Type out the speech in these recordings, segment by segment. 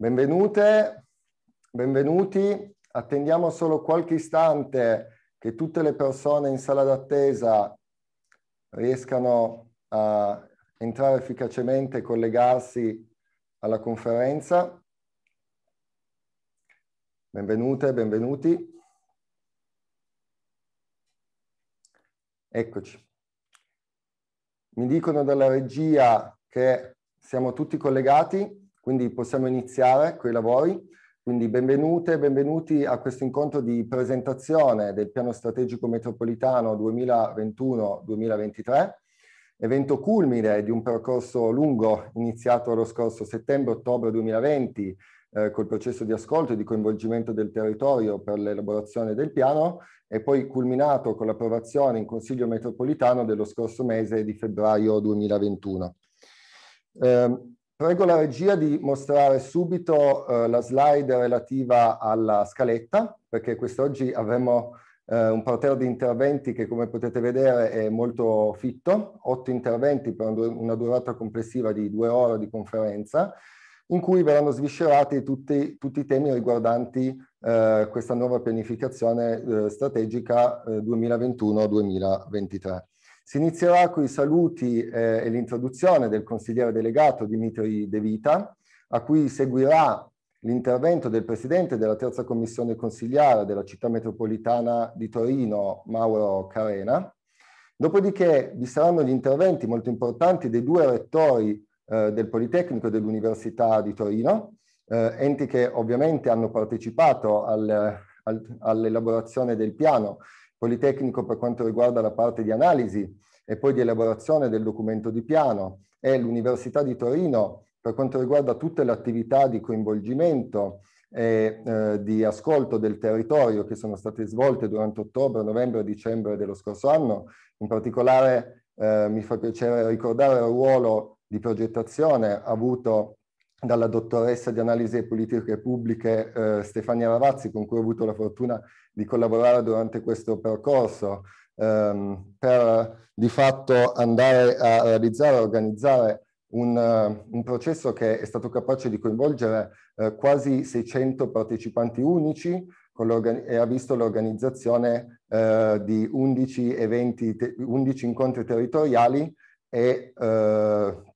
Benvenute, benvenuti. Attendiamo solo qualche istante che tutte le persone in sala d'attesa riescano a entrare efficacemente e collegarsi alla conferenza. Benvenute, benvenuti. Eccoci. Mi dicono dalla regia che siamo tutti collegati, quindi possiamo iniziare con i lavori. Quindi benvenute e benvenuti a questo incontro di presentazione del Piano Strategico Metropolitano 2021-2023 evento culmine di un percorso lungo iniziato lo scorso settembre-ottobre 2020 eh, col processo di ascolto e di coinvolgimento del territorio per l'elaborazione del piano e poi culminato con l'approvazione in Consiglio metropolitano dello scorso mese di febbraio 2021. Eh, prego la regia di mostrare subito eh, la slide relativa alla scaletta, perché quest'oggi avremo eh, un parterre di interventi che come potete vedere è molto fitto, otto interventi per una durata complessiva di due ore di conferenza, in cui verranno sviscerati tutti, tutti i temi riguardanti eh, questa nuova pianificazione eh, strategica 2021-2023. Si inizierà con i saluti eh, e l'introduzione del consigliere delegato Dimitri De Vita, a cui seguirà l'intervento del presidente della terza commissione consigliare della città metropolitana di Torino, Mauro Carena. Dopodiché vi saranno gli interventi molto importanti dei due rettori eh, del Politecnico e dell'Università di Torino, eh, enti che ovviamente hanno partecipato al, al, all'elaborazione del piano Politecnico per quanto riguarda la parte di analisi e poi di elaborazione del documento di piano e l'Università di Torino per quanto riguarda tutte le attività di coinvolgimento e eh, di ascolto del territorio che sono state svolte durante ottobre, novembre e dicembre dello scorso anno, in particolare eh, mi fa piacere ricordare il ruolo di progettazione avuto dalla dottoressa di analisi politiche pubbliche eh, Stefania Ravazzi, con cui ho avuto la fortuna di collaborare durante questo percorso, ehm, per di fatto andare a realizzare organizzare un, un, processo che è stato capace di coinvolgere uh, quasi 600 partecipanti unici e ha visto l'organizzazione uh, di 11 eventi, 11 incontri territoriali e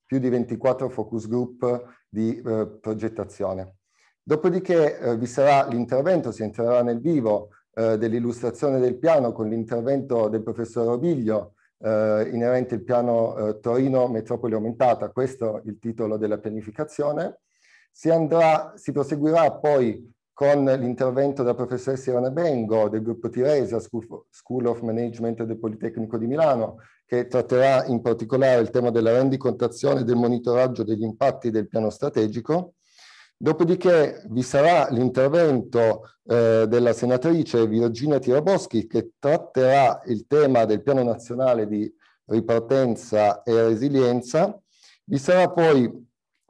più di 24 focus group di progettazione. Dopodiché vi sarà l'intervento, si entrerà nel vivo dell'illustrazione del piano con l'intervento del professor Robiglio, eh, inerente il piano eh, Torino Metropoli Aumentata, questo è il titolo della pianificazione. Si, andrà, si proseguirà poi con l'intervento della professoressa Irana Bengo del gruppo Tiresa, School of Management del Politecnico di Milano, che tratterà in particolare il tema della rendicontazione e del monitoraggio degli impatti del piano strategico. Dopodiché vi sarà l'intervento eh, della senatrice Virginia Tiraboschi che tratterà il tema del piano nazionale di ripartenza e resilienza. Vi sarà poi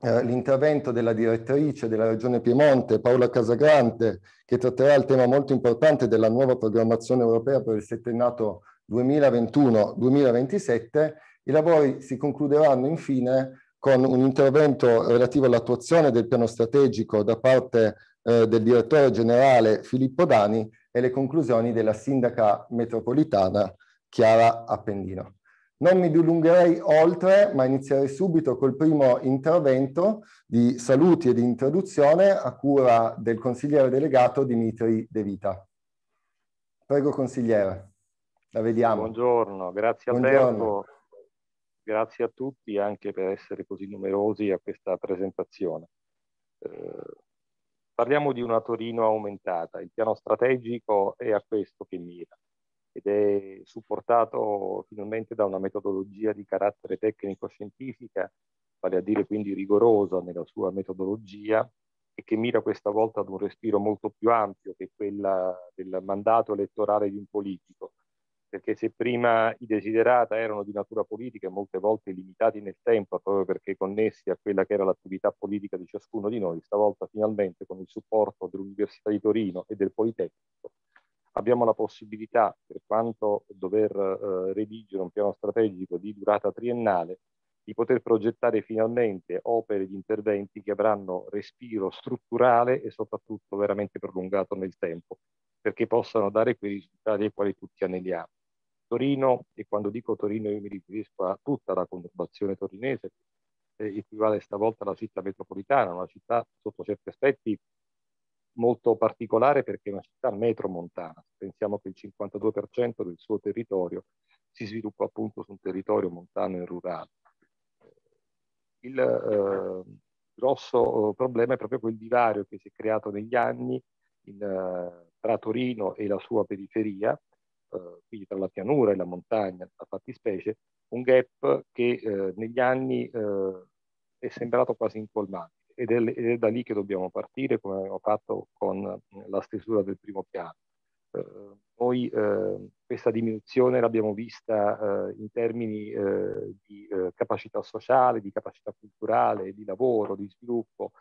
eh, l'intervento della direttrice della Regione Piemonte, Paola Casagrante, che tratterà il tema molto importante della nuova programmazione europea per il settennato 2021-2027. I lavori si concluderanno infine con un intervento relativo all'attuazione del piano strategico da parte eh, del direttore generale Filippo Dani e le conclusioni della sindaca metropolitana Chiara Appendino. Non mi dilungherei oltre, ma inizierei subito col primo intervento di saluti e di introduzione a cura del consigliere delegato Dimitri De Vita. Prego consigliere, la vediamo. Buongiorno, grazie Buongiorno. Alberto Grazie a tutti anche per essere così numerosi a questa presentazione. Eh, parliamo di una Torino aumentata. Il piano strategico è a questo che mira ed è supportato finalmente da una metodologia di carattere tecnico-scientifica, vale a dire quindi rigorosa nella sua metodologia e che mira questa volta ad un respiro molto più ampio che quella del mandato elettorale di un politico perché se prima i desiderata erano di natura politica e molte volte limitati nel tempo proprio perché connessi a quella che era l'attività politica di ciascuno di noi, stavolta finalmente con il supporto dell'Università di Torino e del Politecnico abbiamo la possibilità, per quanto dover eh, redigere un piano strategico di durata triennale, di poter progettare finalmente opere di interventi che avranno respiro strutturale e soprattutto veramente prolungato nel tempo, perché possano dare quei risultati ai quali tutti aneliamo. Torino, e quando dico Torino io mi riferisco a tutta la conurbazione torinese, eh, equivale stavolta alla città metropolitana, una città sotto certi aspetti molto particolare perché è una città metromontana. Pensiamo che il 52% del suo territorio si sviluppa appunto su un territorio montano e rurale. Il eh, grosso eh, problema è proprio quel divario che si è creato negli anni in, eh, tra Torino e la sua periferia, eh, quindi tra la pianura e la montagna, a fattispecie, un gap che eh, negli anni eh, è sembrato quasi incolmabile ed è, ed è, da lì che dobbiamo partire, come abbiamo fatto con la stesura del primo piano. Eh, noi eh, questa diminuzione l'abbiamo vista eh, in termini eh, di eh, capacità sociale, di capacità culturale, di lavoro, di sviluppo,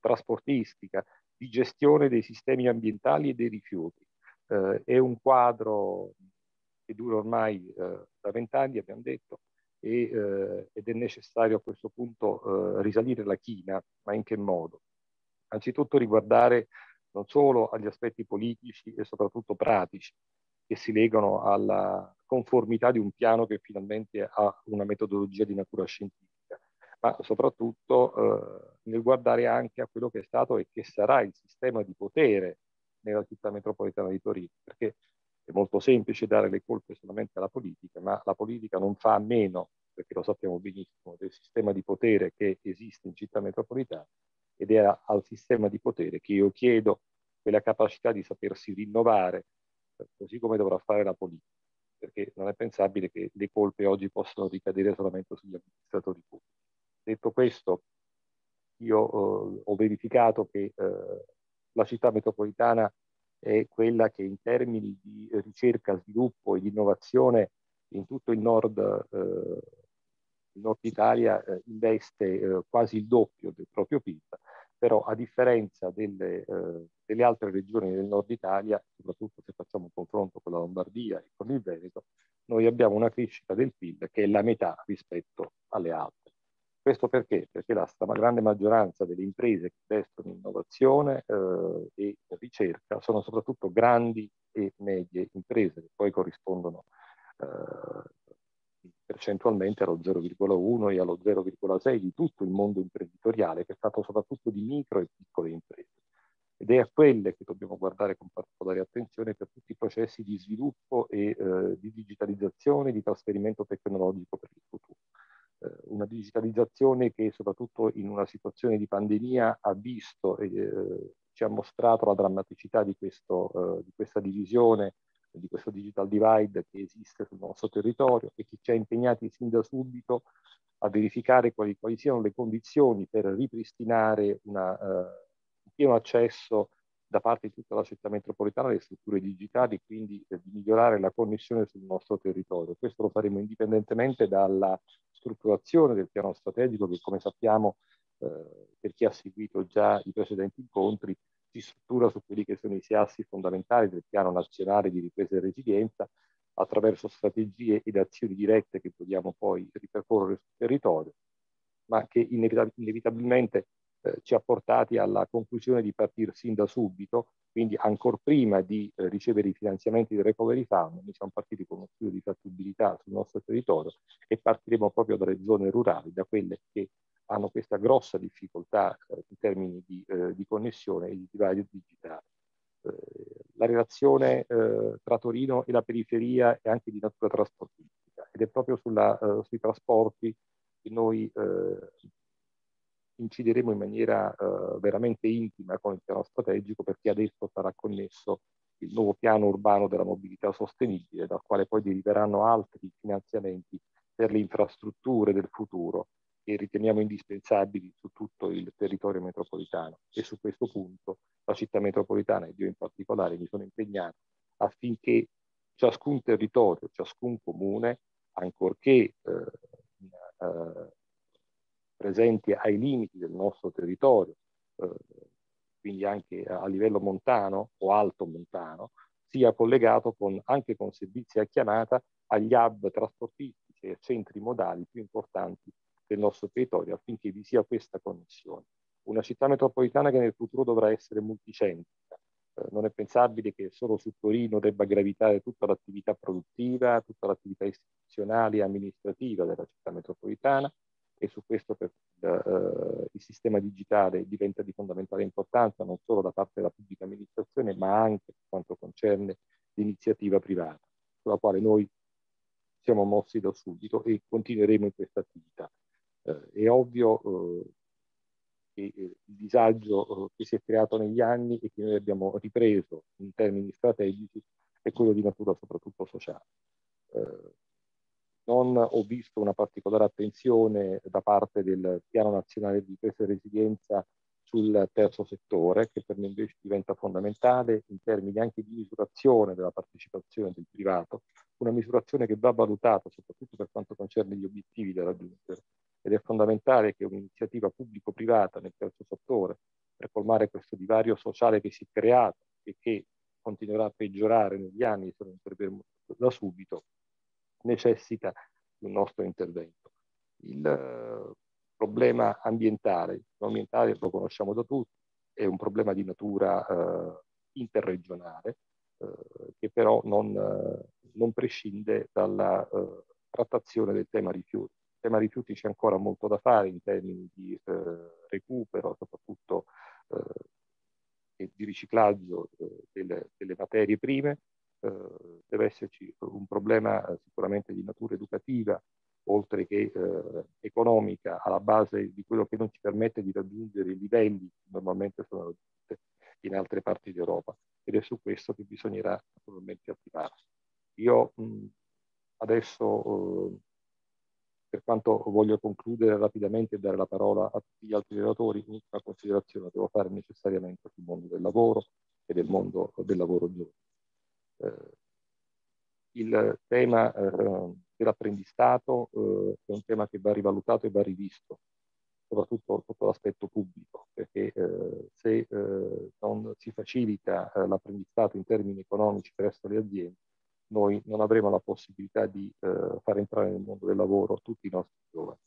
trasportistica, di gestione dei sistemi ambientali e dei rifiuti. Eh, è un quadro che dura ormai da vent'anni, abbiamo detto, e, eh, ed è necessario a questo punto eh, risalire la china, ma in che modo? Anzitutto riguardare non solo agli aspetti politici e soprattutto pratici che si legano alla conformità di un piano che finalmente ha una metodologia di natura scientifica, ma soprattutto eh, nel guardare anche a quello che è stato e che sarà il sistema di potere nella città metropolitana di Torino, perché è molto semplice dare le colpe solamente alla politica, ma la politica non fa a meno, perché lo sappiamo benissimo, del sistema di potere che esiste in città metropolitana ed è al sistema di potere che io chiedo quella capacità di sapersi rinnovare, così come dovrà fare la politica, perché non è pensabile che le colpe oggi possano ricadere solamente sugli amministratori pubblici. Detto questo, io eh, ho verificato che eh, la città metropolitana è quella che in termini di ricerca, sviluppo e innovazione in tutto il nord, eh, il nord Italia eh, investe eh, quasi il doppio del proprio PIL, però a differenza delle, eh, delle, altre regioni del nord Italia, soprattutto se facciamo un confronto con la Lombardia e con il Veneto, noi abbiamo una crescita del PIL che è la metà rispetto alle altre. Questo perché? Perché la grande maggioranza delle imprese che investono in innovazione eh, e ricerca sono soprattutto grandi e medie imprese che poi corrispondono eh, percentualmente allo 0,1 e allo 0,6 di tutto il mondo imprenditoriale che è stato soprattutto di micro e piccole imprese. Ed è a quelle che dobbiamo guardare con particolare attenzione per tutti i processi di sviluppo e eh, di digitalizzazione, di trasferimento tecnologico per. Eh, una digitalizzazione che soprattutto in una situazione di pandemia ha visto e eh, ci ha mostrato la drammaticità di, questo, eh, di questa divisione, di questo digital divide che esiste sul nostro territorio e che ci ha impegnati sin da subito a verificare quali, quali siano le condizioni per ripristinare una, un pieno accesso da parte di tutta la città metropolitana alle strutture digitali quindi eh, di migliorare la connessione sul nostro territorio. Questo lo faremo indipendentemente dalla strutturazione del piano strategico che come sappiamo eh, per chi ha seguito già i precedenti incontri si struttura su quelli che sono i assi fondamentali del piano nazionale di ripresa e resilienza attraverso strategie ed azioni dirette che vogliamo poi ripercorrere sul territorio, ma che inevitabilmente eh, ci ha portati alla conclusione di partire sin da subito, quindi ancora prima di eh, ricevere i finanziamenti del Recovery Fund, noi siamo partiti con uno studio di fattibilità sul nostro territorio e partiremo proprio dalle zone rurali, da quelle che hanno questa grossa difficoltà eh, in termini di, eh, di, connessione e di divario digitale. Eh, la relazione tra Torino e la periferia è anche di natura trasportistica ed è proprio sulla, sui trasporti che noi incideremo in maniera uh, veramente intima con il piano strategico perché adesso sarà connesso il nuovo piano urbano della mobilità sostenibile, dal quale poi deriveranno altri finanziamenti per le infrastrutture del futuro che riteniamo indispensabili su tutto il territorio metropolitano. E su questo punto la città metropolitana ed io in particolare mi sono impegnato affinché ciascun territorio, ciascun comune, ancorché eh, eh, presenti ai limiti del nostro territorio, eh, quindi anche a livello montano o alto montano, sia collegato con, anche con servizi a chiamata agli hub trasportistici e centri modali più importanti del nostro territorio affinché vi sia questa connessione. Una città metropolitana che nel futuro dovrà essere multicentrica. Eh, non è pensabile che solo su Torino debba gravitare tutta l'attività produttiva, tutta l'attività istituzionale e amministrativa della città metropolitana e su questo per, uh, il sistema digitale diventa di fondamentale importanza non solo da parte della pubblica amministrazione ma anche per quanto concerne l'iniziativa privata, sulla quale noi siamo mossi da subito e continueremo in questa attività. Eh, è ovvio eh, che eh, il disagio eh, che si è creato negli anni e che noi abbiamo ripreso in termini strategici è quello di natura soprattutto sociale. Eh, non ho visto una particolare attenzione da parte del Piano Nazionale di Ripresa e Resilienza sul terzo settore, che per me invece diventa fondamentale in termini anche di misurazione della partecipazione del privato, una misurazione che va valutata soprattutto per quanto concerne gli obiettivi da raggiungere. Ed è fondamentale che un'iniziativa pubblico-privata nel terzo settore, per colmare questo divario sociale che si è creato e che continuerà a peggiorare negli anni, se non interverremo da subito, necessita di un nostro intervento. Il uh, problema ambientale, ambientale lo conosciamo da tutti, è un problema di natura uh, interregionale, uh, che però non, non prescinde dalla trattazione del tema rifiuti. Il tema rifiuti c'è ancora molto da fare in termini di recupero, soprattutto e di riciclaggio delle, delle materie prime, eh, deve esserci un problema sicuramente di natura educativa, oltre che eh, economica, alla base di quello che non ci permette di raggiungere i livelli che normalmente sono raggiunti in altre parti d'Europa. Ed è su questo che bisognerà naturalmente attivarsi. Io mh, adesso, eh, per quanto voglio concludere rapidamente e dare la parola a tutti gli altri relatori, un'ultima considerazione devo fare necessariamente sul mondo del lavoro e del mondo del lavoro giovane. Eh, il tema eh, dell'apprendistato eh, è un tema che va rivalutato e va rivisto, soprattutto sotto l'aspetto pubblico, perché se non si facilita l'apprendistato in termini economici presso le aziende, noi non avremo la possibilità di far entrare nel mondo del lavoro tutti i nostri giovani.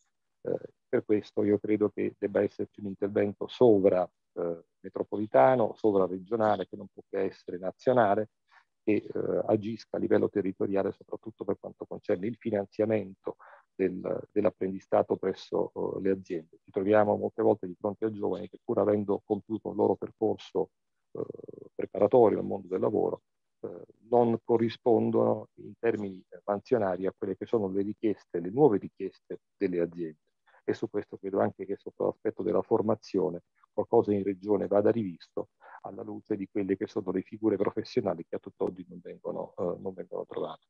per questo io credo che debba esserci un intervento sovra metropolitano, sovra regionale, che non può più essere nazionale, che eh, agisca a livello territoriale soprattutto per quanto concerne il finanziamento del, dell'apprendistato presso uh, le aziende. Ci troviamo molte volte di fronte a giovani che pur avendo compiuto il loro percorso uh, preparatorio al mondo del lavoro uh, non corrispondono in termini mansionari a quelle che sono le richieste, le nuove richieste delle aziende. E su questo credo anche che sotto l'aspetto della formazione qualcosa in regione vada rivisto alla luce di quelle che sono le figure professionali che a tutt'oggi non vengono, eh, non vengono trovate.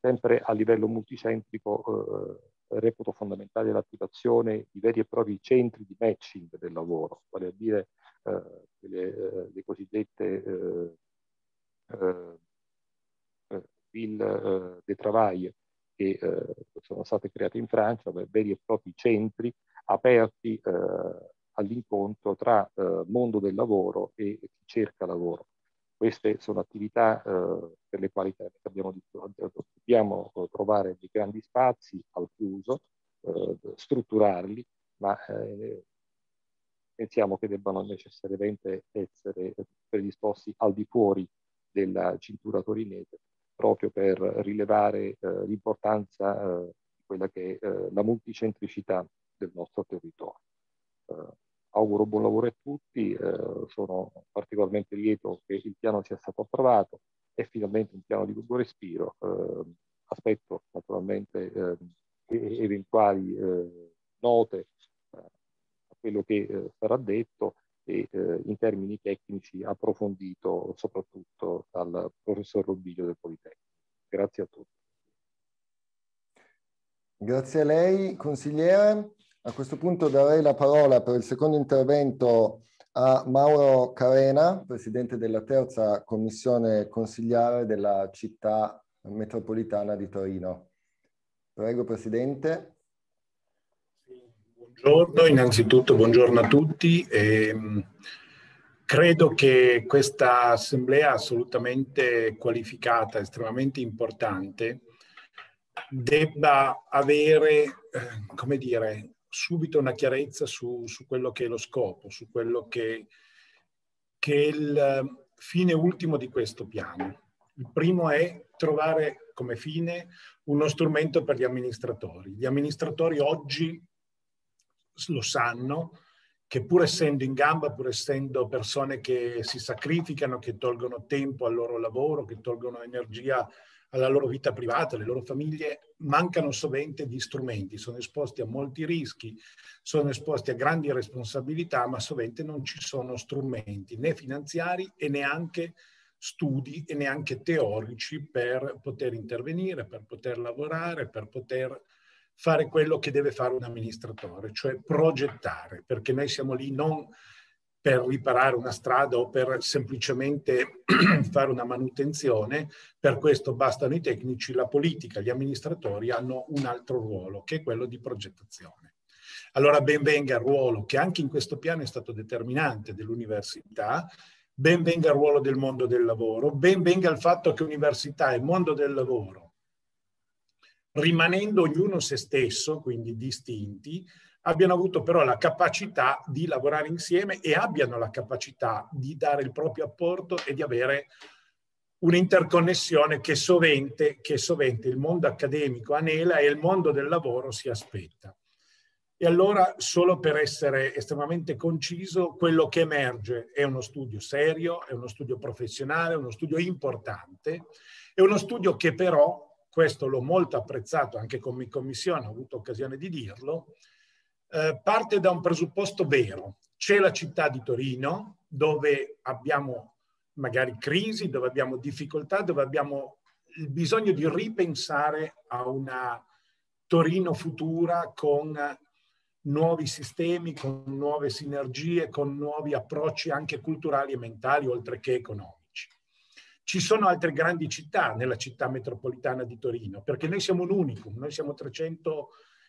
Sempre a livello multicentrico eh, reputo fondamentale l'attivazione di veri e propri centri di matching del lavoro, vale a dire eh, le, eh, le, cosiddette eh, eh, ville de travail che sono state create in Francia, veri e propri centri aperti all'incontro tra eh, mondo del lavoro e chi cerca lavoro. Queste sono attività eh, per le quali abbiamo, dobbiamo trovare dei grandi spazi al chiuso, eh, strutturarli, ma eh, pensiamo che debbano necessariamente essere predisposti al di fuori della cintura torinese proprio per rilevare eh, l'importanza eh, di quella che è la multicentricità del nostro territorio auguro buon lavoro a tutti, eh, sono particolarmente lieto che il piano sia stato approvato, è finalmente un piano di lungo respiro, eh, aspetto naturalmente eh, eventuali eh, note eh, a quello che eh, sarà detto e in termini tecnici approfondito soprattutto dal professor Robiglio del Politecnico. Grazie a tutti. Grazie a lei, consigliere. A questo punto darei la parola per il secondo intervento a Mauro Carena, presidente della terza commissione consigliare della città metropolitana di Torino. Prego, Presidente. Buongiorno, innanzitutto buongiorno a tutti. Eh, credo che questa assemblea assolutamente qualificata, estremamente importante, debba avere, eh, come dire, subito una chiarezza su, su, quello che è lo scopo, su quello che, che è il fine ultimo di questo piano. Il primo è trovare come fine uno strumento per gli amministratori. Gli amministratori oggi lo sanno, che pur essendo in gamba, pur essendo persone che si sacrificano, che tolgono tempo al loro lavoro, che tolgono energia alla loro vita privata, alle loro famiglie, mancano sovente di strumenti, sono esposti a molti rischi, sono esposti a grandi responsabilità, ma sovente non ci sono strumenti né finanziari e neanche studi e neanche teorici per poter intervenire, per poter lavorare, per poter fare quello che deve fare un amministratore, cioè progettare, perché noi siamo lì non per riparare una strada o per semplicemente fare una manutenzione, per questo bastano i tecnici, la politica, gli amministratori hanno un altro ruolo, che è quello di progettazione. Allora ben venga il ruolo che anche in questo piano è stato determinante dell'università, ben venga il ruolo del mondo del lavoro, ben venga il fatto che università e mondo del lavoro rimanendo ognuno se stesso, quindi distinti, abbiano avuto però la capacità di lavorare insieme e abbiano la capacità di dare il proprio apporto e di avere un'interconnessione che sovente, che sovente il mondo accademico anela e il mondo del lavoro si aspetta. E allora, solo per essere estremamente conciso, quello che emerge è uno studio serio, è uno studio professionale, è uno studio importante, è uno studio che però questo l'ho molto apprezzato anche come commissione, ho avuto occasione di dirlo, eh, parte da un presupposto vero. C'è la città di Torino dove abbiamo magari crisi, dove abbiamo difficoltà, dove abbiamo il bisogno di ripensare a una Torino futura con nuovi sistemi, con nuove sinergie, con nuovi approcci anche culturali e mentali, oltre che economici. Ci sono altre grandi città nella città metropolitana di Torino, perché noi siamo un unicum, noi siamo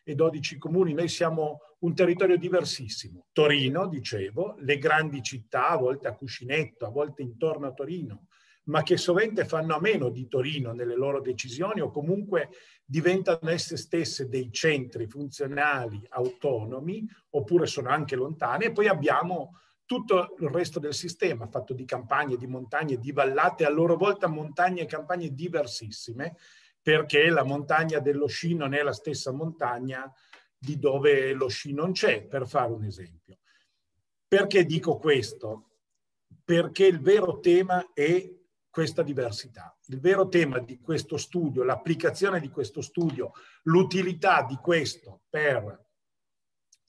312 comuni, noi siamo un territorio diversissimo. Torino, dicevo, le grandi città, a volte a cuscinetto, a volte intorno a Torino, ma che sovente fanno a meno di Torino nelle loro decisioni o comunque diventano esse stesse dei centri funzionali autonomi oppure sono anche lontane. E poi abbiamo tutto il resto del sistema, fatto di campagne, di montagne, di vallate, a loro volta montagne e campagne diversissime, perché la montagna dello sci non è la stessa montagna di dove lo sci non c'è, per fare un esempio. Perché dico questo? Perché il vero tema è questa diversità. Il vero tema di questo studio, l'applicazione di questo studio, l'utilità di questo per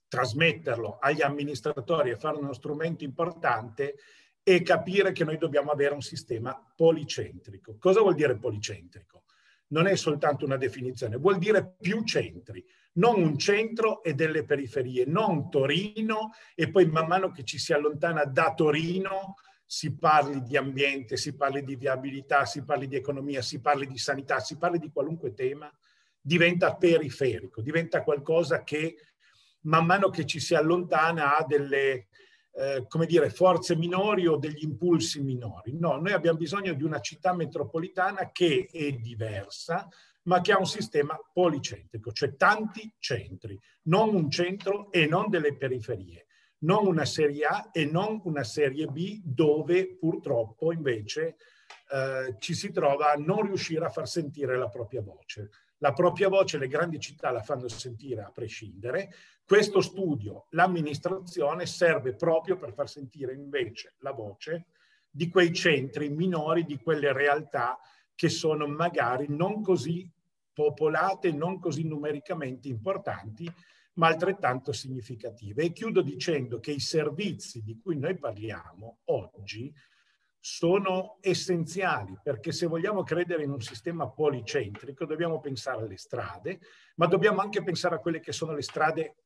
trasmetterlo agli amministratori e fare uno strumento importante e capire che noi dobbiamo avere un sistema policentrico. Cosa vuol dire policentrico? Non è soltanto una definizione, vuol dire più centri, non un centro e delle periferie, non Torino e poi man mano che ci si allontana da Torino si parli di ambiente, si parli di viabilità, si parli di economia, si parli di sanità, si parli di qualunque tema, diventa periferico, diventa qualcosa che man mano che ci si allontana ha delle, eh, come dire, forze minori o degli impulsi minori. No, noi abbiamo bisogno di una città metropolitana che è diversa, ma che ha un sistema policentrico, cioè tanti centri, non un centro e non delle periferie, non una serie A e non una serie B dove purtroppo invece eh, ci si trova a non riuscire a far sentire la propria voce. La propria voce le grandi città la fanno sentire a prescindere, questo studio, l'amministrazione, serve proprio per far sentire invece la voce di quei centri minori, di quelle realtà che sono magari non così popolate, non così numericamente importanti, ma altrettanto significative. E chiudo dicendo che i servizi di cui noi parliamo oggi sono essenziali perché se vogliamo credere in un sistema policentrico dobbiamo pensare alle strade, ma dobbiamo anche pensare a quelle che sono le strade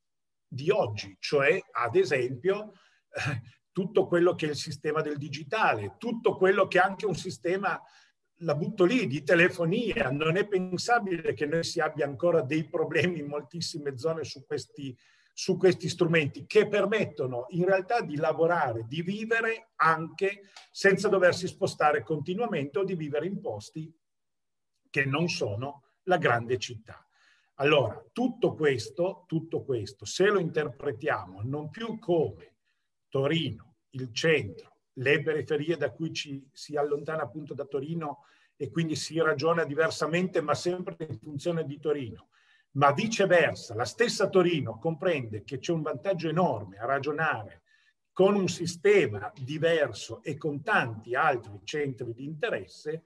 di oggi, cioè ad esempio eh, tutto quello che è il sistema del digitale, tutto quello che è anche un sistema, la butto lì, di telefonia. Non è pensabile che noi si abbia ancora dei problemi in moltissime zone su questi, su questi strumenti che permettono in realtà di lavorare, di vivere anche senza doversi spostare continuamente o di vivere in posti che non sono la grande città. Allora, tutto questo, tutto questo, se lo interpretiamo non più come Torino, il centro, le periferie da cui ci si allontana appunto da Torino e quindi si ragiona diversamente, ma sempre in funzione di Torino, ma viceversa, la stessa Torino comprende che c'è un vantaggio enorme a ragionare con un sistema diverso e con tanti altri centri di interesse,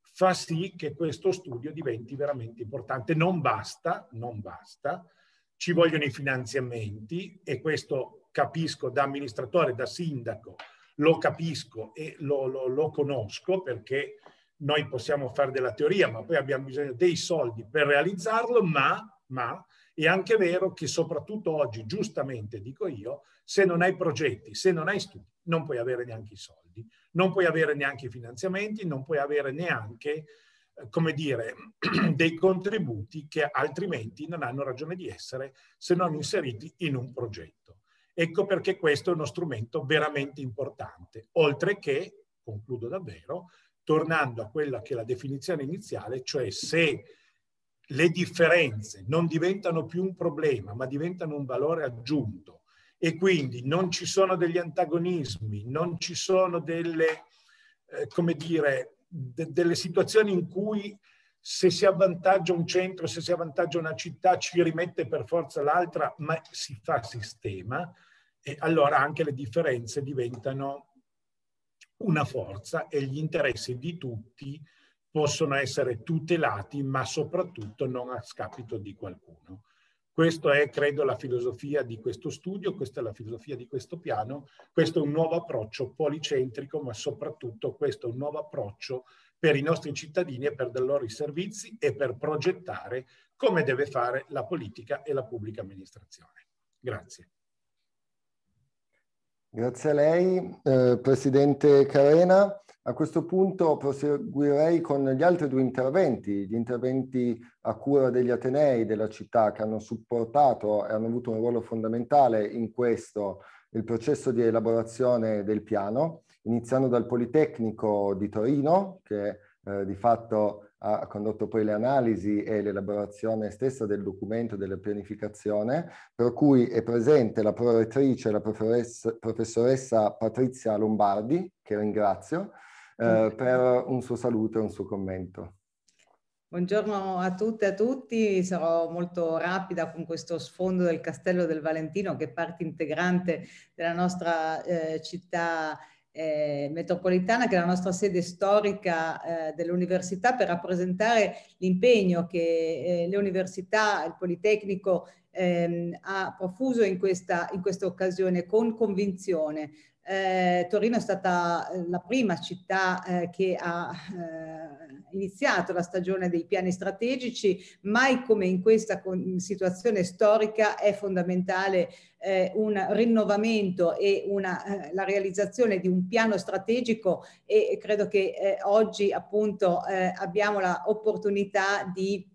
fa sì che questo studio diventi veramente importante. Non basta, non basta, ci vogliono i finanziamenti e questo capisco da amministratore, da sindaco, lo capisco e lo, lo, lo conosco perché noi possiamo fare della teoria, ma poi abbiamo bisogno dei soldi per realizzarlo, ma, ma è anche vero che soprattutto oggi, giustamente dico io, se non hai progetti, se non hai studi, non puoi avere neanche i soldi, non puoi avere neanche i finanziamenti, non puoi avere neanche, eh, come dire, dei contributi che altrimenti non hanno ragione di essere se non inseriti in un progetto. Ecco perché questo è uno strumento veramente importante, oltre che, concludo davvero, tornando a quella che è la definizione iniziale, cioè se le differenze non diventano più un problema, ma diventano un valore aggiunto e quindi non ci sono degli antagonismi, non ci sono delle, eh, come dire, de delle situazioni in cui se si avvantaggia un centro, se si avvantaggia una città, ci rimette per forza l'altra, ma si fa sistema, e allora anche le differenze diventano una forza e gli interessi di tutti possono essere tutelati, ma soprattutto non a scapito di qualcuno. Questa è, credo, la filosofia di questo studio, questa è la filosofia di questo piano, questo è un nuovo approccio policentrico, ma soprattutto questo è un nuovo approccio per i nostri cittadini e per dare loro i servizi e per progettare come deve fare la politica e la pubblica amministrazione. Grazie. Grazie a lei, eh, Presidente Carena. A questo punto proseguirei con gli altri due interventi, gli interventi a cura degli Atenei della città che hanno supportato e hanno avuto un ruolo fondamentale in questo, il processo di elaborazione del piano, iniziando dal Politecnico di Torino, che eh, di fatto ha condotto poi le analisi e l'elaborazione stessa del documento della pianificazione, per cui è presente la prorettrice, la professoressa, Patrizia Lombardi, che ringrazio, eh, per un suo saluto e un suo commento. Buongiorno a tutte e a tutti, sarò molto rapida con questo sfondo del Castello del Valentino che è parte integrante della nostra eh, città eh, metropolitana, che è la nostra sede storica eh, dell'università, per rappresentare l'impegno che eh, le università, il Politecnico ehm, ha profuso in questa, in questa occasione con convinzione. Eh, Torino è stata eh, la prima città eh, che ha iniziato la stagione dei piani strategici, mai come in questa situazione storica è fondamentale eh, un rinnovamento e una, eh, la realizzazione di un piano strategico e credo che eh, oggi appunto eh, abbiamo l'opportunità di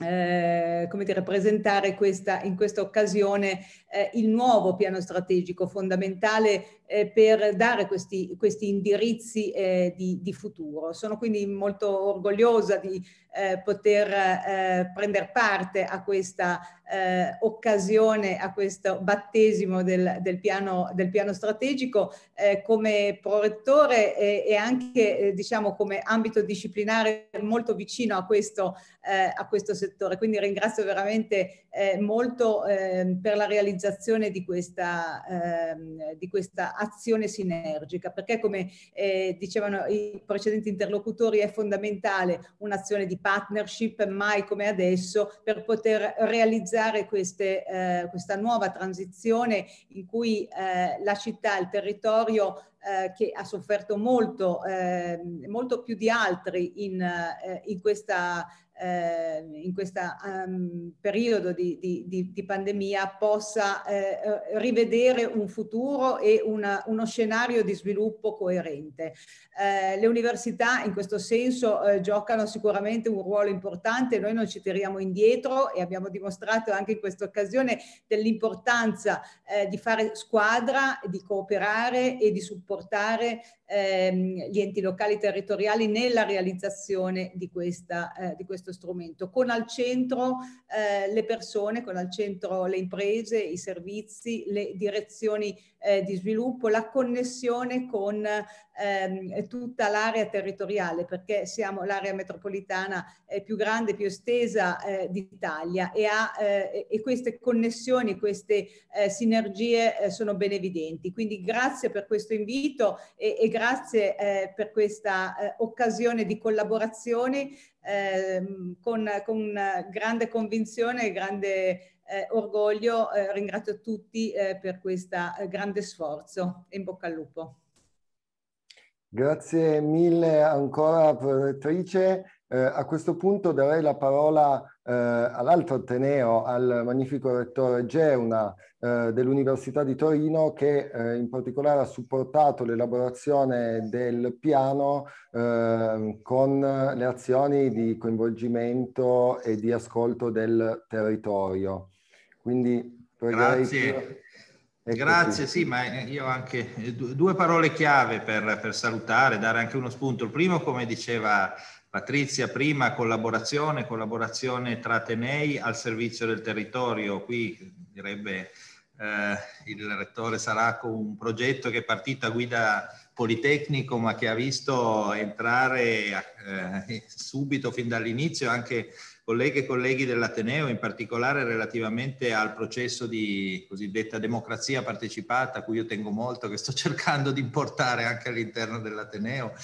eh, come dire, presentare questa, in questa occasione eh, il nuovo piano strategico fondamentale eh, per dare questi, questi indirizzi eh, di, di, futuro. Sono quindi molto orgogliosa di eh, poter eh, prendere parte a questa eh, occasione, a questo battesimo del, del, piano, del piano, strategico eh, come prorettore e, e anche diciamo come ambito disciplinare molto vicino a questo, a questo settore. Quindi ringrazio veramente molto ehm, per la realizzazione di questa, ehm, di questa azione sinergica, perché come eh, dicevano i precedenti interlocutori è fondamentale un'azione di partnership, mai come adesso, per poter realizzare queste, eh, questa nuova transizione in cui eh, la città, il territorio eh, che ha sofferto molto, eh, molto più di altri in, eh, in questa eh, in questo um, periodo di, di, di, pandemia possa eh, rivedere un futuro e una, uno scenario di sviluppo coerente. Eh, le università in questo senso eh, giocano sicuramente un ruolo importante, noi non ci tiriamo indietro e abbiamo dimostrato anche in questa occasione dell'importanza eh, di fare squadra, di cooperare e di supportare ehm, gli enti locali territoriali nella realizzazione di, questa, eh, di questo strumento, con al centro eh, le persone, con al centro le imprese, i servizi, le direzioni eh, di sviluppo, la connessione con ehm, tutta l'area territoriale, perché siamo l'area metropolitana più grande, più estesa eh, d'Italia e, eh, e, queste connessioni, queste eh, sinergie eh, sono ben evidenti. Quindi grazie per questo invito e, e grazie eh, per questa occasione di collaborazione ehm, con, con grande convinzione e grande eh, orgoglio, eh, ringrazio tutti eh, per questo eh, grande sforzo. In bocca al lupo. Grazie mille ancora, prorettrice. Eh, a questo punto darei la parola eh, all'altro Ateneo, al magnifico rettore Geuna eh, dell'Università di Torino che eh, in particolare ha supportato l'elaborazione del piano eh, con le azioni di coinvolgimento e di ascolto del territorio. Quindi Grazie. Grazie, sì, ma io ho anche due parole chiave per, per, salutare, dare anche uno spunto. Il primo, come diceva Patrizia, prima collaborazione, collaborazione tra Atenei al servizio del territorio. Qui direbbe eh, il rettore Saraco un progetto che è partito a guida Politecnico ma che ha visto entrare eh, subito, fin dall'inizio, anche colleghe e colleghi dell'Ateneo, in particolare relativamente al processo di cosiddetta democrazia partecipata, a cui io tengo molto, che sto cercando di importare anche all'interno dell'Ateneo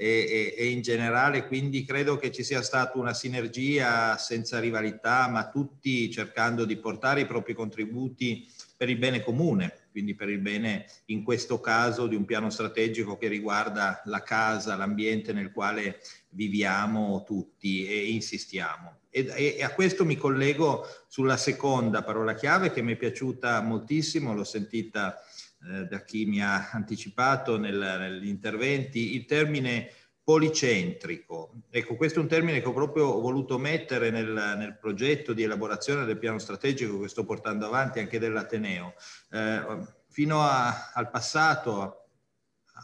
e, e, e in generale, quindi credo che ci sia stata una sinergia senza rivalità, ma tutti cercando di portare i propri contributi per il bene comune, quindi per il bene in questo caso di un piano strategico che riguarda la casa, l'ambiente nel quale viviamo tutti e insistiamo. E, e, a questo mi collego sulla seconda parola chiave che mi è piaciuta moltissimo, l'ho sentita eh, da chi mi ha anticipato nel, negli interventi, il termine policentrico. Ecco, questo è un termine che ho proprio voluto mettere nel, nel progetto di elaborazione del piano strategico che sto portando avanti anche dell'Ateneo. Eh, fino a, al passato,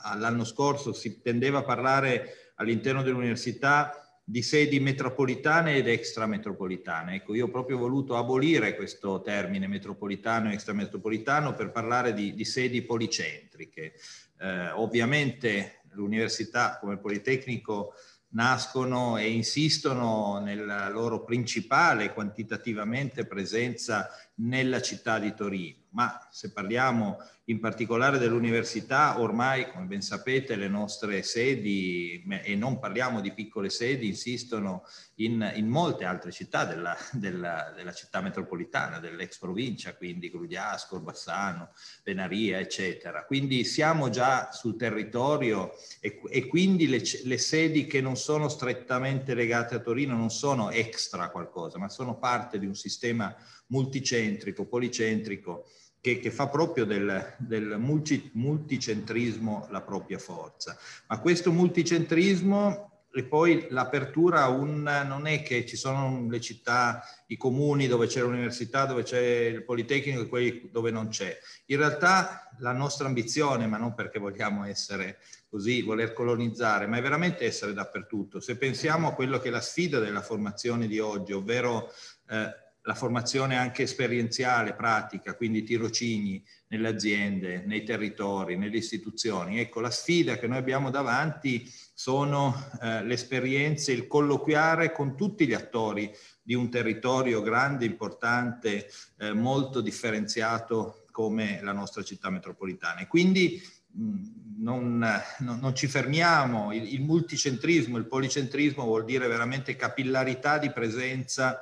all'anno scorso, si tendeva a parlare all'interno dell'università di sedi metropolitane ed extrametropolitane. Ecco, io ho proprio voluto abolire questo termine metropolitano e extrametropolitano per parlare di, di sedi policentriche. Eh, ovviamente l'università come Politecnico nascono e insistono nella loro principale quantitativamente presenza nella città di Torino. Ma se parliamo in particolare dell'università, ormai, come ben sapete, le nostre sedi, e non parliamo di piccole sedi, insistono in, in molte altre città della, della, della, città metropolitana, dell'ex provincia, quindi Grugliasco, Bassano, Venaria, eccetera. Quindi siamo già sul territorio e, e quindi le, le sedi che non sono strettamente legate a Torino non sono extra qualcosa, ma sono parte di un sistema multicentrico, policentrico, che, che fa proprio del, del multi, multicentrismo la propria forza. Ma questo multicentrismo e poi l'apertura un, non è che ci sono le città, i comuni dove c'è l'università, dove c'è il Politecnico e quelli dove non c'è. In realtà la nostra ambizione, ma non perché vogliamo essere così, voler colonizzare, ma è veramente essere dappertutto. Se pensiamo a quello che è la sfida della formazione di oggi, ovvero eh, la formazione anche esperienziale, pratica, quindi tirocini nelle aziende, nei territori, nelle istituzioni. Ecco, la sfida che noi abbiamo davanti sono eh, le esperienze, il colloquiare con tutti gli attori di un territorio grande, importante, eh, molto differenziato come la nostra città metropolitana. E quindi non, non, non, ci fermiamo, il, il multicentrismo, il policentrismo vuol dire veramente capillarità di presenza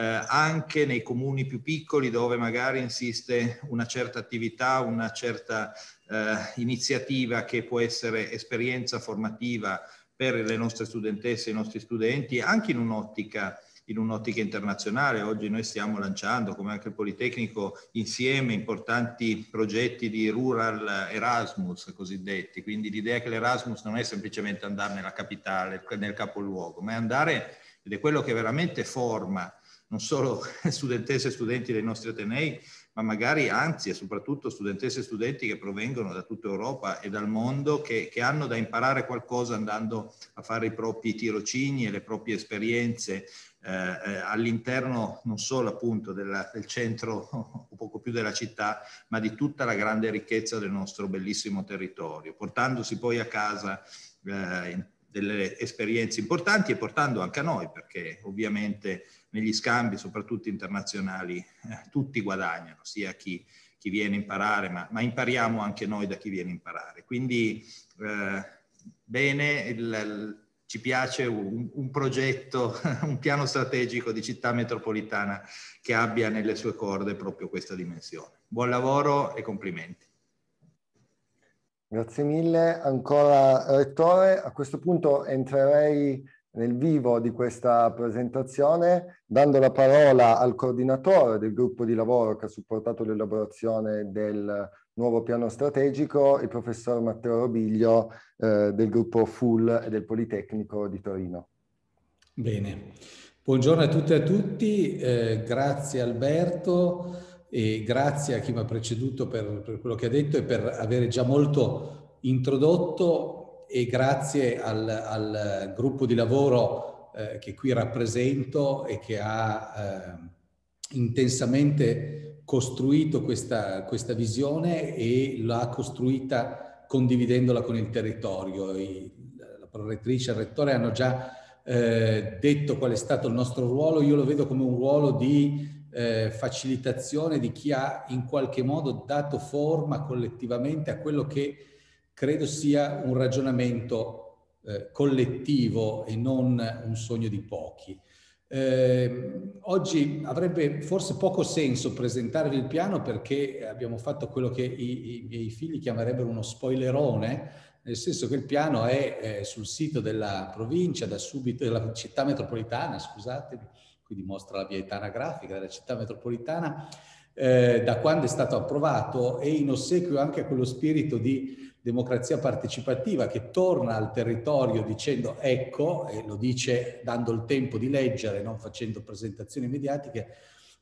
eh, anche nei comuni più piccoli dove magari insiste una certa attività, una certa eh, iniziativa che può essere esperienza formativa per le nostre studentesse e i nostri studenti, anche in un'ottica in un'ottica internazionale. Oggi noi stiamo lanciando, come anche il Politecnico, insieme importanti progetti di rural Erasmus cosiddetti. Quindi l'idea che l'Erasmus non è semplicemente andare nella capitale, nel capoluogo, ma è andare, ed è quello che veramente forma non solo studentesse e studenti dei nostri Atenei, ma magari anzi e soprattutto studentesse e studenti che provengono da tutta Europa e dal mondo che, che, hanno da imparare qualcosa andando a fare i propri tirocini e le proprie esperienze eh, eh, all'interno non solo appunto della, del centro o poco più della città, ma di tutta la grande ricchezza del nostro bellissimo territorio, portandosi poi a casa eh, delle esperienze importanti e portando anche a noi, perché ovviamente negli scambi, soprattutto internazionali, eh, tutti guadagnano, sia chi, chi viene a imparare, ma, ma, impariamo anche noi da chi viene a imparare. Quindi eh, bene il, ci piace un, un, progetto, un piano strategico di città metropolitana che abbia nelle sue corde proprio questa dimensione. Buon lavoro e complimenti. Grazie mille. Ancora Rettore, a questo punto entrerei nel vivo di questa presentazione dando la parola al coordinatore del gruppo di lavoro che ha supportato l'elaborazione del nuovo piano strategico, il professor Matteo Robiglio eh, del gruppo FUL e del Politecnico di Torino. Bene, buongiorno a tutte e a tutti, eh, grazie Alberto e grazie a chi mi ha preceduto per, per, quello che ha detto e per avere già molto introdotto e grazie al, al gruppo di lavoro eh, che qui rappresento e che ha eh, intensamente costruito questa, questa visione e l'ha costruita condividendola con il territorio. I, la prorettrice e il rettore hanno già eh, detto qual è stato il nostro ruolo, io lo vedo come un ruolo di eh, facilitazione di chi ha in qualche modo dato forma collettivamente a quello che credo sia un ragionamento eh, collettivo e non un sogno di pochi. Eh, oggi avrebbe forse poco senso presentarvi il piano perché abbiamo fatto quello che i, i miei figli chiamerebbero uno spoilerone, nel senso che il piano è eh, sul sito della provincia, da subito, della città metropolitana, scusatemi, qui dimostra la vietà anagrafica della città metropolitana, eh, da quando è stato approvato e in ossequio anche a quello spirito di democrazia partecipativa che torna al territorio dicendo ecco, e lo dice dando il tempo di leggere, non facendo presentazioni mediatiche,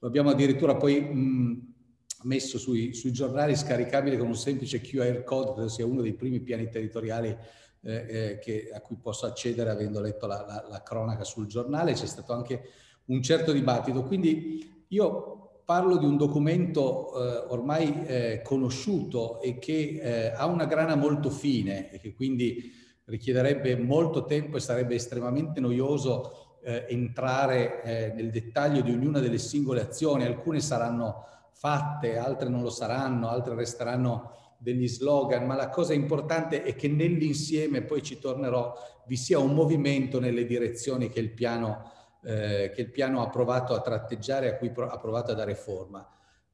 lo abbiamo addirittura poi mh, messo sui, sui, giornali scaricabile con un semplice QR code, credo sia uno dei primi piani territoriali eh, eh, che, a cui posso accedere avendo letto la, la, la cronaca sul giornale, c'è stato anche un certo dibattito. Quindi io parlo di un documento eh, ormai eh, conosciuto e che eh, ha una grana molto fine e che quindi richiederebbe molto tempo e sarebbe estremamente noioso eh, entrare eh, nel dettaglio di ognuna delle singole azioni. Alcune saranno fatte, altre non lo saranno, altre resteranno degli slogan, ma la cosa importante è che nell'insieme, poi ci tornerò, vi sia un movimento nelle direzioni che il piano eh, che il piano ha provato a tratteggiare, a cui ha provato a dare forma.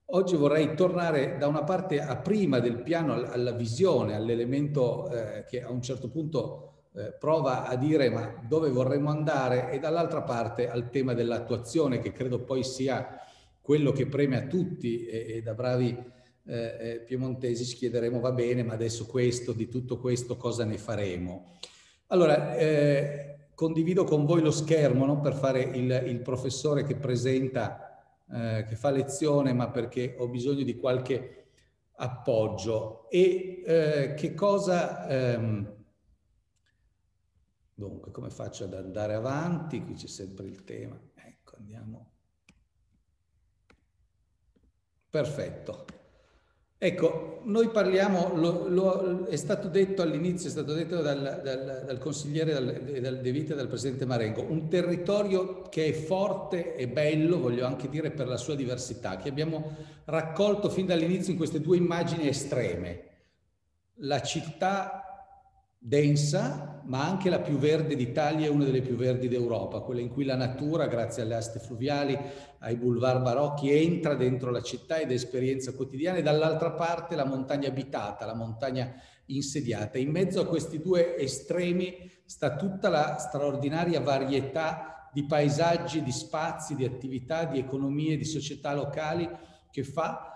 Oggi vorrei tornare da una parte a prima del piano, alla visione, all'elemento eh, che a un certo punto eh, prova a dire ma dove vorremmo andare e dall'altra parte al tema dell'attuazione che credo poi sia quello che preme a tutti e, e da bravi eh, eh piemontesi ci chiederemo va bene ma adesso questo, di tutto questo cosa ne faremo? Allora, eh, condivido con voi lo schermo non per fare il, il professore che presenta, eh, che fa lezione, ma perché ho bisogno di qualche appoggio. E eh, che cosa... Ehm, dunque, come faccio ad andare avanti? Qui c'è sempre il tema. Ecco, andiamo. Perfetto. Ecco, noi parliamo, lo, lo, è stato detto all'inizio, è stato detto dal, dal, dal consigliere dal, De Vita e dal presidente Marengo, un territorio che è forte e bello, voglio anche dire per la sua diversità, che abbiamo raccolto fin dall'inizio in queste due immagini estreme. La città densa, ma anche la più verde d'Italia e una delle più verdi d'Europa, quella in cui la natura, grazie alle aste fluviali, ai boulevard barocchi, entra dentro la città ed è esperienza quotidiana, e dall'altra parte la montagna abitata, la montagna insediata. In mezzo a questi due estremi sta tutta la straordinaria varietà di paesaggi, di spazi, di attività, di economie, di società locali che fa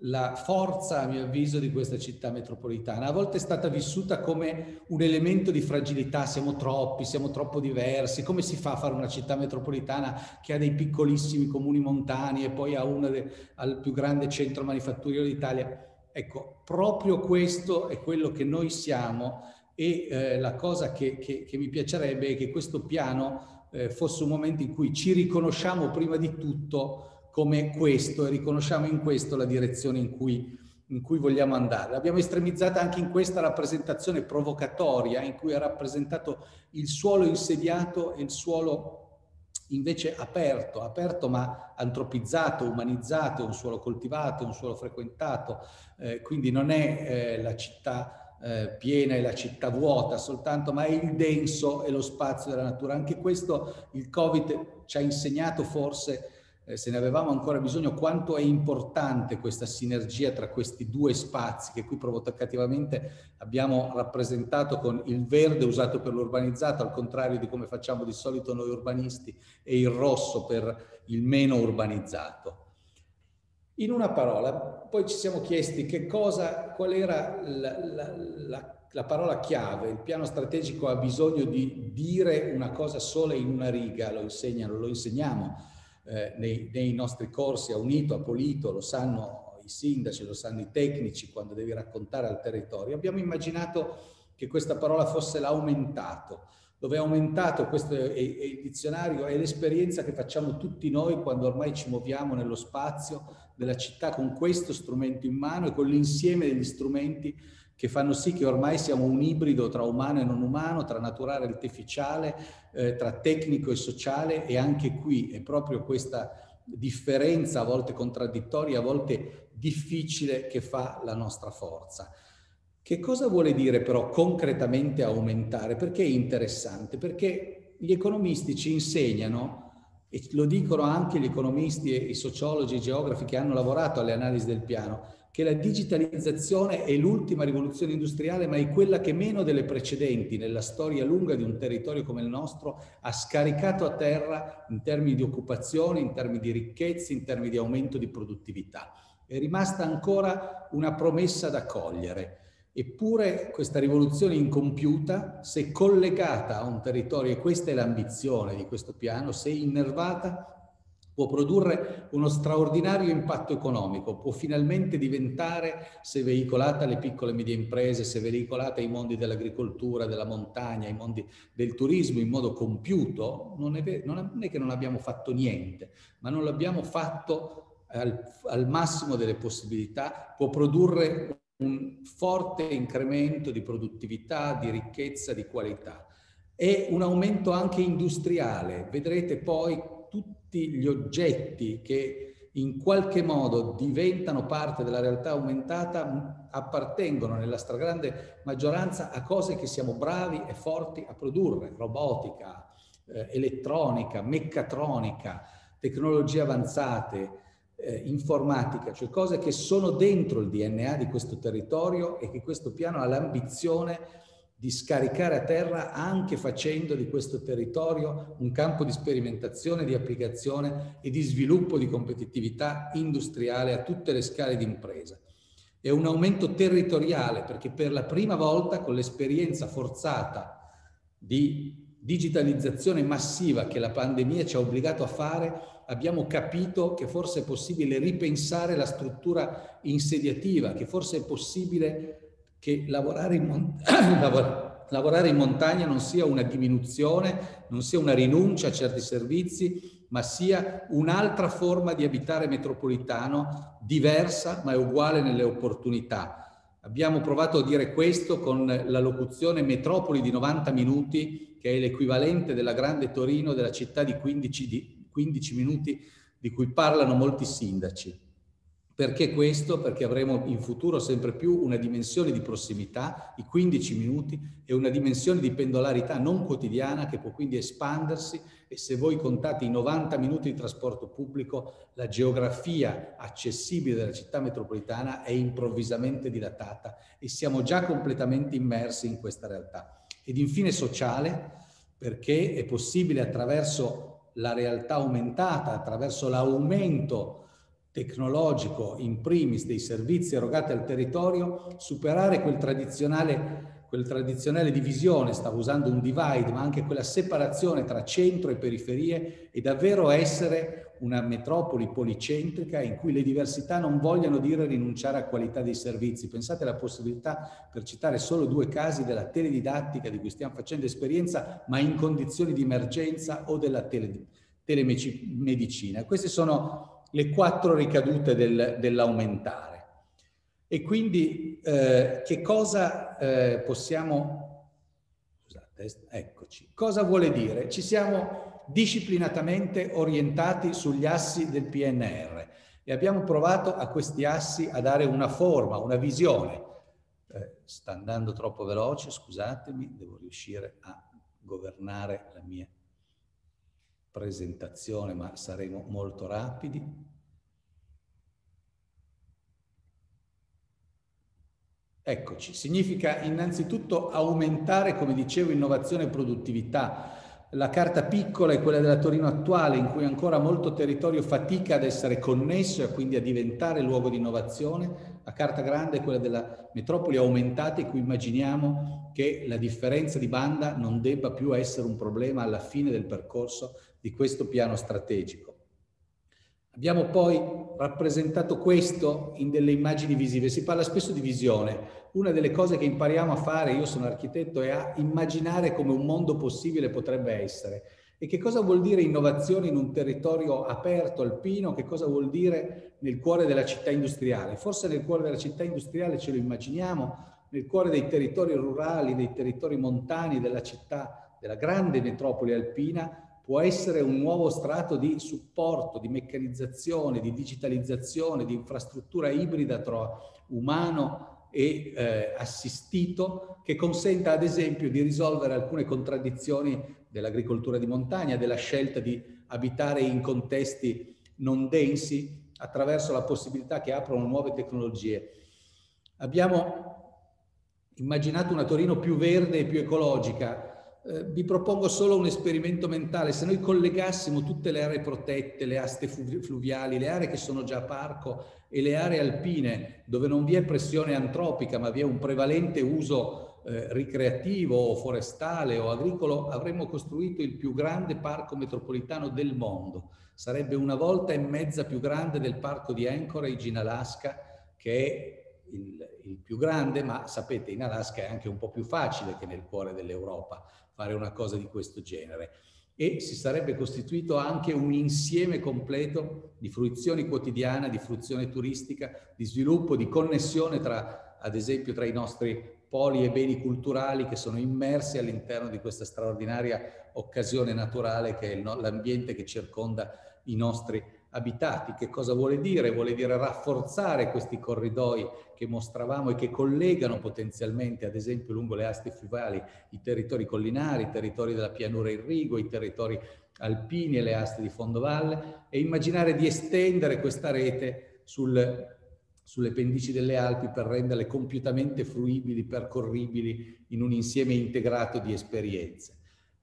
la forza, a mio avviso, di questa città metropolitana. A volte è stata vissuta come un elemento di fragilità, siamo troppi, siamo troppo diversi, come si fa a fare una città metropolitana che ha dei piccolissimi comuni montani e poi ha uno al più grande centro manifatturiero d'Italia? Ecco, proprio questo è quello che noi siamo e eh, la cosa che, che, che, mi piacerebbe è che questo piano eh, fosse un momento in cui ci riconosciamo prima di tutto come questo e riconosciamo in questo la direzione in cui, in cui vogliamo andare. L'abbiamo estremizzata anche in questa rappresentazione provocatoria in cui è rappresentato il suolo insediato e il suolo invece aperto, aperto ma antropizzato, umanizzato, un suolo coltivato, un suolo frequentato, eh, quindi non è eh, la città eh, piena e la città vuota soltanto, ma è il denso e lo spazio della natura. Anche questo il Covid ci ha insegnato forse eh, se ne avevamo ancora bisogno, quanto è importante questa sinergia tra questi due spazi che qui provocativamente abbiamo rappresentato con il verde usato per l'urbanizzato, al contrario di come facciamo di solito noi urbanisti, e il rosso per il meno urbanizzato. In una parola, poi ci siamo chiesti che cosa, qual era la, la, la, la parola chiave. Il piano strategico ha bisogno di dire una cosa sola in una riga, lo insegnano, lo insegniamo eh, nei, nei, nostri corsi a Unito, a Polito, lo sanno i sindaci, lo sanno i tecnici quando devi raccontare al territorio. Abbiamo immaginato che questa parola fosse l'aumentato, dove è aumentato, questo è, è il dizionario, è l'esperienza che facciamo tutti noi quando ormai ci muoviamo nello spazio della città con questo strumento in mano e con l'insieme degli strumenti che fanno sì che ormai siamo un ibrido tra umano e non umano, tra naturale e artificiale, eh, tra tecnico e sociale e anche qui è proprio questa differenza, a volte contraddittoria, a volte difficile, che fa la nostra forza. Che cosa vuole dire però concretamente aumentare? Perché è interessante? Perché gli economisti ci insegnano, e lo dicono anche gli economisti e i sociologi i geografi che hanno lavorato alle analisi del piano, che la digitalizzazione è l'ultima rivoluzione industriale, ma è quella che meno delle precedenti nella storia lunga di un territorio come il nostro ha scaricato a terra in termini di occupazione, in termini di ricchezza, in termini di aumento di produttività. È rimasta ancora una promessa da cogliere. Eppure questa rivoluzione incompiuta, se collegata a un territorio, e questa è l'ambizione di questo piano, se innervata, può produrre uno straordinario impatto economico, può finalmente diventare, se veicolata alle piccole e medie imprese, se veicolata ai mondi dell'agricoltura, della montagna, ai mondi del turismo in modo compiuto, non è, non è che non abbiamo fatto niente, ma non l'abbiamo fatto al, al massimo delle possibilità, può produrre un forte incremento di produttività, di ricchezza, di qualità. E un aumento anche industriale. Vedrete poi tutti gli oggetti che in qualche modo diventano parte della realtà aumentata appartengono nella stragrande maggioranza a cose che siamo bravi e forti a produrre, robotica, eh, elettronica, meccatronica, tecnologie avanzate, eh, informatica, cioè cose che sono dentro il DNA di questo territorio e che questo piano ha l'ambizione di scaricare a terra anche facendo di questo territorio un campo di sperimentazione, di applicazione e di sviluppo di competitività industriale a tutte le scale di impresa. È un aumento territoriale perché per la prima volta con l'esperienza forzata di digitalizzazione massiva che la pandemia ci ha obbligato a fare, abbiamo capito che forse è possibile ripensare la struttura insediativa, che forse è possibile che lavorare in, mont- lavorare in montagna non sia una diminuzione, non sia una rinuncia a certi servizi, ma sia un'altra forma di abitare metropolitano, diversa ma è uguale nelle opportunità. Abbiamo provato a dire questo con la locuzione metropoli di 90 minuti, che è l'equivalente della grande Torino, della città di 15, di 15 minuti di cui parlano molti sindaci. Perché questo? Perché avremo in futuro sempre più una dimensione di prossimità, i 15 minuti, e una dimensione di pendolarità non quotidiana che può quindi espandersi e se voi contate i 90 minuti di trasporto pubblico, la geografia accessibile della città metropolitana è improvvisamente dilatata e siamo già completamente immersi in questa realtà. Ed infine sociale, perché è possibile attraverso la realtà aumentata, attraverso l'aumento tecnologico in primis dei servizi erogati al territorio, superare quel tradizionale, quel tradizionale divisione, stavo usando un divide, ma anche quella separazione tra centro e periferie e davvero essere una metropoli policentrica in cui le diversità non vogliano dire rinunciare a qualità dei servizi. Pensate alla possibilità, per citare solo due casi, della teledidattica di cui stiamo facendo esperienza, ma in condizioni di emergenza o della tele, telemedicina. Queste sono le quattro ricadute del, dell'aumentare. E quindi eh, che cosa eh, possiamo... Scusate, eccoci. Cosa vuole dire? Ci siamo disciplinatamente orientati sugli assi del PNR e abbiamo provato a questi assi a dare una forma, una visione. Eh, sta andando troppo veloce, scusatemi, devo riuscire a governare la mia presentazione, ma saremo molto rapidi. Eccoci, significa innanzitutto aumentare, come dicevo, innovazione e produttività. La carta piccola è quella della Torino attuale, in cui ancora molto territorio fatica ad essere connesso e quindi a diventare luogo di innovazione. La carta grande è quella della metropoli aumentata, in cui immaginiamo che la differenza di banda non debba più essere un problema alla fine del percorso di questo piano strategico. Abbiamo poi rappresentato questo in delle immagini visive. Si parla spesso di visione. Una delle cose che impariamo a fare, io sono architetto, è a immaginare come un mondo possibile potrebbe essere. E che cosa vuol dire innovazione in un territorio aperto, alpino? Che cosa vuol dire nel cuore della città industriale? Forse nel cuore della città industriale ce lo immaginiamo, nel cuore dei territori rurali, dei territori montani della città, della grande metropoli alpina, può essere un nuovo strato di supporto, di meccanizzazione, di digitalizzazione, di infrastruttura ibrida tra umano e eh, assistito che consenta ad esempio di risolvere alcune contraddizioni dell'agricoltura di montagna, della scelta di abitare in contesti non densi attraverso la possibilità che aprono nuove tecnologie. Abbiamo immaginato una Torino più verde e più ecologica, eh, vi propongo solo un esperimento mentale. Se noi collegassimo tutte le aree protette, le aste fluviali, le aree che sono già parco e le aree alpine dove non vi è pressione antropica ma vi è un prevalente uso eh, ricreativo o forestale o agricolo, avremmo costruito il più grande parco metropolitano del mondo. Sarebbe una volta e mezza più grande del parco di Anchorage in Alaska, che è il, il più grande, ma sapete in Alaska è anche un po' più facile che nel cuore dell'Europa fare una cosa di questo genere. E si sarebbe costituito anche un insieme completo di fruizione quotidiana, di fruizione turistica, di sviluppo, di connessione tra, ad esempio, tra i nostri poli e beni culturali che sono immersi all'interno di questa straordinaria occasione naturale che è l'ambiente che circonda i nostri abitati. Che cosa vuole dire? Vuole dire rafforzare questi corridoi che mostravamo e che collegano potenzialmente, ad esempio lungo le aste fluviali, i territori collinari, i territori della pianura irrigua, i territori alpini e le aste di fondovalle e immaginare di estendere questa rete sul, sulle pendici delle Alpi per renderle compiutamente fruibili, percorribili in un insieme integrato di esperienze.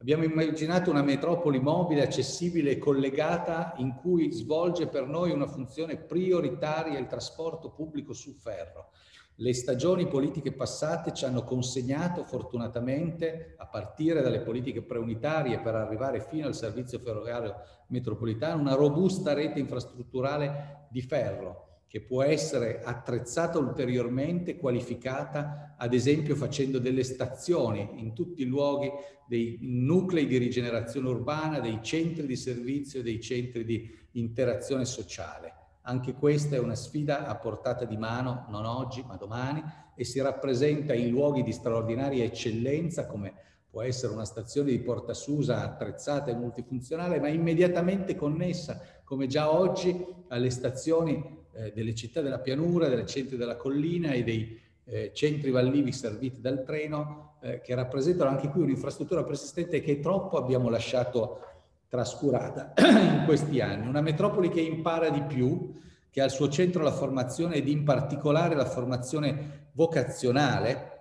Abbiamo immaginato una metropoli mobile, accessibile e collegata in cui svolge per noi una funzione prioritaria il trasporto pubblico su ferro. Le stagioni politiche passate ci hanno consegnato fortunatamente, a partire dalle politiche preunitarie per arrivare fino al servizio ferroviario metropolitano, una robusta rete infrastrutturale di ferro che può essere attrezzata ulteriormente, qualificata, ad esempio facendo delle stazioni in tutti i luoghi dei nuclei di rigenerazione urbana, dei centri di servizio, dei centri di interazione sociale. Anche questa è una sfida a portata di mano, non oggi ma domani, e si rappresenta in luoghi di straordinaria eccellenza come può essere una stazione di Porta Susa attrezzata e multifunzionale, ma immediatamente connessa, come già oggi, alle stazioni eh, delle città della pianura, delle centri della collina e dei eh, centri vallivi serviti dal treno, eh, che rappresentano anche qui un'infrastruttura persistente che troppo abbiamo lasciato trascurata in questi anni. Una metropoli che impara di più, che ha al suo centro la formazione ed in particolare la formazione vocazionale,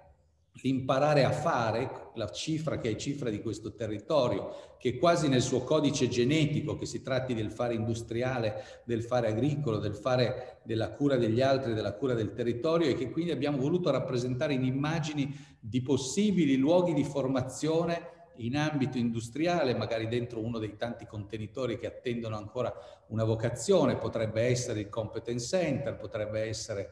l'imparare a fare, la cifra che è cifra di questo territorio, che quasi nel suo codice genetico, che si tratti del fare industriale, del fare agricolo, del fare della cura degli altri, della cura del territorio e che quindi abbiamo voluto rappresentare in immagini di possibili luoghi di formazione in ambito industriale, magari dentro uno dei tanti contenitori che attendono ancora una vocazione, potrebbe essere il competence center, potrebbe essere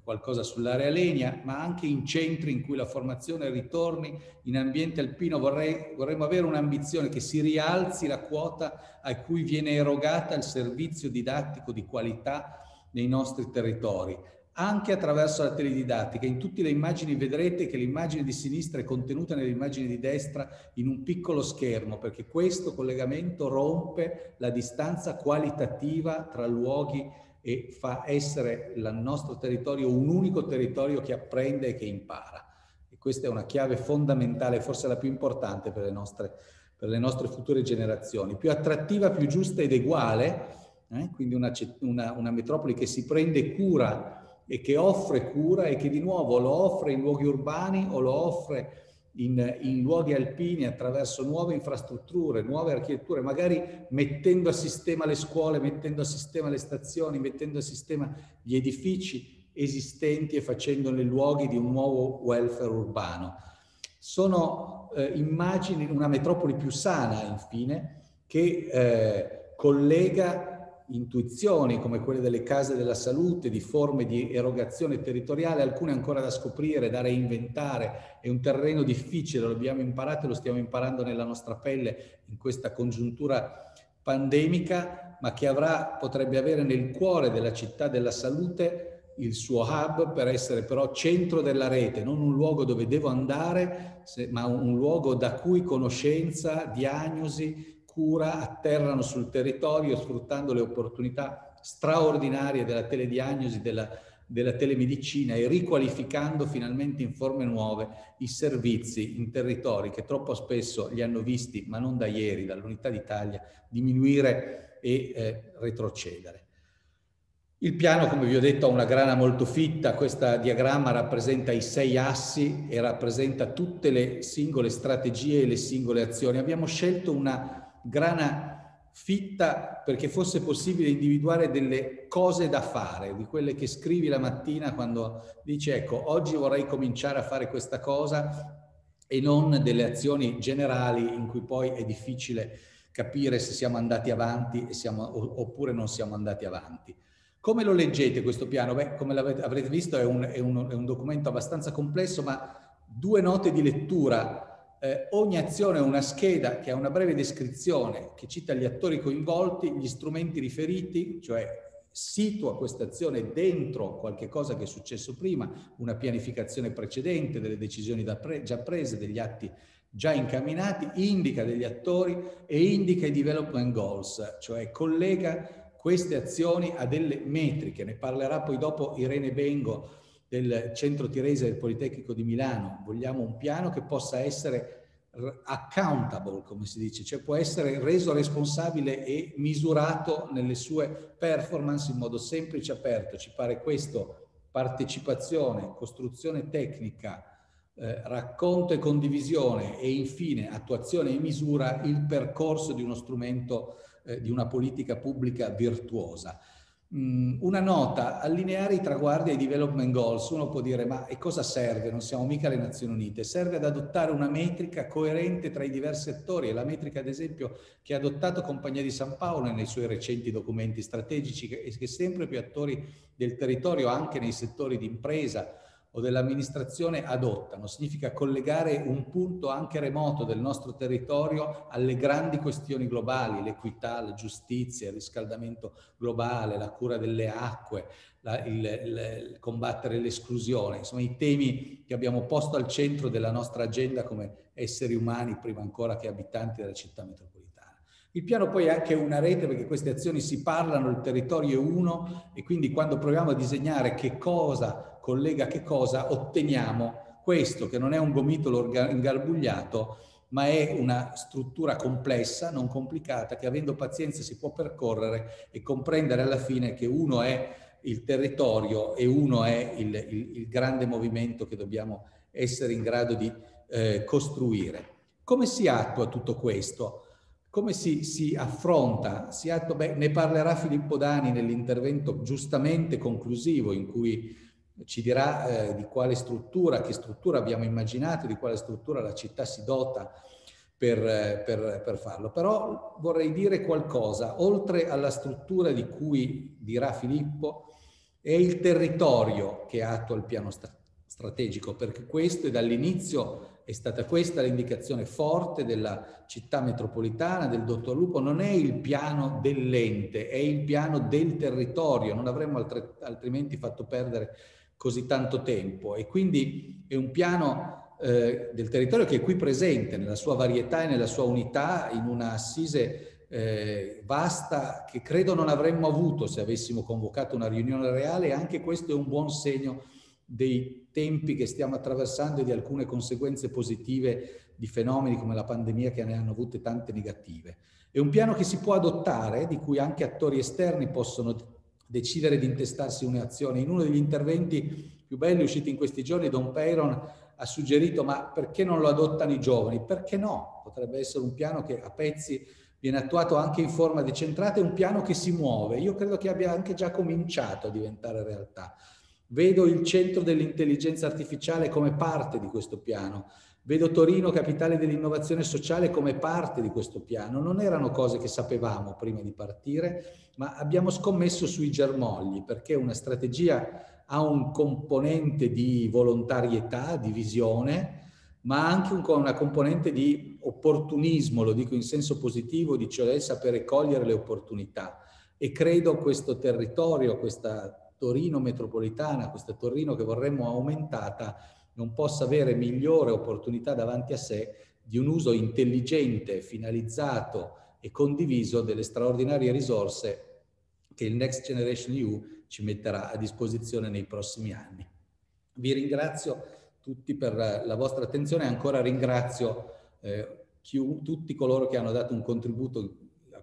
qualcosa sull'area legna, ma anche in centri in cui la formazione ritorni in ambiente alpino. Vorrei, vorremmo avere un'ambizione che si rialzi la quota a cui viene erogata il servizio didattico di qualità nei nostri territori anche attraverso la teledidattica. In tutte le immagini vedrete che l'immagine di sinistra è contenuta nell'immagine di destra in un piccolo schermo, perché questo collegamento rompe la distanza qualitativa tra luoghi e fa essere il nostro territorio un unico territorio che apprende e che impara. E questa è una chiave fondamentale, forse la più importante per le nostre, per le nostre future generazioni. Più attrattiva, più giusta ed uguale, eh? quindi una, una, una metropoli che si prende cura e che offre cura e che di nuovo lo offre in luoghi urbani o lo offre in, in, luoghi alpini attraverso nuove infrastrutture, nuove architetture, magari mettendo a sistema le scuole, mettendo a sistema le stazioni, mettendo a sistema gli edifici esistenti e facendoli luoghi di un nuovo welfare urbano. Sono eh, immagini di una metropoli più sana, infine, che eh, collega intuizioni come quelle delle case della salute, di forme di erogazione territoriale, alcune ancora da scoprire, da reinventare. È un terreno difficile, lo abbiamo imparato e lo stiamo imparando nella nostra pelle in questa congiuntura pandemica, ma che avrà, potrebbe avere nel cuore della città della salute il suo hub per essere però centro della rete, non un luogo dove devo andare, ma un luogo da cui conoscenza, diagnosi, cura atterrano sul territorio sfruttando le opportunità straordinarie della telediagnosi, della, della telemedicina e riqualificando finalmente in forme nuove i servizi in territori che troppo spesso li hanno visti, ma non da ieri, dall'Unità d'Italia, diminuire e eh, retrocedere. Il piano, come vi ho detto, ha una grana molto fitta, questo diagramma rappresenta i sei assi e rappresenta tutte le singole strategie e le singole azioni. Abbiamo scelto una grana fitta perché fosse possibile individuare delle cose da fare, di quelle che scrivi la mattina quando dici ecco oggi vorrei cominciare a fare questa cosa e non delle azioni generali in cui poi è difficile capire se siamo andati avanti siamo, oppure non siamo andati avanti. Come lo leggete questo piano? Beh, come avrete visto è un, è, un, è un documento abbastanza complesso, ma due note di lettura eh, ogni azione è una scheda che ha una breve descrizione che cita gli attori coinvolti, gli strumenti riferiti, cioè situa questa azione dentro qualche cosa che è successo prima, una pianificazione precedente, delle decisioni pre già prese, degli atti già incamminati, indica degli attori e indica i development goals, cioè collega queste azioni a delle metriche. Ne parlerà poi dopo Irene Bengo del Centro Tirese del Politecnico di Milano, vogliamo un piano che possa essere accountable, come si dice, cioè può essere reso responsabile e misurato nelle sue performance in modo semplice e aperto. Ci pare questo, partecipazione, costruzione tecnica, eh, racconto e condivisione e infine attuazione e misura il percorso di uno strumento, eh, di una politica pubblica virtuosa. Mm, una nota, allineare i traguardi ai development goals, uno può dire ma e cosa serve? Non siamo mica le Nazioni Unite, serve ad adottare una metrica coerente tra i diversi attori e la metrica ad esempio che ha adottato Compagnia di San Paolo nei suoi recenti documenti strategici e che sempre più attori del territorio anche nei settori di impresa, o dell'amministrazione adottano. Significa collegare un punto anche remoto del nostro territorio alle grandi questioni globali, l'equità, la giustizia, il riscaldamento globale, la cura delle acque, la, il, il, il combattere l'esclusione, insomma i temi che abbiamo posto al centro della nostra agenda come esseri umani prima ancora che abitanti della città metropolitana. Il piano poi è anche una rete perché queste azioni si parlano, il territorio è uno e quindi quando proviamo a disegnare che cosa collega che cosa, otteniamo questo che non è un gomitolo ingarbugliato, ma è una struttura complessa, non complicata, che avendo pazienza si può percorrere e comprendere alla fine che uno è il territorio e uno è il, il, il grande movimento che dobbiamo essere in grado di eh, costruire. Come si attua tutto questo? Come si, si affronta? Si attua, beh, ne parlerà Filippo Dani nell'intervento giustamente conclusivo in cui ci dirà eh, di quale struttura, che struttura abbiamo immaginato, di quale struttura la città si dota per, per, per, farlo. Però vorrei dire qualcosa, oltre alla struttura di cui dirà Filippo, è il territorio che attua il piano strategico, perché questo è dall'inizio è stata questa l'indicazione forte della città metropolitana, del dottor Lupo, non è il piano dell'ente, è il piano del territorio, non avremmo altrimenti fatto perdere così tanto tempo e quindi è un piano eh, del territorio che è qui presente nella sua varietà e nella sua unità in una assise eh, vasta che credo non avremmo avuto se avessimo convocato una riunione reale anche questo è un buon segno dei tempi che stiamo attraversando e di alcune conseguenze positive di fenomeni come la pandemia che ne hanno avute tante negative. È un piano che si può adottare, di cui anche attori esterni possono decidere di intestarsi un'azione. In uno degli interventi più belli usciti in questi giorni, Don Peyron ha suggerito ma perché non lo adottano i giovani? Perché no? Potrebbe essere un piano che a pezzi viene attuato anche in forma decentrata, è un piano che si muove. Io credo che abbia anche già cominciato a diventare realtà. Vedo il centro dell'intelligenza artificiale come parte di questo piano. Vedo Torino, capitale dell'innovazione sociale, come parte di questo piano. Non erano cose che sapevamo prima di partire, ma abbiamo scommesso sui germogli perché una strategia ha un componente di volontarietà, di visione, ma anche un, una componente di opportunismo, lo dico in senso positivo, di cioè sapere cogliere le opportunità. E credo questo territorio, questa Torino metropolitana, questa Torino che vorremmo aumentata, non possa avere migliore opportunità davanti a sé di un uso intelligente, finalizzato e condiviso delle straordinarie risorse che il Next Generation EU ci metterà a disposizione nei prossimi anni. Vi ringrazio tutti per la vostra attenzione e ancora ringrazio eh, chi, tutti coloro che hanno dato un contributo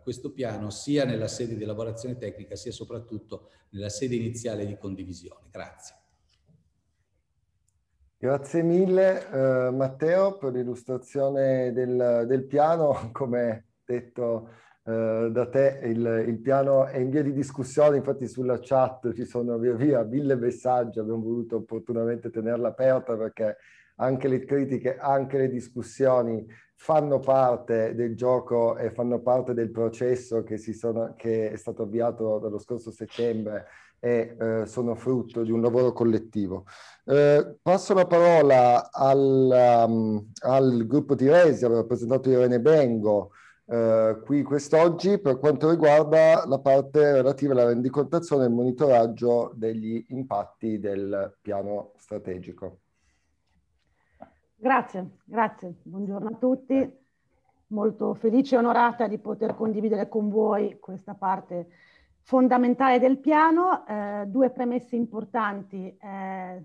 questo piano sia nella sede di elaborazione tecnica sia soprattutto nella sede iniziale di condivisione. Grazie. Grazie mille eh, Matteo per l'illustrazione del, del, piano. Come detto eh, da te, il, il, piano è in via di discussione, infatti sulla chat ci sono via via mille messaggi, abbiamo voluto opportunamente tenerla aperta perché anche le critiche, anche le discussioni fanno parte del gioco e fanno parte del processo che, sono, che è stato avviato dallo scorso settembre e eh, sono frutto di un lavoro collettivo. Eh, passo la parola al, um, al gruppo di Resi, rappresentato Irene Bengo, eh, qui quest'oggi per quanto riguarda la parte relativa alla rendicontazione e il monitoraggio degli impatti del piano strategico. Grazie, grazie. Buongiorno a tutti. Molto felice e onorata di poter condividere con voi questa parte fondamentale del piano. Eh, due premesse importanti. Eh,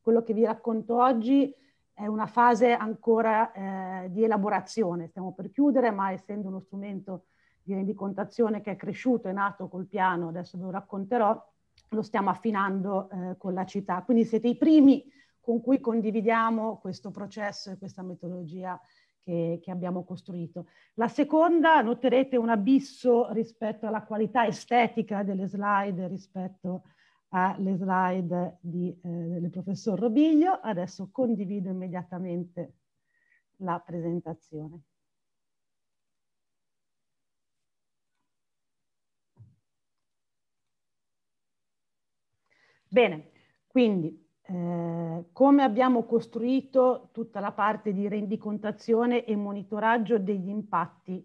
quello che vi racconto oggi è una fase ancora eh, di elaborazione. Stiamo per chiudere, ma essendo uno strumento di rendicontazione che è cresciuto, è nato col piano, adesso ve lo racconterò, lo stiamo affinando eh, con la città. Quindi siete i primi con cui condividiamo questo processo e questa metodologia che, che, abbiamo costruito. La seconda, noterete un abisso rispetto alla qualità estetica delle slide rispetto alle slide di, eh, del professor Robiglio. Adesso condivido immediatamente la presentazione. Bene, quindi eh, come abbiamo costruito tutta la parte di rendicontazione e monitoraggio degli impatti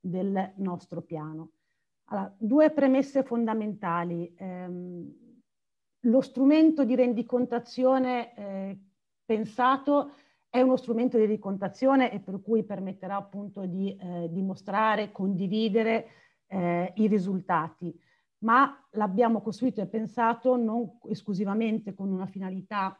del nostro piano. Allora, due premesse fondamentali. Eh, lo strumento di rendicontazione eh, pensato è uno strumento di rendicontazione e per cui permetterà appunto di eh, dimostrare, condividere eh, i risultati ma l'abbiamo costruito e pensato non esclusivamente con una finalità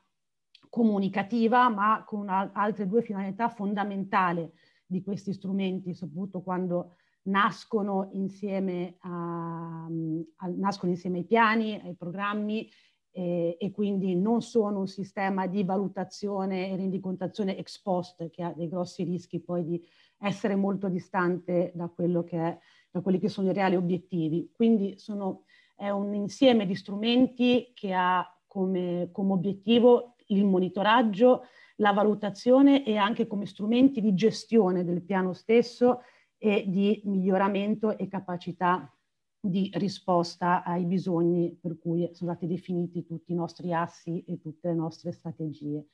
comunicativa, ma con altre due finalità fondamentali di questi strumenti, soprattutto quando nascono insieme, a, a, nascono insieme ai piani, ai programmi e, e, quindi non sono un sistema di valutazione e rendicontazione ex post che ha dei grossi rischi poi di essere molto distante da quello che è da quelli che sono i reali obiettivi. Quindi sono, è un insieme di strumenti che ha come, come obiettivo il monitoraggio, la valutazione e anche come strumenti di gestione del piano stesso e di miglioramento e capacità di risposta ai bisogni per cui sono stati definiti tutti i nostri assi e tutte le nostre strategie.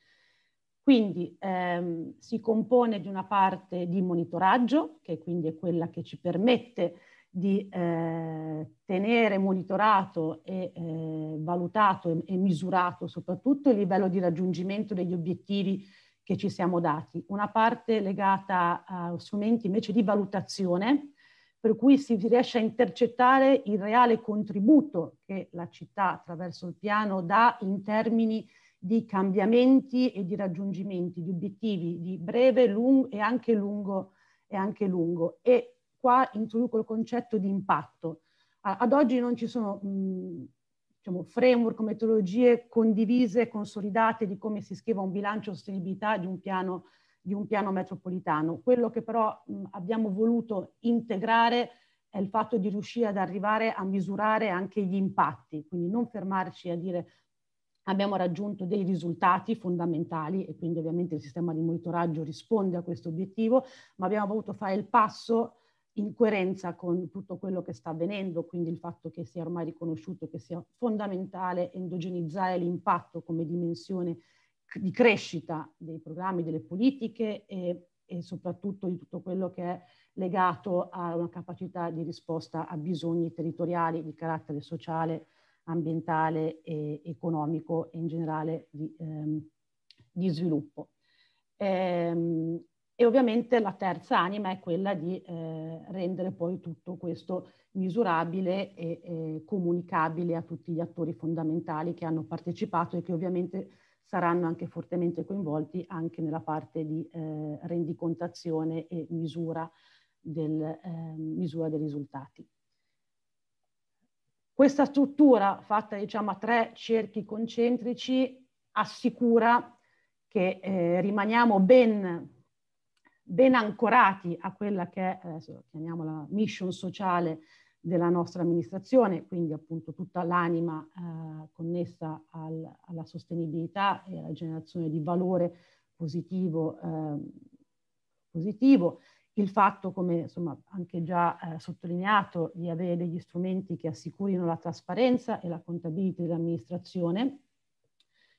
Quindi ehm, si compone di una parte di monitoraggio, che quindi è quella che ci permette di eh, tenere monitorato e eh, valutato e, e misurato soprattutto il livello di raggiungimento degli obiettivi che ci siamo dati. Una parte legata a strumenti invece di valutazione, per cui si riesce a intercettare il reale contributo che la città attraverso il piano dà in termini di cambiamenti e di raggiungimenti di obiettivi di breve, lungo e anche lungo e anche lungo. E qua introduco il concetto di impatto. Ad oggi non ci sono mh, diciamo, framework, metodologie condivise, consolidate di come si scriva un bilancio sostenibilità di un piano, di un piano metropolitano. Quello che però mh, abbiamo voluto integrare è il fatto di riuscire ad arrivare a misurare anche gli impatti, quindi non fermarci a dire abbiamo raggiunto dei risultati fondamentali e quindi ovviamente il sistema di monitoraggio risponde a questo obiettivo, ma abbiamo voluto fare il passo in coerenza con tutto quello che sta avvenendo, quindi il fatto che sia ormai riconosciuto che sia fondamentale endogenizzare l'impatto come dimensione di crescita dei programmi, delle politiche e, e, soprattutto di tutto quello che è legato a una capacità di risposta a bisogni territoriali di carattere sociale, ambientale e economico e in generale di, ehm, di sviluppo. Ehm, e ovviamente la terza anima è quella di eh, rendere poi tutto questo misurabile e eh, comunicabile a tutti gli attori fondamentali che hanno partecipato e che ovviamente saranno anche fortemente coinvolti anche nella parte di eh, rendicontazione e misura, del, ehm, misura dei risultati. Questa struttura fatta diciamo a tre cerchi concentrici assicura che eh, rimaniamo ben ben ancorati a quella che è, eh, chiamiamola mission sociale della nostra amministrazione, quindi appunto tutta l'anima eh, connessa al, alla sostenibilità e alla generazione di valore positivo, eh, positivo. Il fatto, come insomma anche già eh, sottolineato, di avere degli strumenti che assicurino la trasparenza e la contabilità dell'amministrazione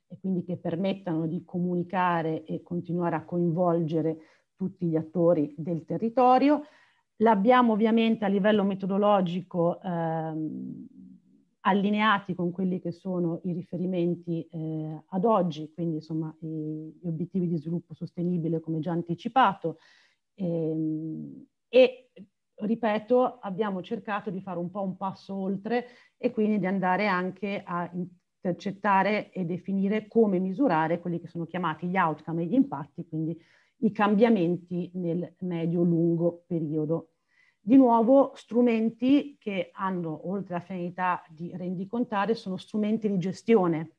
e quindi che permettano di comunicare e continuare a coinvolgere tutti gli attori del territorio. L'abbiamo ovviamente a livello metodologico ehm, allineati con quelli che sono i riferimenti eh, ad oggi, quindi insomma gli obiettivi di sviluppo sostenibile come già anticipato. Ehm, e ripeto, abbiamo cercato di fare un po' un passo oltre e quindi di andare anche a intercettare e definire come misurare quelli che sono chiamati gli outcome e gli impatti, quindi i cambiamenti nel medio-lungo periodo. Di nuovo, strumenti che hanno, oltre alla finalità di rendicontare, sono strumenti di gestione.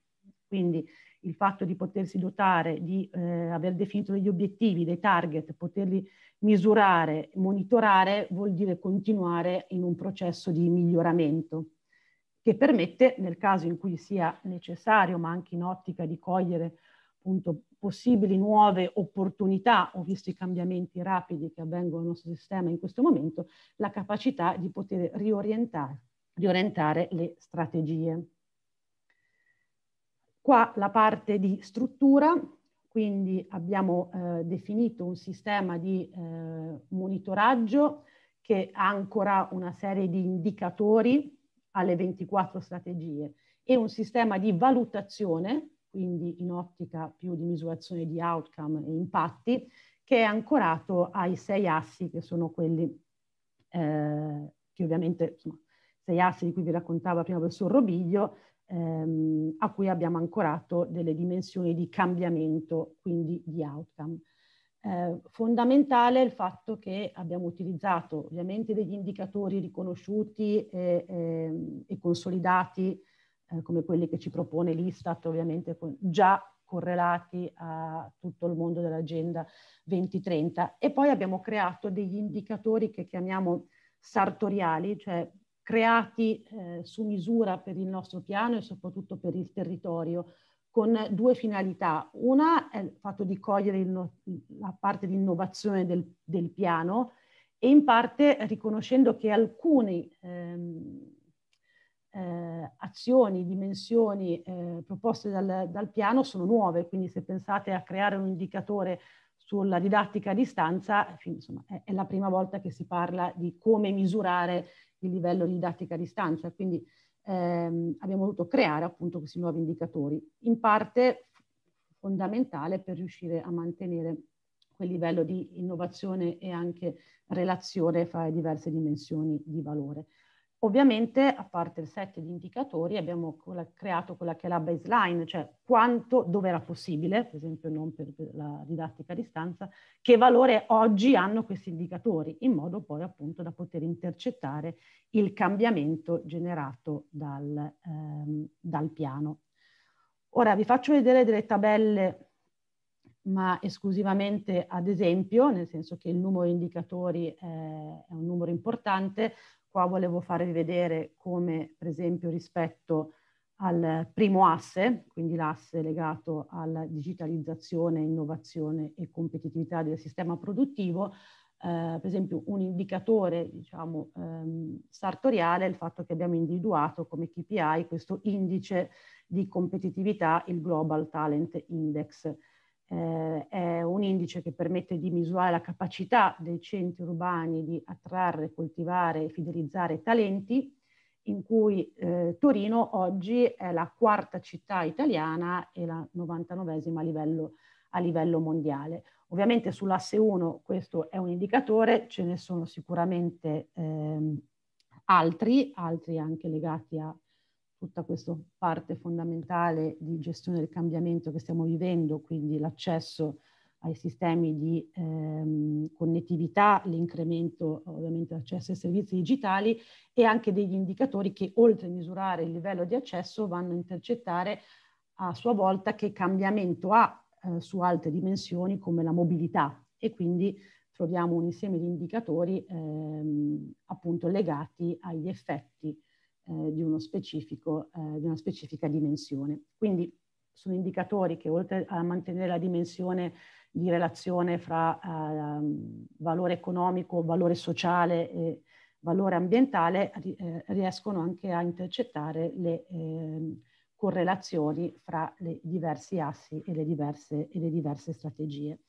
Quindi il fatto di potersi dotare, di eh, aver definito degli obiettivi, dei target, poterli misurare, monitorare, vuol dire continuare in un processo di miglioramento che permette, nel caso in cui sia necessario, ma anche in ottica di cogliere appunto possibili nuove opportunità, ho visto i cambiamenti rapidi che avvengono nel nostro sistema in questo momento, la capacità di poter riorientare, riorientare le strategie. Qua la parte di struttura, quindi abbiamo eh, definito un sistema di eh, monitoraggio che ancora una serie di indicatori alle 24 strategie e un sistema di valutazione quindi in ottica più di misurazione di outcome e impatti, che è ancorato ai sei assi che sono quelli eh, che ovviamente, insomma, sei assi di cui vi raccontava prima il professor Robiglio, ehm, a cui abbiamo ancorato delle dimensioni di cambiamento, quindi di outcome. Eh, fondamentale è il fatto che abbiamo utilizzato ovviamente degli indicatori riconosciuti e, e, ehm, e consolidati eh, come quelli che ci propone l'Istat, ovviamente con, già correlati a tutto il mondo dell'agenda 2030. E poi abbiamo creato degli indicatori che chiamiamo sartoriali, cioè creati eh, su misura per il nostro piano e soprattutto per il territorio, con due finalità. Una è il fatto di cogliere il, la parte di innovazione del, del, piano e in parte riconoscendo che alcune ehm, eh, azioni, dimensioni eh, proposte dal, dal, piano sono nuove, quindi se pensate a creare un indicatore sulla didattica a distanza, insomma, è la prima volta che si parla di come misurare il livello di didattica a distanza, quindi ehm, abbiamo voluto creare appunto questi nuovi indicatori, in parte fondamentale per riuscire a mantenere quel livello di innovazione e anche relazione fra le diverse dimensioni di valore. Ovviamente, a parte il set di indicatori, abbiamo creato quella che è la baseline, cioè quanto, dove era possibile, per esempio non per la didattica a distanza, che valore oggi hanno questi indicatori, in modo poi appunto da poter intercettare il cambiamento generato dal, ehm, dal piano. Ora vi faccio vedere delle tabelle ma esclusivamente ad esempio, nel senso che il numero di indicatori è un numero importante, Qua volevo farvi vedere come, per esempio, rispetto al primo asse, quindi l'asse legato alla digitalizzazione, innovazione e competitività del sistema produttivo, eh, per esempio un indicatore diciamo, ehm, sartoriale è il fatto che abbiamo individuato come KPI questo indice di competitività, il Global Talent Index, eh, è un indice che permette di misurare la capacità dei centri urbani di attrarre, coltivare e fidelizzare talenti, in cui eh, Torino oggi è la quarta città italiana e la 99esima a livello, a livello mondiale. Ovviamente sull'asse 1 questo è un indicatore, ce ne sono sicuramente ehm, altri, altri anche legati a tutta questa parte fondamentale di gestione del cambiamento che stiamo vivendo, quindi l'accesso ai sistemi di ehm, connettività, l'incremento ovviamente dell'accesso ai servizi digitali e anche degli indicatori che oltre a misurare il livello di accesso vanno a intercettare a sua volta che cambiamento ha eh, su altre dimensioni come la mobilità. E quindi troviamo un insieme di indicatori ehm, appunto legati agli effetti eh, di, eh, di una specifica dimensione. Quindi sono indicatori che oltre a mantenere la dimensione di relazione fra eh, valore economico, valore sociale e valore ambientale, eh, riescono anche a intercettare le eh, correlazioni fra i diversi assi e le diverse, e le diverse strategie.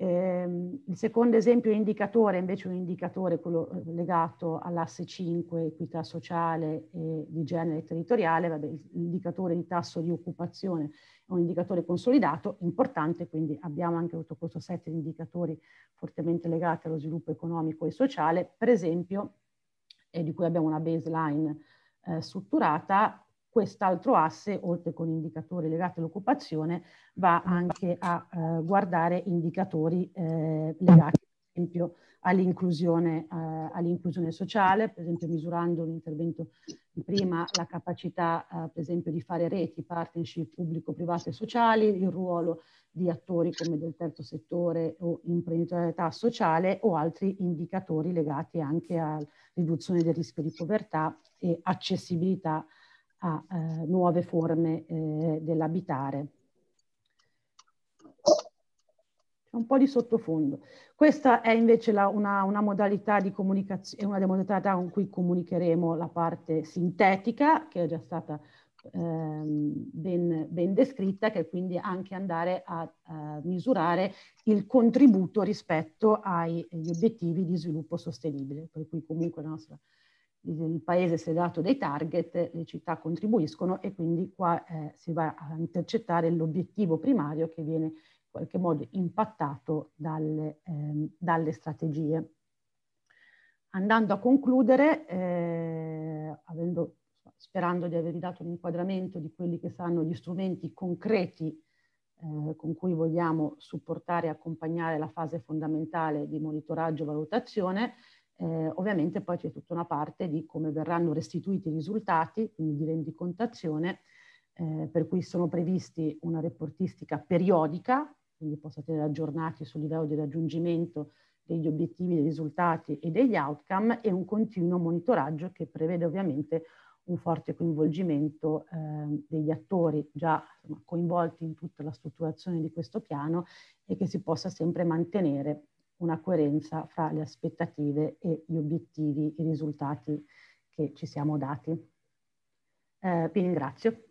Eh, il secondo esempio indicatore invece un indicatore quello eh, legato all'asse 5, equità sociale e di genere territoriale, Vabbè, l'indicatore di tasso di occupazione è un indicatore consolidato, importante, quindi abbiamo anche tutto questo set di indicatori fortemente legati allo sviluppo economico e sociale, per esempio, e di cui abbiamo una baseline eh, strutturata, quest'altro asse, oltre con indicatori legati all'occupazione, va anche a eh, guardare indicatori eh, legati, per esempio, all'inclusione, eh, all'inclusione sociale, per esempio misurando l'intervento di prima, la capacità, eh, per esempio, di fare reti, partnership pubblico-private e sociali, il ruolo di attori come del terzo settore o imprenditorialità sociale o altri indicatori legati anche a riduzione del rischio di povertà e accessibilità a eh, nuove forme eh, dell'abitare. C'è un po' di sottofondo. Questa è invece la, una, una, modalità di comunicazione, una delle modalità con cui comunicheremo la parte sintetica, che è già stata ehm, ben, ben, descritta, che è quindi anche andare a, a misurare il contributo rispetto agli obiettivi di sviluppo sostenibile, per cui comunque la nostra il paese si è dato dei target, le città contribuiscono e quindi qua eh, si va a intercettare l'obiettivo primario che viene in qualche modo impattato dalle, eh, dalle strategie. Andando a concludere, eh, avendo, sperando di avervi dato un inquadramento di quelli che saranno gli strumenti concreti eh, con cui vogliamo supportare e accompagnare la fase fondamentale di monitoraggio e valutazione, eh, ovviamente poi c'è tutta una parte di come verranno restituiti i risultati, quindi di rendicontazione, eh, per cui sono previsti una reportistica periodica, quindi possono aggiornati sul livello di raggiungimento degli obiettivi, dei risultati e degli outcome e un continuo monitoraggio che prevede ovviamente un forte coinvolgimento eh, degli attori già insomma, coinvolti in tutta la strutturazione di questo piano e che si possa sempre mantenere una coerenza fra le aspettative e gli obiettivi, i risultati che ci siamo dati. Eh, vi ringrazio.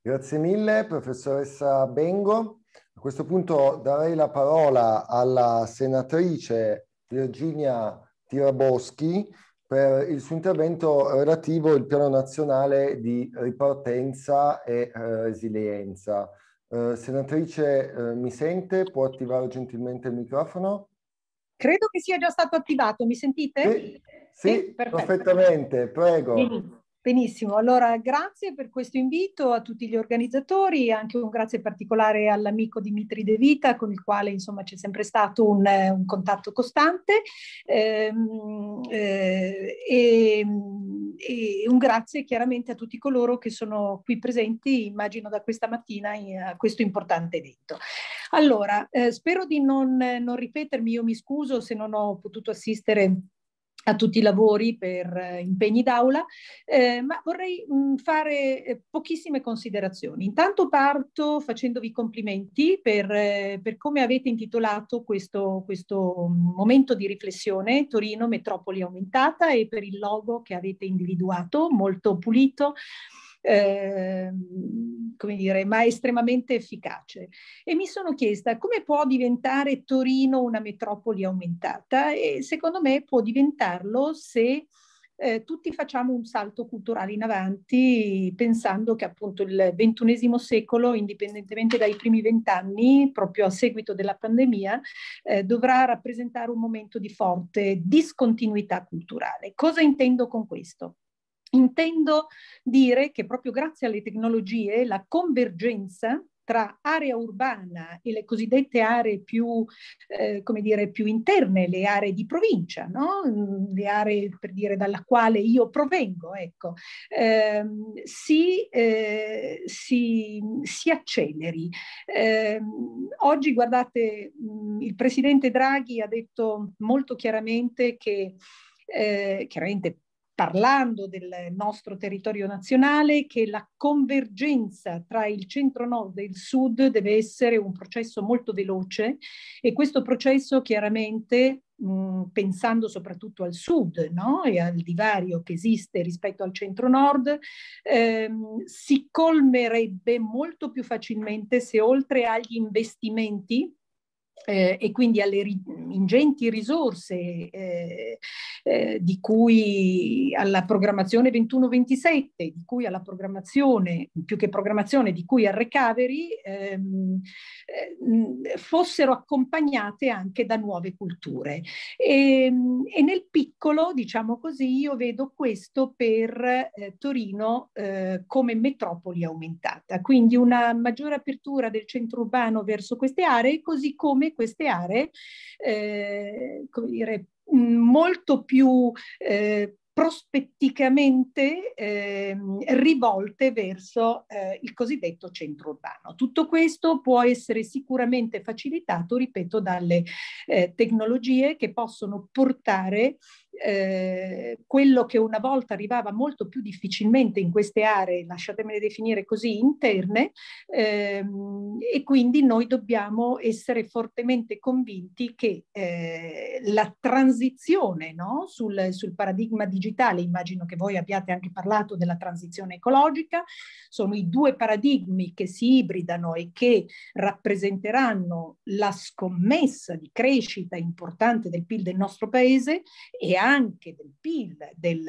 Grazie mille, professoressa Bengo. A questo punto darei la parola alla senatrice Virginia Tiraboschi per il suo intervento relativo al piano nazionale di ripartenza e eh, resilienza. Eh, senatrice, eh, mi sente? Può attivare gentilmente il microfono? Credo che sia già stato attivato, mi sentite? Sì, sì, sì perfettamente, prego. Benissimo. Benissimo, allora grazie per questo invito a tutti gli organizzatori, anche un grazie particolare all'amico Dimitri De Vita con il quale insomma c'è sempre stato un, un contatto costante ehm, eh, e, e, un grazie chiaramente a tutti coloro che sono qui presenti, immagino da questa mattina in, a questo importante evento. Allora, eh, spero di non, non ripetermi, io mi scuso se non ho potuto assistere a tutti i lavori per eh, impegni d'aula, eh, ma vorrei mh, mm, fare eh, pochissime considerazioni. Intanto parto facendovi complimenti per, eh, per come avete intitolato questo, questo, momento di riflessione, Torino Metropoli Aumentata, e per il logo che avete individuato, molto pulito, eh, come dire, ma estremamente efficace. E mi sono chiesta come può diventare Torino una metropoli aumentata e secondo me può diventarlo se eh, tutti facciamo un salto culturale in avanti pensando che appunto il ventunesimo secolo, indipendentemente dai primi vent'anni, proprio a seguito della pandemia, eh, dovrà rappresentare un momento di forte discontinuità culturale. Cosa intendo con questo? Intendo dire che proprio grazie alle tecnologie la convergenza tra area urbana e le cosiddette aree più, eh, come dire, più interne, le aree di provincia, no? le aree per dire dalla quale io provengo, ecco, eh, si, eh, si, si, acceleri. Ehm, oggi, guardate, il presidente Draghi ha detto molto chiaramente che eh, chiaramente parlando del nostro territorio nazionale, che la convergenza tra il centro-nord e il sud deve essere un processo molto veloce e questo processo chiaramente mh, pensando soprattutto al sud no? e al divario che esiste rispetto al centro-nord, ehm, si colmerebbe molto più facilmente se oltre agli investimenti eh, e quindi alle ri- ingenti risorse eh, eh, di cui alla programmazione 21-27, di cui alla programmazione, più che programmazione, di cui al recovery, ehm, eh, fossero accompagnate anche da nuove culture. E, e, nel piccolo, diciamo così, io vedo questo per eh, Torino eh, come metropoli aumentata, quindi una maggiore apertura del centro urbano verso queste aree, così come queste aree, eh, come dire, molto più eh, prospetticamente eh, rivolte verso eh, il cosiddetto centro urbano. Tutto questo può essere sicuramente facilitato, ripeto, dalle eh, tecnologie che possono portare eh, quello che una volta arrivava molto più difficilmente in queste aree, lasciatemele definire così, interne, ehm, e quindi noi dobbiamo essere fortemente convinti che eh, la transizione no, sul, sul paradigma digitale, immagino che voi abbiate anche parlato della transizione ecologica, sono i due paradigmi che si ibridano e che rappresenteranno la scommessa di crescita importante del PIL del nostro paese e anche del PIL del,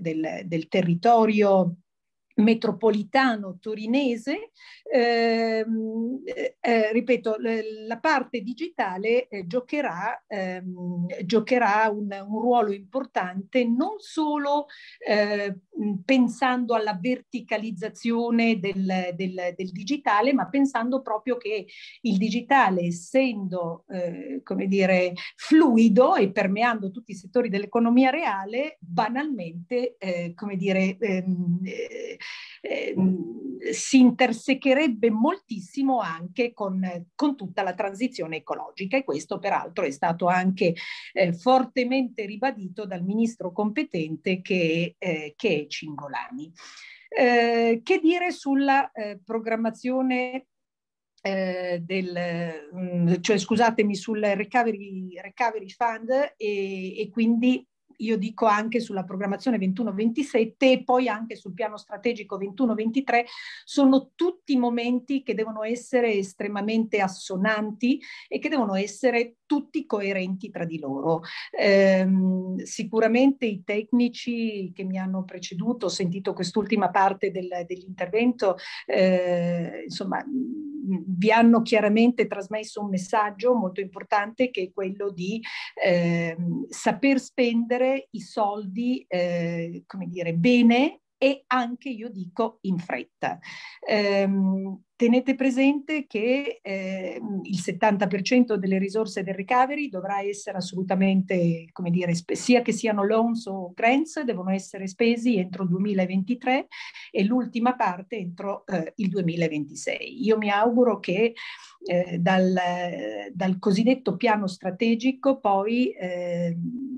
del, del territorio metropolitano torinese, ehm, eh, ripeto, la parte digitale eh, giocherà, ehm, giocherà un, un, ruolo importante non solo eh, pensando alla verticalizzazione del, del, del, digitale, ma pensando proprio che il digitale, essendo eh, come dire, fluido e permeando tutti i settori dell'economia reale, banalmente, eh, come dire, ehm, eh, si intersecherebbe moltissimo anche con, con, tutta la transizione ecologica. E questo peraltro è stato anche eh, fortemente ribadito dal ministro competente che, eh, che Cingolani. Eh, che dire sulla eh, programmazione eh, del, mm, cioè scusatemi, sul recovery, recovery fund e, e quindi io dico anche sulla programmazione 21-27 e poi anche sul piano strategico 21-23, sono tutti momenti che devono essere estremamente assonanti e che devono essere tutti coerenti tra di loro. Eh, sicuramente i tecnici che mi hanno preceduto, ho sentito quest'ultima parte del, dell'intervento, eh, insomma, vi hanno chiaramente trasmesso un messaggio molto importante che è quello di eh, saper spendere i soldi, eh, come dire, bene e anche, io dico, in fretta. Um, tenete presente che eh, il 70% delle risorse del recovery dovrà essere assolutamente, come dire, sia che siano loans o grants, devono essere spesi entro il 2023 e l'ultima parte entro eh, il 2026. Io mi auguro che eh, dal, dal, cosiddetto piano strategico poi eh,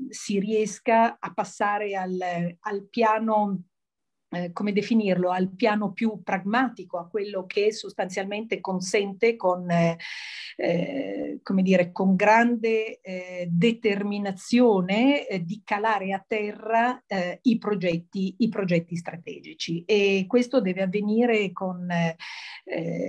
si riesca a passare al, al piano eh, come definirlo, al piano più pragmatico, a quello che sostanzialmente consente con, eh, eh, come dire, con grande eh, determinazione di calare a terra i, progetti, i progetti strategici. E questo deve avvenire con,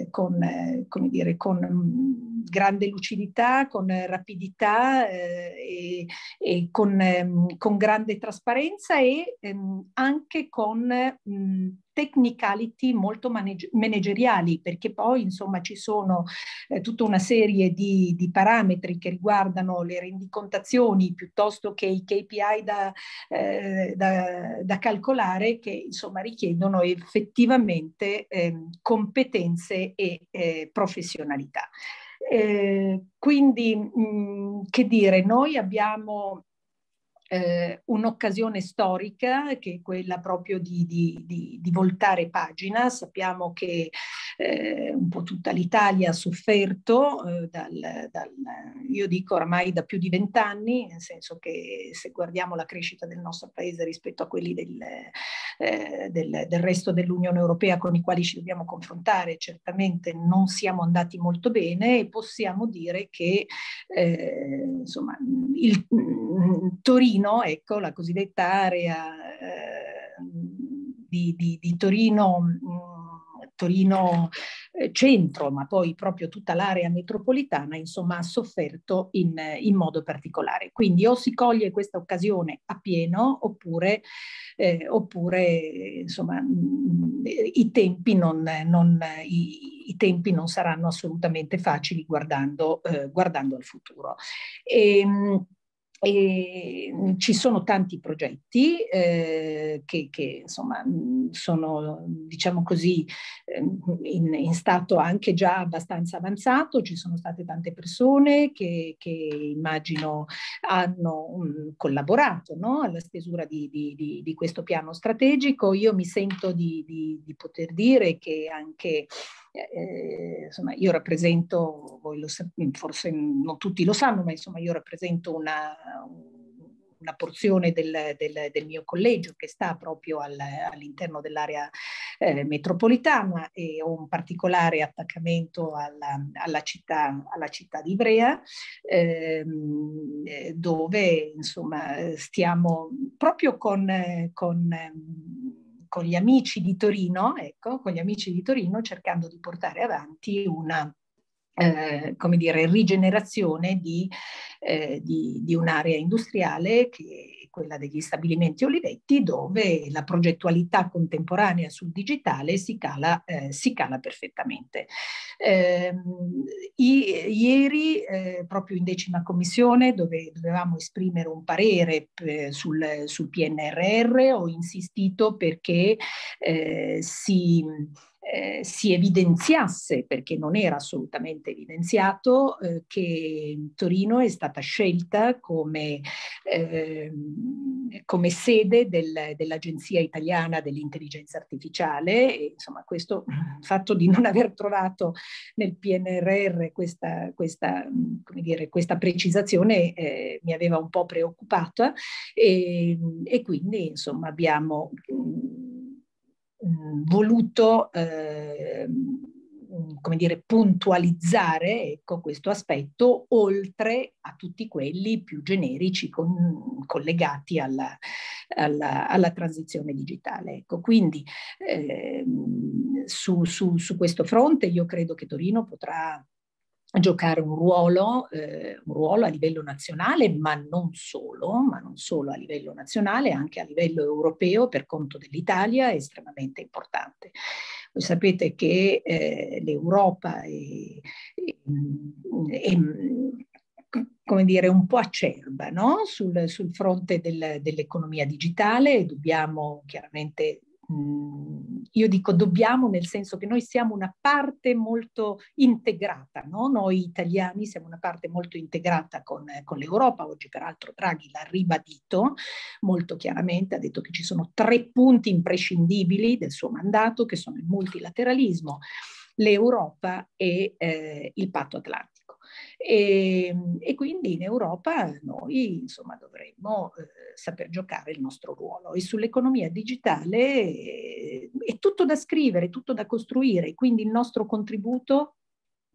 con, come dire, con mm, grande lucidità, con rapidità e, e con, ehm, con, grande trasparenza e ehm, anche con mh, technicality molto manage- manageriali, perché poi insomma ci sono eh, tutta una serie di, di, parametri che riguardano le rendicontazioni piuttosto che i KPI da, eh, da, da calcolare che insomma richiedono effettivamente eh, competenze e eh, professionalità. Eh, quindi, mh, che dire, noi abbiamo eh, un'occasione storica che è quella proprio di, di, di, di voltare pagina. Sappiamo che eh, un po' tutta l'Italia ha sofferto eh, dal, dal, io dico ormai da più di vent'anni, nel senso che se guardiamo la crescita del nostro paese rispetto a quelli del, eh, del, del resto dell'Unione Europea con i quali ci dobbiamo confrontare, certamente non siamo andati molto bene e possiamo dire che eh, insomma, il, Torino ecco, la cosiddetta area eh, di, di, di, Torino, Torino eh, centro, ma poi proprio tutta l'area metropolitana, insomma, ha sofferto in, in, modo particolare. Quindi o si coglie questa occasione a pieno, oppure, eh, oppure insomma, mm, i, tempi non, non, i, i, tempi non, saranno assolutamente facili guardando, eh, guardando al futuro. E, mh, e mm, ci sono tanti progetti eh, che, che, insomma mm, sono diciamo così ehm, in, in, stato anche già abbastanza avanzato, ci sono state tante persone che, che immagino hanno um, collaborato no? alla stesura di, di, di, di, questo piano strategico. Io mi sento di poter dire che anche eh, insomma, io rappresento, voi lo, forse non tutti lo sanno, ma insomma io rappresento una, una porzione del, del, del, mio collegio che sta proprio al, all'interno dell'area eh, metropolitana e ho un particolare attaccamento alla, alla, città, alla città, di Ivrea, ehm, eh, dove insomma stiamo proprio con, con con gli amici di Torino, ecco, con gli amici di Torino cercando di portare avanti una eh, come dire, rigenerazione di, eh, di, di un'area industriale che quella degli stabilimenti Olivetti, dove la progettualità contemporanea sul digitale si cala, eh, si cala perfettamente. Eh, ieri, eh, proprio in decima commissione, dove dovevamo esprimere un parere eh, sul, sul, PNRR, ho insistito perché eh, si eh, si evidenziasse, perché non era assolutamente evidenziato, eh, che Torino è stata scelta come, eh, come sede del, dell'Agenzia Italiana dell'Intelligenza Artificiale. E, insomma, questo fatto di non aver trovato nel PNRR questa, questa, dire, questa precisazione eh, mi aveva un po' preoccupata e, e quindi insomma abbiamo mh, voluto eh, come dire, puntualizzare ecco, questo aspetto oltre a tutti quelli più generici con, collegati alla, alla, alla, transizione digitale. Ecco, quindi eh, su, su, su questo fronte io credo che Torino potrà giocare un ruolo, eh, un ruolo a livello nazionale, ma non solo, ma non solo a livello nazionale, anche a livello europeo per conto dell'Italia è estremamente importante. Voi sapete che eh, l'Europa è, è, è, come dire, un po' acerba no? sul, sul, fronte del, dell'economia digitale, dobbiamo chiaramente io dico dobbiamo nel senso che noi siamo una parte molto integrata, no? noi italiani siamo una parte molto integrata con, con l'Europa, oggi peraltro Draghi l'ha ribadito molto chiaramente, ha detto che ci sono tre punti imprescindibili del suo mandato che sono il multilateralismo, l'Europa e eh, il patto atlantico. E, ehm, e, quindi in Europa noi insomma dovremmo eh, saper giocare il nostro ruolo e sull'economia digitale eh, è tutto da scrivere, tutto da costruire, quindi il nostro contributo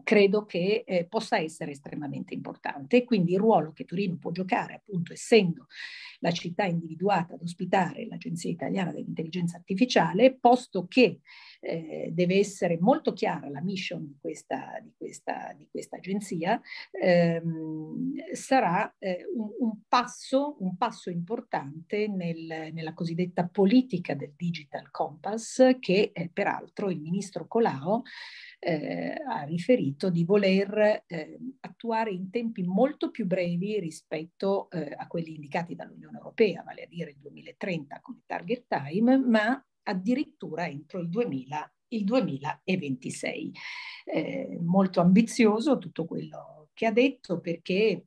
credo che eh, possa essere estremamente importante. Quindi il ruolo che Torino può giocare, appunto essendo la città individuata ad ospitare l'Agenzia Italiana dell'Intelligenza Artificiale, posto che eh, deve essere molto chiara la mission di questa, di questa, di questa agenzia, ehm, sarà eh, un, un, passo, un, passo, importante nel, nella cosiddetta politica del Digital Compass che eh, peraltro il ministro Colau eh, ha riferito di voler eh, attuare in tempi molto più brevi rispetto eh, a quelli indicati dall'Unione Europea, vale a dire il 2030 come target time, ma addirittura entro il 2000 il 2026. Eh, molto ambizioso tutto quello che ha detto perché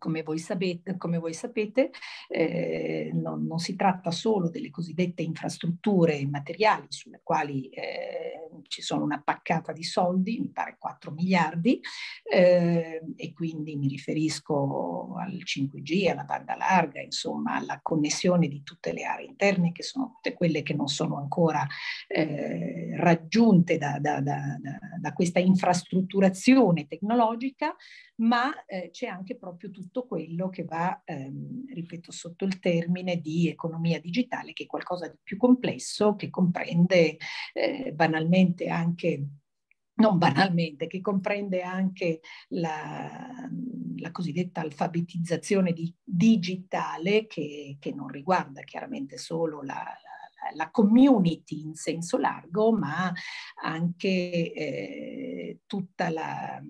come voi sapete, come voi sapete eh, non, non, si tratta solo delle cosiddette infrastrutture materiali sulle quali eh, ci sono una paccata di soldi, mi pare 4 miliardi, eh, e quindi mi riferisco al 5G, alla banda larga, insomma alla connessione di tutte le aree interne che sono tutte quelle che non sono ancora eh, raggiunte da, da, da, da questa infrastrutturazione tecnologica, ma eh, c'è anche proprio tutto quello che va, ehm, ripeto, sotto il termine di economia digitale, che è qualcosa di più complesso, che comprende eh, banalmente anche non banalmente, che comprende anche la, la cosiddetta alfabetizzazione di, digitale che, che, non riguarda chiaramente solo la, la community in senso largo, ma anche eh, tutta la,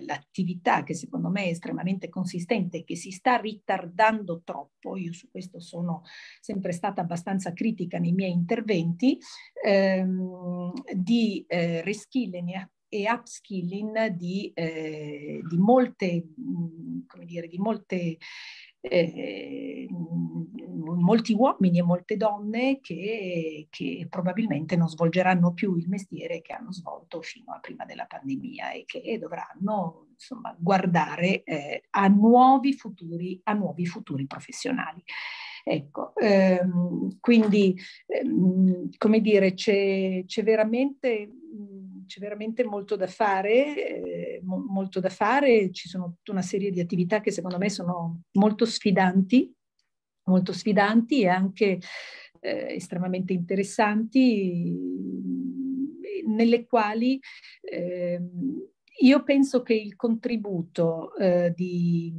l'attività che secondo me è estremamente consistente e che si sta ritardando troppo, io su questo sono sempre stata abbastanza critica nei miei interventi, ehm, di eh, reskilling e upskilling di, eh, di molte, come dire, di molte eh, molti uomini e molte donne che, che, probabilmente non svolgeranno più il mestiere che hanno svolto fino a prima della pandemia e che dovranno insomma, guardare eh, a, nuovi futuri, a nuovi futuri professionali. Ecco, ehm, quindi, ehm, come dire, c'è, c'è veramente c'è veramente molto da fare, eh, mo- molto da fare, ci sono tutta una serie di attività che secondo me sono molto sfidanti, molto sfidanti e anche eh, estremamente interessanti, nelle quali eh, io penso che il contributo eh, di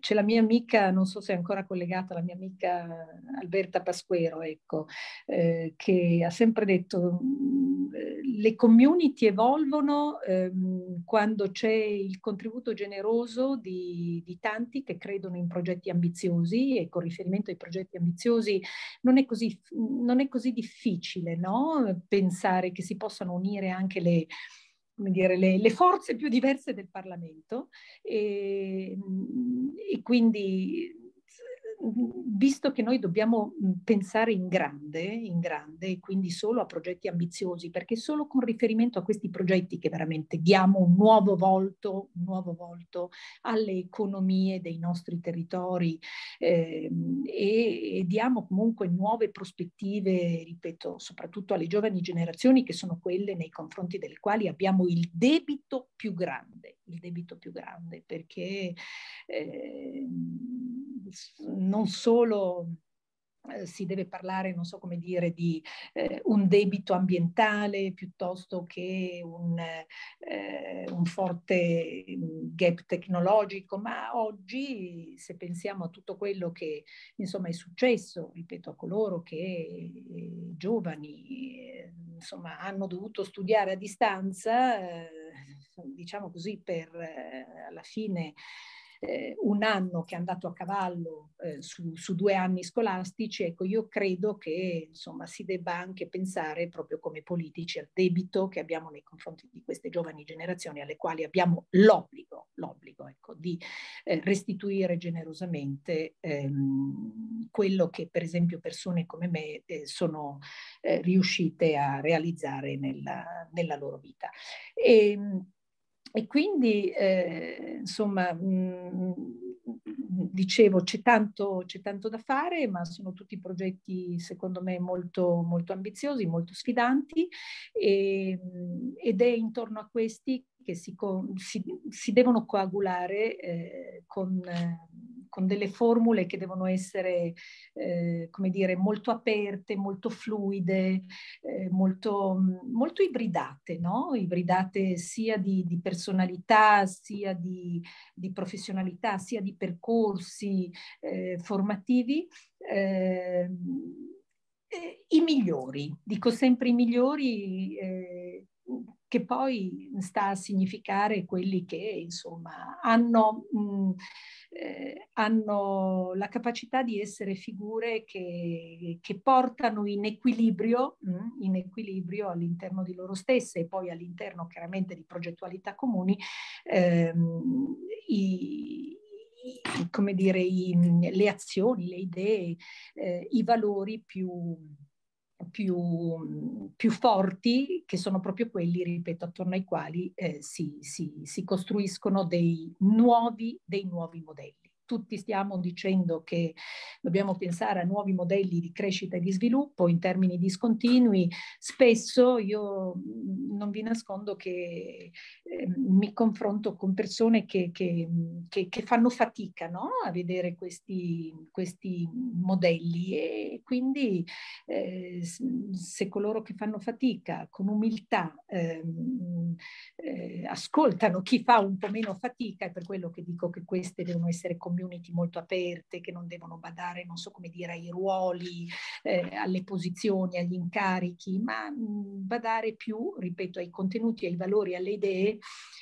c'è la mia amica, non so se è ancora collegata, la mia amica Alberta Pasquero, ecco, eh, che ha sempre detto mm, le community evolvono ehm, quando c'è il contributo generoso di, di, tanti che credono in progetti ambiziosi e con riferimento ai progetti ambiziosi non è così, non è così difficile no? pensare che si possano unire anche le dire, le, le, forze più diverse del Parlamento e, e quindi visto che noi dobbiamo pensare in grande, in grande e quindi solo a progetti ambiziosi, perché solo con riferimento a questi progetti che veramente diamo un nuovo volto, un nuovo volto alle economie dei nostri territori eh, e, e diamo comunque nuove prospettive, ripeto, soprattutto alle giovani generazioni che sono quelle nei confronti delle quali abbiamo il debito più grande, il debito più grande, perché eh, non solo eh, si deve parlare, non so come dire, di eh, un debito ambientale piuttosto che un, eh, un, forte gap tecnologico, ma oggi se pensiamo a tutto quello che insomma è successo, ripeto, a coloro che eh, giovani eh, insomma hanno dovuto studiare a distanza, eh, diciamo così, per alla fine eh, un anno che è andato a cavallo eh, su, su, due anni scolastici, ecco, io credo che insomma si debba anche pensare proprio come politici al debito che abbiamo nei confronti di queste giovani generazioni alle quali abbiamo l'obbligo, l'obbligo ecco, di eh, restituire generosamente ehm, quello che per esempio persone come me eh, sono eh, riuscite a realizzare nella, nella loro vita. E, ehm, e quindi, eh, insomma, mh, dicevo, c'è tanto, c'è tanto, da fare, ma sono tutti progetti, secondo me, molto, molto ambiziosi, molto sfidanti, e, ed è intorno a questi che si, si, si devono coagulare eh, con... Eh, con delle formule che devono essere, eh, come dire, molto aperte, molto fluide, eh, molto, molto, ibridate, no? Ibridate sia di, di personalità, sia di, di, professionalità, sia di percorsi eh, formativi. Eh, i migliori, dico sempre i migliori, eh, che poi sta a significare quelli che insomma hanno, mh, eh, hanno la capacità di essere figure che, che portano in equilibrio, mh, in equilibrio all'interno di loro stesse e poi all'interno chiaramente di progettualità comuni ehm, i, come dire, i, le azioni, le idee, eh, i valori più, più, più, forti, che sono proprio quelli, ripeto, attorno ai quali eh, si, si, si, costruiscono dei nuovi, dei nuovi modelli tutti stiamo dicendo che dobbiamo pensare a nuovi modelli di crescita e di sviluppo in termini discontinui, spesso io non vi nascondo che eh, mi confronto con persone che, che, che, che fanno fatica no? a vedere questi, questi, modelli e quindi eh, se coloro che fanno fatica con umiltà eh, ascoltano chi fa un po' meno fatica, è per quello che dico che queste devono essere comuni community molto aperte che non devono badare, non so come dire, ai ruoli, eh, alle posizioni, agli incarichi, ma mh, mm, badare più, ripeto, ai contenuti, ai valori, alle idee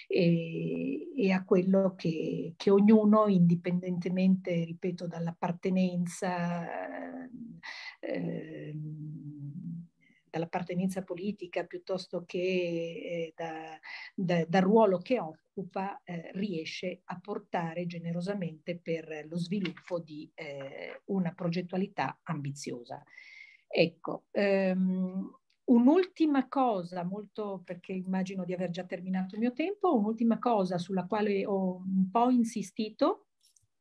e, e a quello che, che, ognuno, indipendentemente, ripeto, dall'appartenenza, eh, dall'appartenenza politica piuttosto che eh, da, da, dal ruolo che occupa, eh, riesce a portare generosamente per lo sviluppo di eh, una progettualità ambiziosa. Ecco, ehm, Un'ultima cosa, molto perché immagino di aver già terminato il mio tempo, un'ultima cosa sulla quale ho un po' insistito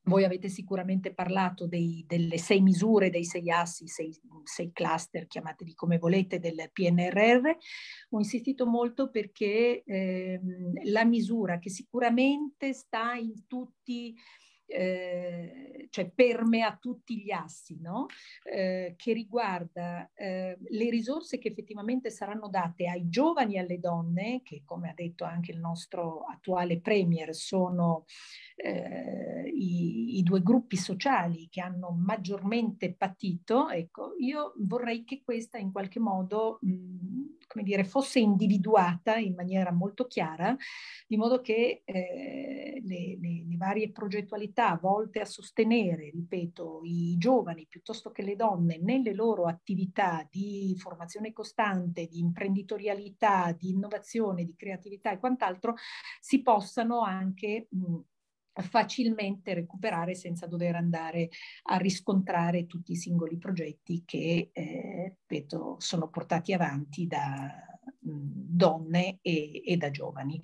voi avete sicuramente parlato dei, delle sei misure, dei sei assi, sei, sei, cluster, chiamateli come volete, del PNRR. Ho insistito molto perché ehm, la misura che sicuramente sta in tutti eh, cioè permea tutti gli assi, no? eh, che riguarda eh, le risorse che effettivamente saranno date ai giovani e alle donne, che come ha detto anche il nostro attuale Premier sono eh, i, i, due gruppi sociali che hanno maggiormente patito, ecco, io vorrei che questa in qualche modo, mh, come dire, fosse individuata in maniera molto chiara, di modo che eh, le, le, le varie progettualità volte a sostenere, ripeto, i giovani piuttosto che le donne nelle loro attività di formazione costante, di imprenditorialità, di innovazione, di creatività e quant'altro, si possano anche mh, facilmente recuperare senza dover andare a riscontrare tutti i singoli progetti che eh, ripeto, sono portati avanti da mh, donne e, e, da giovani.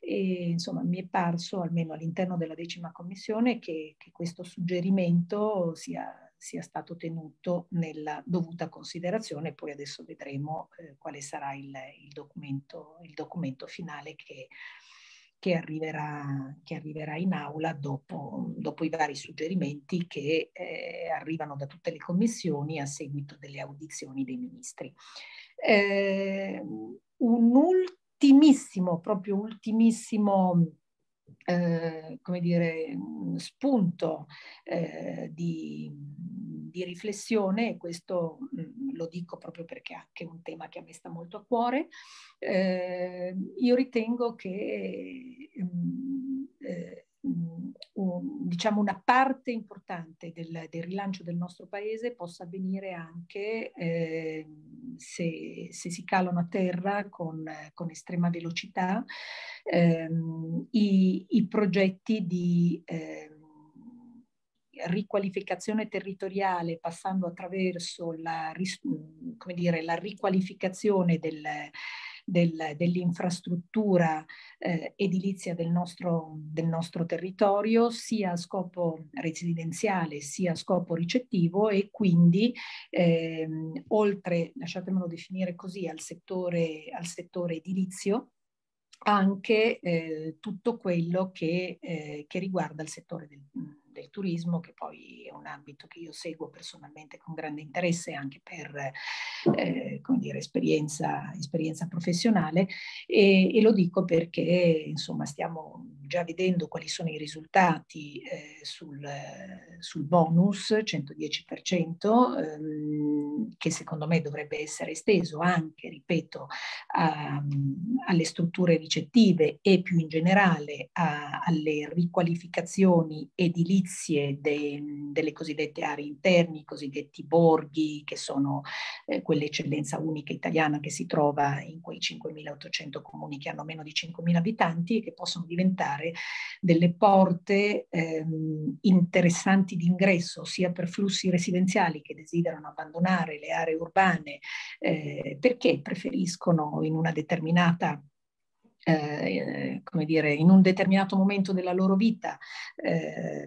E, insomma, mi è parso, almeno all'interno della decima commissione, che, che questo suggerimento sia, sia, stato tenuto nella dovuta considerazione. Poi adesso vedremo eh, quale sarà il, il, documento, il documento finale che che arriverà, che arriverà in aula dopo, dopo, i vari suggerimenti che eh, arrivano da tutte le commissioni a seguito delle audizioni dei ministri. Eh, un ultimissimo, proprio ultimissimo eh, come dire, spunto eh, di, di, riflessione, e questo mh, mm, lo dico proprio perché è anche un tema che a me sta molto a cuore, eh, io ritengo che mh, un, diciamo una parte importante del, del, rilancio del nostro paese possa avvenire anche eh, se, se, si calano a terra con, con estrema velocità ehm, i, i, progetti di eh, riqualificazione territoriale passando attraverso la, dire, la riqualificazione del del, dell'infrastruttura eh, edilizia del nostro, del nostro territorio, sia a scopo residenziale sia a scopo ricettivo e quindi ehm, oltre, lasciatemelo definire così, al settore, al settore edilizio, anche eh, tutto quello che, eh, che, riguarda il settore del, del turismo, che poi è un ambito che io seguo personalmente con grande interesse anche per eh, dire, esperienza, esperienza professionale e, e, lo dico perché insomma stiamo già vedendo quali sono i risultati eh, sul, sul, bonus 110%, ehm, che secondo me dovrebbe essere esteso anche, ripeto, a, alle strutture ricettive e più in generale a, alle riqualificazioni edilizie de, delle cosiddette aree interni, i cosiddetti borghi, che sono eh, quell'eccellenza unica italiana che si trova in quei 5.800 comuni che hanno meno di 5.000 abitanti e che possono diventare trovare delle porte ehm, interessanti di ingresso sia per flussi residenziali che desiderano abbandonare le aree urbane eh, perché preferiscono in una determinata eh, come dire, in un determinato momento della loro vita eh,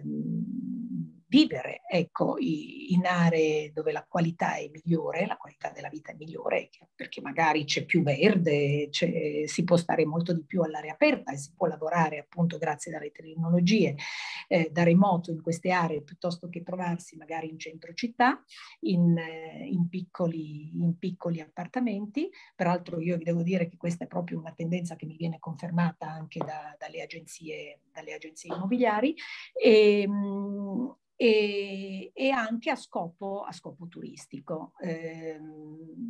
vivere ecco, in aree dove la qualità è migliore, la qualità della vita è migliore, perché magari c'è più verde, si può stare molto di più all'aria aperta e si può lavorare appunto grazie alle tecnologie eh, da remoto in queste aree piuttosto che trovarsi magari in centro città, in, eh, in, piccoli, in piccoli appartamenti. Peraltro io vi devo dire che questa è proprio una tendenza che mi viene confermata anche da, dalle, agenzie, dalle agenzie immobiliari. E, mh, e, e anche a scopo, a scopo turistico. Eh,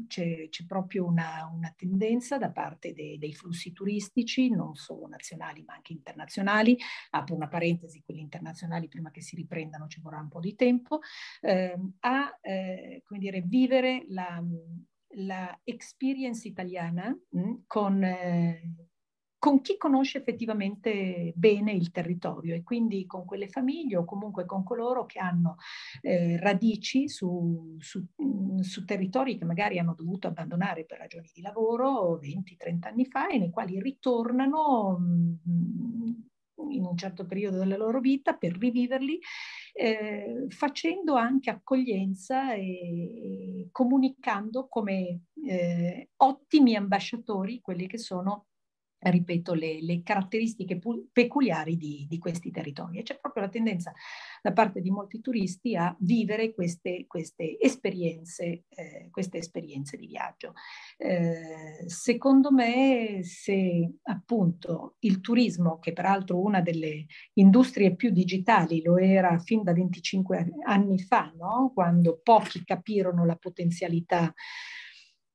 c'è, c'è, proprio una, una, tendenza da parte dei, dei, flussi turistici, non solo nazionali ma anche internazionali, apro una parentesi, quelli internazionali prima che si riprendano ci vorrà un po' di tempo, eh, a come dire, vivere la, la experience italiana mh, mm, con eh, con chi conosce effettivamente bene il territorio e quindi con quelle famiglie o comunque con coloro che hanno eh, radici su, su, mm, su, territori che magari hanno dovuto abbandonare per ragioni di lavoro 20-30 anni fa e nei quali ritornano mm, in un certo periodo della loro vita per riviverli, eh, facendo anche accoglienza e, e comunicando come eh, ottimi ambasciatori quelli che sono ripeto, le, le caratteristiche peculiari di, di, questi territori. E c'è proprio la tendenza da parte di molti turisti a vivere queste, queste, esperienze, eh, queste esperienze di viaggio. Eh, secondo me, se appunto il turismo, che peraltro una delle industrie più digitali, lo era fin da 25 anni fa, no? quando pochi capirono la potenzialità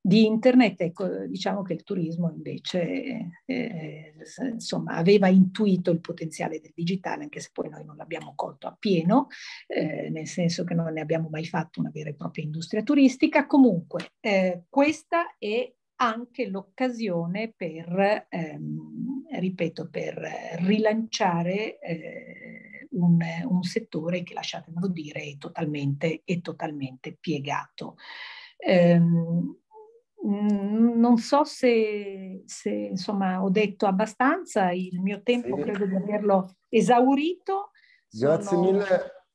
di internet, ecco, diciamo che il turismo invece eh, insomma, aveva intuito il potenziale del digitale, anche se poi noi non l'abbiamo colto appieno, eh, nel senso che non ne abbiamo mai fatto una vera e propria industria turistica. Comunque, eh, questa è anche l'occasione per, ehm, ripeto, per rilanciare eh, un, un, settore che, lasciatemelo dire, è totalmente, è totalmente piegato. Um, non so se, se, insomma ho detto abbastanza, il mio tempo sì. credo di averlo esaurito. Grazie, Sono... mille,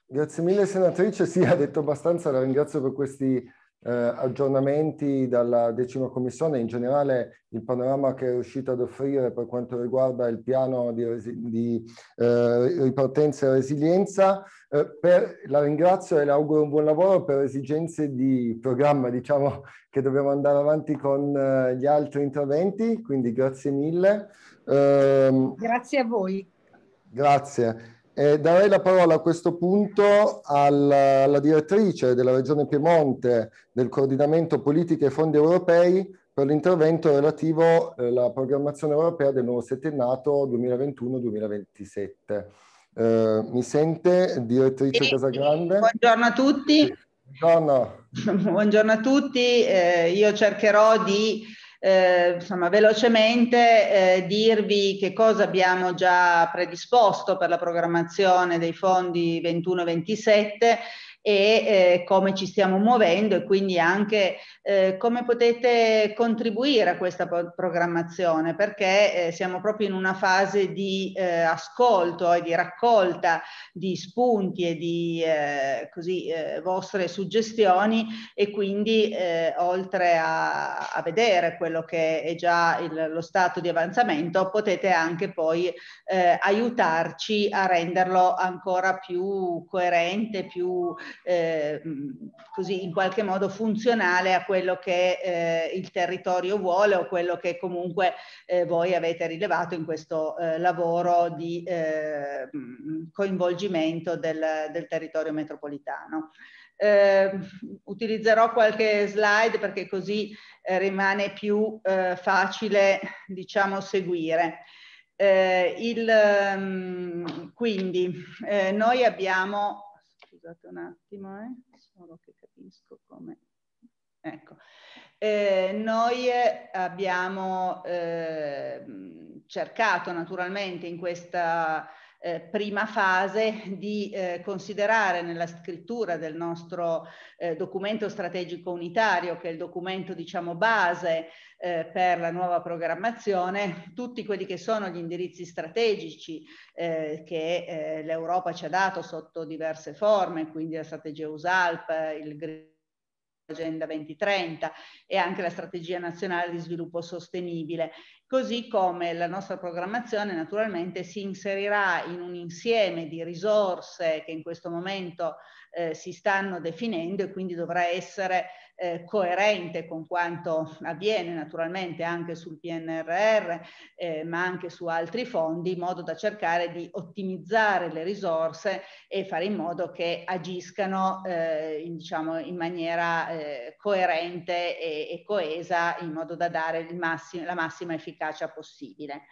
grazie mille senatrice, sì ha detto abbastanza, la ringrazio per questi eh, aggiornamenti dalla decima commissione, in generale il panorama che è riuscito ad offrire per quanto riguarda il piano di, di eh, ripartenza e resilienza. Eh, per, la ringrazio e le auguro un buon lavoro per esigenze di programma, diciamo che dobbiamo andare avanti con eh, gli altri interventi, quindi grazie mille. Ehm, grazie a voi. Grazie. Eh, darei la parola a questo punto alla, alla, direttrice della Regione Piemonte del coordinamento politiche e fondi europei per l'intervento relativo alla programmazione europea del nuovo settennato 2021-2027. Eh, mi sente, direttrice sì, Casagrande? Buongiorno a tutti. Buongiorno. Buongiorno a tutti. Eh, io cercherò di eh, insomma, velocemente eh, dirvi che cosa abbiamo già predisposto per la programmazione dei fondi 21-27 e eh, come ci stiamo muovendo e quindi anche eh, come potete contribuire a questa programmazione perché eh, siamo proprio in una fase di eh, ascolto e di raccolta di spunti e di eh, così, eh, vostre suggestioni e quindi oltre a, a, vedere quello che è già il, lo stato di avanzamento potete anche poi aiutarci a renderlo ancora più coerente, più eh, così in qualche modo funzionale a quello che eh, il territorio vuole o quello che comunque eh, voi avete rilevato in questo eh, lavoro di eh, coinvolgimento del, del territorio metropolitano. Eh, utilizzerò qualche slide perché così eh, rimane più eh, facile diciamo seguire. Eh, il, quindi noi abbiamo scusate un attimo, eh, solo che capisco come... Ecco, eh, noi abbiamo eh, cercato naturalmente in questa eh, prima fase di eh, considerare nella scrittura del nostro eh, documento strategico unitario, che è il documento diciamo base eh, per la nuova programmazione, tutti quelli che sono gli indirizzi strategici eh, che eh, l'Europa ci ha dato sotto diverse forme, quindi la strategia USALP, il Green Agenda 2030 e anche la strategia nazionale di sviluppo sostenibile, così come la nostra programmazione naturalmente si inserirà in un insieme di risorse che in questo momento eh, si stanno definendo e quindi dovrà essere eh, coerente con quanto avviene naturalmente anche sul PNRR, eh, ma anche su altri fondi, in modo da cercare di ottimizzare le risorse e fare in modo che agiscano eh, in, diciamo, in maniera eh, coerente e, e, coesa, in modo da dare massimo, la massima efficacia possibile.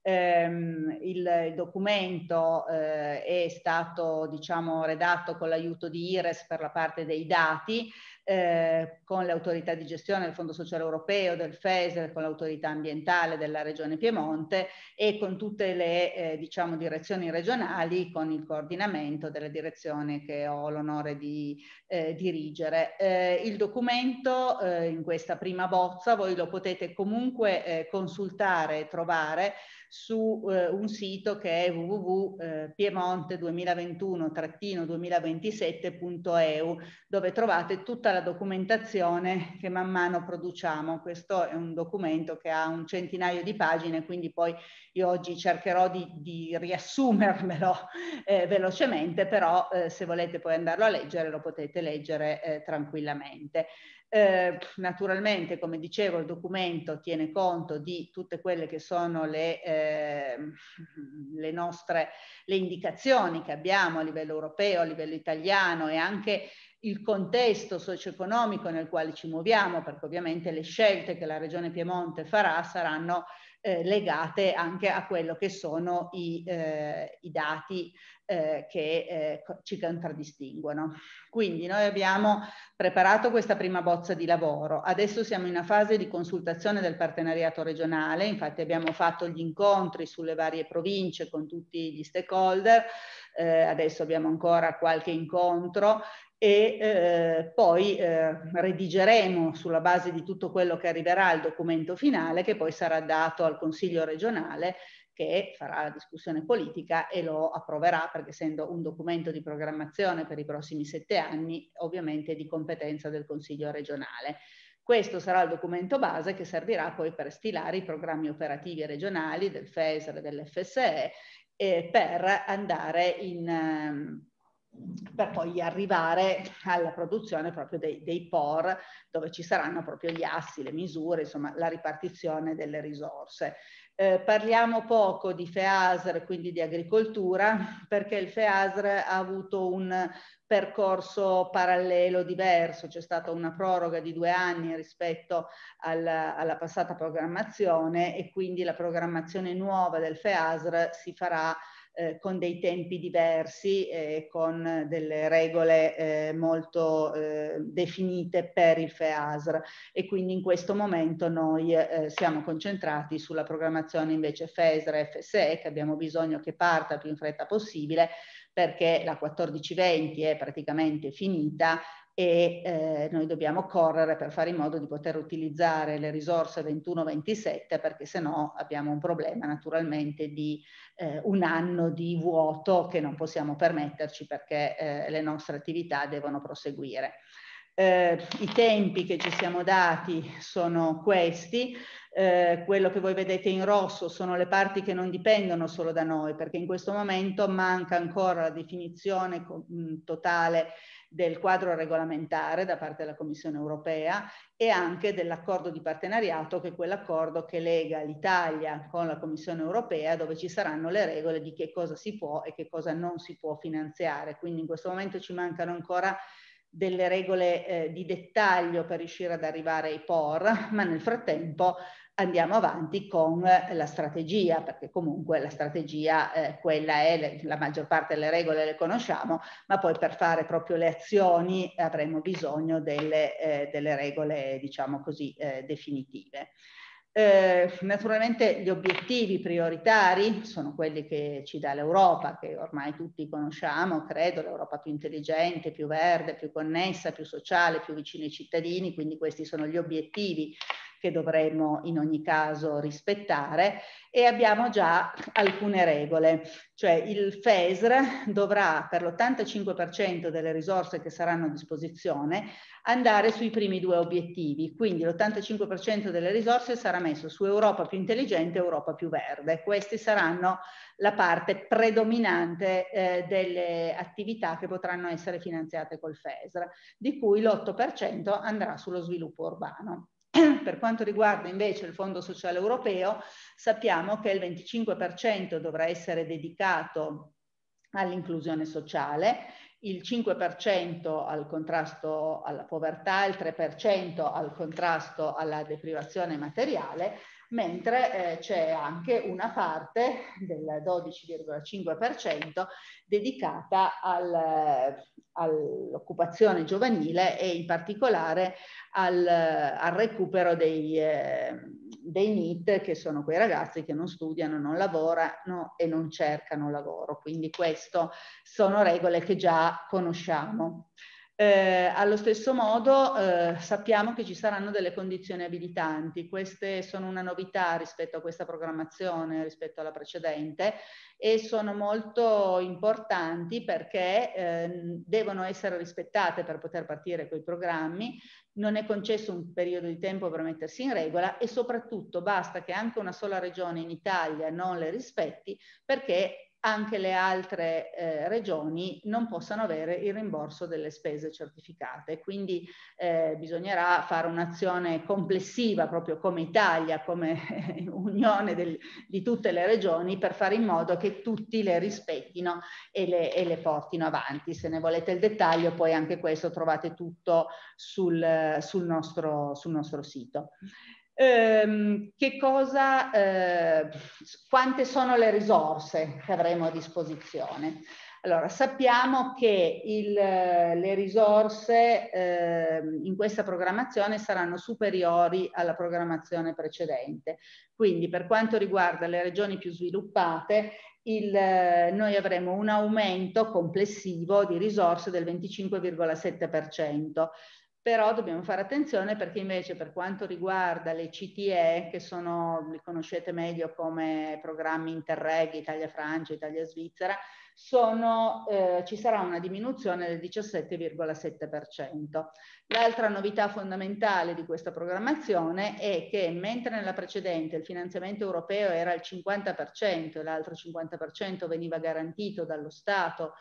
Um, il, documento uh, è stato diciamo, redatto con l'aiuto di IRES per la parte dei dati, eh, con le autorità di gestione del Fondo Sociale Europeo, del FESR, con l'autorità ambientale della Regione Piemonte e con tutte le eh, diciamo, direzioni regionali, con il coordinamento della direzione che ho l'onore di eh, dirigere. Eh, il documento eh, in questa prima bozza voi lo potete comunque eh, consultare e trovare su eh, un sito che è www.piemonte2021-2027.eu dove trovate tutta la documentazione che man mano produciamo. Questo è un documento che ha un centinaio di pagine, quindi poi io oggi cercherò di, di riassumermelo eh, velocemente, però eh, se volete poi andarlo a leggere lo potete leggere eh, tranquillamente. Eh, naturalmente, come dicevo, il documento tiene conto di tutte quelle che sono le, eh, le nostre le indicazioni che abbiamo a livello europeo, a livello italiano e anche il contesto socio-economico nel quale ci muoviamo, perché ovviamente le scelte che la Regione Piemonte farà saranno eh, legate anche a quello che sono i, eh, i dati eh, che eh, ci contraddistinguono. Quindi noi abbiamo preparato questa prima bozza di lavoro, adesso siamo in una fase di consultazione del partenariato regionale, infatti abbiamo fatto gli incontri sulle varie province con tutti gli stakeholder, eh, adesso abbiamo ancora qualche incontro e eh, poi eh, redigeremo sulla base di tutto quello che arriverà il documento finale che poi sarà dato al Consiglio regionale che farà la discussione politica e lo approverà perché essendo un documento di programmazione per i prossimi sette anni ovviamente di competenza del Consiglio regionale. Questo sarà il documento base che servirà poi per stilare i programmi operativi regionali del FESR e dell'FSE eh, per andare in... Ehm, per poi arrivare alla produzione proprio dei, dei POR dove ci saranno proprio gli assi, le misure, insomma la ripartizione delle risorse. Eh, parliamo poco di FEASR, quindi di agricoltura, perché il FEASR ha avuto un percorso parallelo diverso, c'è stata una proroga di due anni rispetto alla, alla passata programmazione e quindi la programmazione nuova del FEASR si farà eh, con dei tempi diversi e con delle regole eh, molto eh, definite per il FEASR e quindi in questo momento noi eh, siamo concentrati sulla programmazione invece FESR FSE che abbiamo bisogno che parta più in fretta possibile perché la 1420 è praticamente finita e eh, noi dobbiamo correre per fare in modo di poter utilizzare le risorse 21-27 perché se no abbiamo un problema naturalmente di eh, un anno di vuoto che non possiamo permetterci perché eh, le nostre attività devono proseguire. Eh, I tempi che ci siamo dati sono questi, eh, quello che voi vedete in rosso sono le parti che non dipendono solo da noi, perché in questo momento manca ancora la definizione totale del quadro regolamentare da parte della Commissione europea e anche dell'accordo di partenariato che è quell'accordo che lega l'Italia con la Commissione europea dove ci saranno le regole di che cosa si può e che cosa non si può finanziare. Quindi in questo momento ci mancano ancora delle regole eh, di dettaglio per riuscire ad arrivare ai POR, ma nel frattempo andiamo avanti con la strategia, perché comunque la strategia, eh, quella è, la maggior parte delle regole le conosciamo, ma poi per fare proprio le azioni avremo bisogno delle, eh, delle regole, diciamo così, eh, definitive. Eh, naturalmente gli obiettivi prioritari sono quelli che ci dà l'Europa, che ormai tutti conosciamo, credo, l'Europa più intelligente, più verde, più connessa, più sociale, più vicina ai cittadini, quindi questi sono gli obiettivi che dovremmo in ogni caso rispettare e abbiamo già alcune regole, cioè il FESR dovrà per l'85% delle risorse che saranno a disposizione andare sui primi due obiettivi, quindi l'85% delle risorse sarà messo su Europa più intelligente e Europa più verde. Queste saranno la parte predominante eh, delle attività che potranno essere finanziate col FESR, di cui l'8% andrà sullo sviluppo urbano. Per quanto riguarda invece il Fondo Sociale Europeo, sappiamo che il 25% dovrà essere dedicato all'inclusione sociale, il 5% al contrasto alla povertà, il 3% al contrasto alla deprivazione materiale mentre eh, c'è anche una parte del 12,5% dedicata al, all'occupazione giovanile e in particolare al, al recupero dei, eh, dei NIT, che sono quei ragazzi che non studiano, non lavorano e non cercano lavoro. Quindi queste sono regole che già conosciamo. Eh, allo stesso modo eh, sappiamo che ci saranno delle condizioni abilitanti, queste sono una novità rispetto a questa programmazione, rispetto alla precedente e sono molto importanti perché eh, devono essere rispettate per poter partire quei programmi, non è concesso un periodo di tempo per mettersi in regola e soprattutto basta che anche una sola regione in Italia non le rispetti perché anche le altre eh, regioni non possano avere il rimborso delle spese certificate. Quindi eh, bisognerà fare un'azione complessiva proprio come Italia, come unione del, di tutte le regioni per fare in modo che tutti le rispettino e le, e le, portino avanti. Se ne volete il dettaglio poi anche questo trovate tutto sul, sul, nostro, sul nostro sito. Ehm, che cosa, eh, quante sono le risorse che avremo a disposizione? Allora, sappiamo che il, le risorse eh, in questa programmazione saranno superiori alla programmazione precedente. Quindi per quanto riguarda le regioni più sviluppate, il, noi avremo un aumento complessivo di risorse del 25,7% però dobbiamo fare attenzione perché invece per quanto riguarda le CTE, che sono, li conoscete meglio come programmi Interreg, Italia-Francia, Italia-Svizzera, eh, ci sarà una diminuzione del 17,7%. L'altra novità fondamentale di questa programmazione è che mentre nella precedente il finanziamento europeo era il 50% e l'altro 50% veniva garantito dallo Stato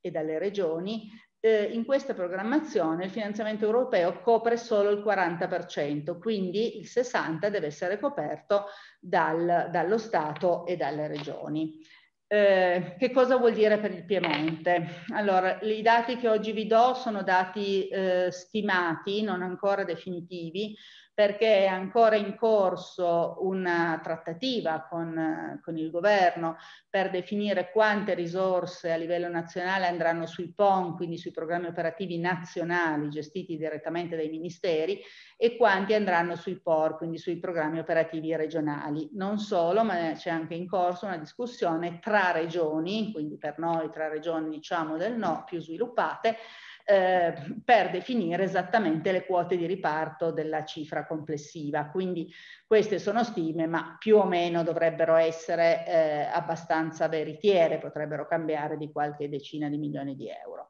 e dalle regioni, eh, in questa programmazione il finanziamento europeo copre solo il 40%, quindi il 60% deve essere coperto dal, dallo Stato e dalle regioni. Eh, che cosa vuol dire per il Piemonte? Allora, i dati che oggi vi do sono dati eh, stimati, non ancora definitivi, perché è ancora in corso una trattativa con, con, il governo per definire quante risorse a livello nazionale andranno sui PON, quindi sui programmi operativi nazionali gestiti direttamente dai ministeri, e quanti andranno sui POR, quindi sui programmi operativi regionali. Non solo, ma c'è anche in corso una discussione tra regioni, quindi per noi tra regioni diciamo del no più sviluppate, eh, per definire esattamente le quote di riparto della cifra complessiva. Quindi queste sono stime, ma più o meno dovrebbero essere eh, abbastanza veritiere, potrebbero cambiare di qualche decina di milioni di euro.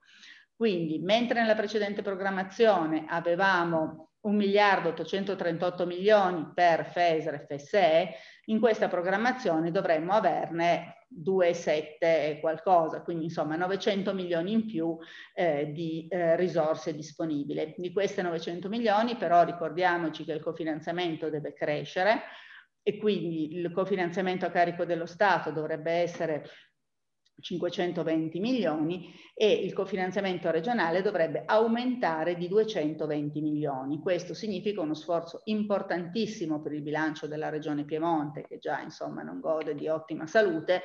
Quindi, mentre nella precedente programmazione avevamo 1 miliardo 838 milioni per FESR e FSE, in questa programmazione dovremmo averne 2,7 e qualcosa, quindi insomma 900 milioni in più eh, di eh, risorse disponibili. Di queste 900 milioni però ricordiamoci che il cofinanziamento deve crescere e quindi il cofinanziamento a carico dello Stato dovrebbe essere 520 milioni e il cofinanziamento regionale dovrebbe aumentare di 220 milioni. Questo significa uno sforzo importantissimo per il bilancio della regione Piemonte, che già insomma non gode di ottima salute,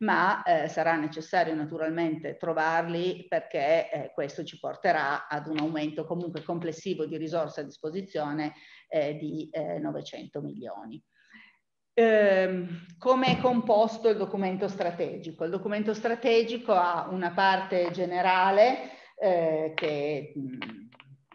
ma eh, sarà necessario naturalmente trovarli perché eh, questo ci porterà ad un aumento comunque complessivo di risorse a disposizione eh, di 900 eh, milioni. Ehm, come è composto il documento strategico? Il documento strategico ha una parte generale eh, che,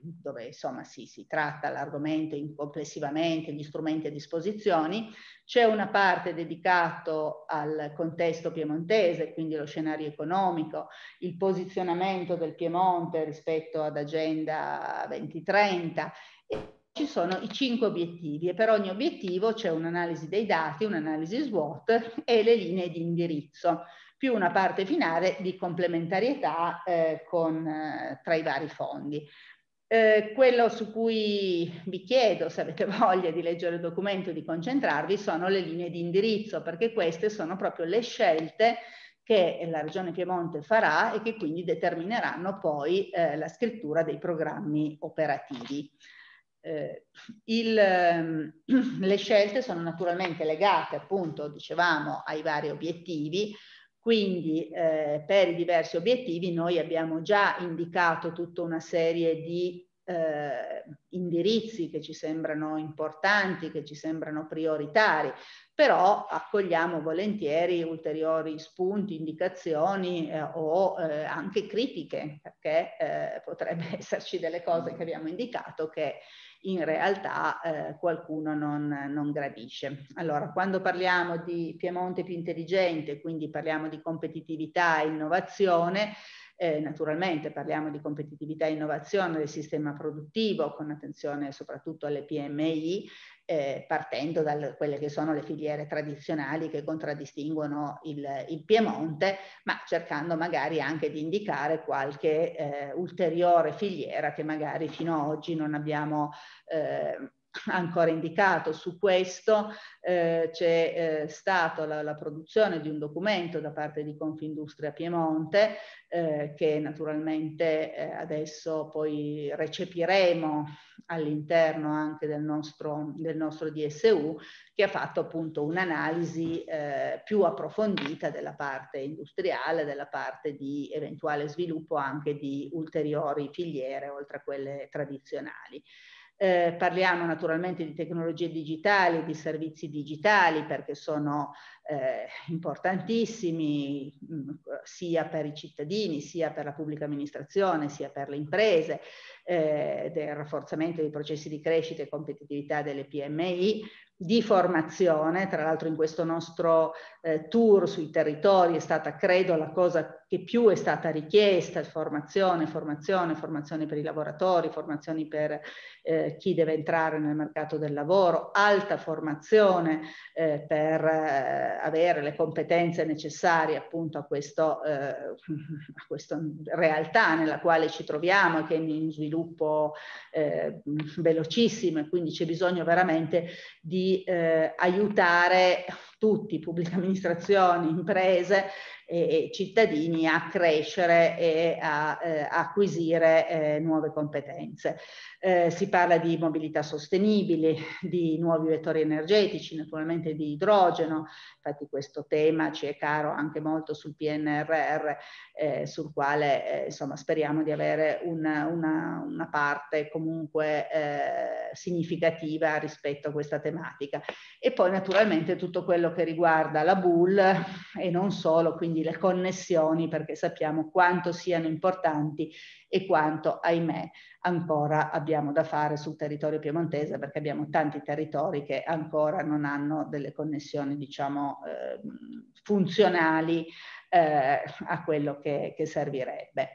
dove insomma si, si tratta l'argomento complessivamente, gli strumenti a disposizione, c'è una parte dedicata al contesto piemontese, quindi lo scenario economico, il posizionamento del Piemonte rispetto ad Agenda 2030 e ci sono i cinque obiettivi e per ogni obiettivo c'è un'analisi dei dati, un'analisi SWOT e le linee di indirizzo, più una parte finale di complementarietà eh, con, eh, tra i vari fondi. Eh, quello su cui vi chiedo, se avete voglia di leggere il documento e di concentrarvi, sono le linee di indirizzo, perché queste sono proprio le scelte che la Regione Piemonte farà e che quindi determineranno poi eh, la scrittura dei programmi operativi. Eh, il, ehm, le scelte sono naturalmente legate, appunto, dicevamo, ai vari obiettivi, quindi eh, per i diversi obiettivi noi abbiamo già indicato tutta una serie di eh, indirizzi che ci sembrano importanti, che ci sembrano prioritari, però accogliamo volentieri ulteriori spunti, indicazioni eh, o eh, anche critiche, perché eh, potrebbe esserci delle cose che abbiamo indicato che in realtà eh, qualcuno non, non, gradisce. Allora, quando parliamo di Piemonte più intelligente, quindi parliamo di competitività e innovazione, eh, naturalmente parliamo di competitività e innovazione del sistema produttivo con attenzione soprattutto alle PMI, eh, partendo da quelle che sono le filiere tradizionali che contraddistinguono il, il Piemonte, ma cercando magari anche di indicare qualche eh, ulteriore filiera che magari fino ad oggi non abbiamo eh, ancora indicato. Su questo eh, c'è eh, stata la, la, produzione di un documento da parte di Confindustria Piemonte eh, che naturalmente eh, adesso poi recepiremo all'interno anche del nostro, del nostro DSU che ha fatto appunto un'analisi eh, più approfondita della parte industriale, della parte di eventuale sviluppo anche di ulteriori filiere oltre a quelle tradizionali. Eh, parliamo naturalmente di tecnologie digitali, di servizi digitali perché sono eh, importantissimi mh, mm, sia per i cittadini, sia per la pubblica amministrazione, sia per le imprese, eh, del rafforzamento dei processi di crescita e competitività delle PMI, di formazione, tra l'altro in questo nostro eh, tour sui territori è stata credo la cosa che più è stata richiesta, formazione, formazione, formazione per i lavoratori, formazioni per eh, chi deve entrare nel mercato del lavoro, alta formazione eh, per eh, avere le competenze necessarie appunto a, questo, eh, a questa realtà nella quale ci troviamo e che è in sviluppo eh, velocissimo. E quindi c'è bisogno veramente di eh, aiutare tutti, pubblica amministrazione, imprese e, cittadini a crescere e a eh, acquisire eh, nuove competenze. Eh, si parla di mobilità sostenibile, di nuovi vettori energetici, naturalmente di idrogeno, infatti questo tema ci è caro anche molto sul PNRR, eh, sul quale eh, insomma speriamo di avere una, una, una parte comunque eh, significativa rispetto a questa tematica. E poi naturalmente tutto quello che riguarda la bull e non solo, quindi le connessioni, perché sappiamo quanto siano importanti e quanto, ahimè, ancora abbiamo da fare sul territorio piemontese perché abbiamo tanti territori che ancora non hanno delle connessioni, diciamo, eh, funzionali eh, a quello che, che servirebbe.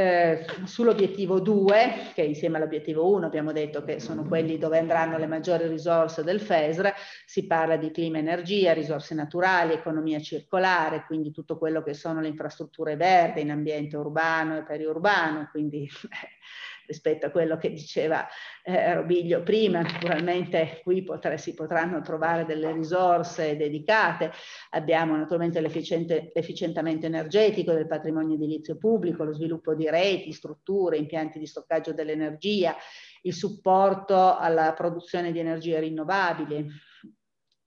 Eh, sull'obiettivo 2, che insieme all'obiettivo 1 abbiamo detto che sono quelli dove andranno le maggiori risorse del FESR, si parla di clima e energia, risorse naturali, economia circolare, quindi tutto quello che sono le infrastrutture verdi in ambiente urbano e periurbano, quindi rispetto a quello che diceva eh, Robiglio prima, naturalmente qui potrà, si potranno trovare delle risorse dedicate, abbiamo naturalmente l'efficientamento energetico del patrimonio edilizio pubblico, lo sviluppo di reti, strutture, impianti di stoccaggio dell'energia, il supporto alla produzione di energie rinnovabili,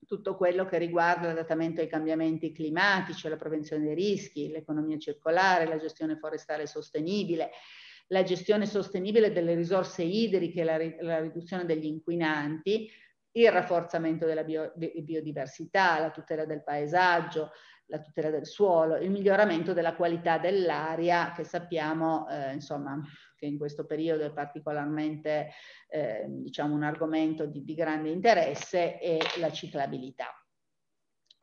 tutto quello che riguarda l'adattamento ai cambiamenti climatici, la prevenzione dei rischi, l'economia circolare, la gestione forestale sostenibile, la gestione sostenibile delle risorse idriche, la, la riduzione degli inquinanti, il rafforzamento della bio, biodiversità, la tutela del paesaggio, la tutela del suolo, il miglioramento della qualità dell'aria che sappiamo eh, insomma che in questo periodo è particolarmente eh, diciamo un argomento di, di grande interesse e la ciclabilità.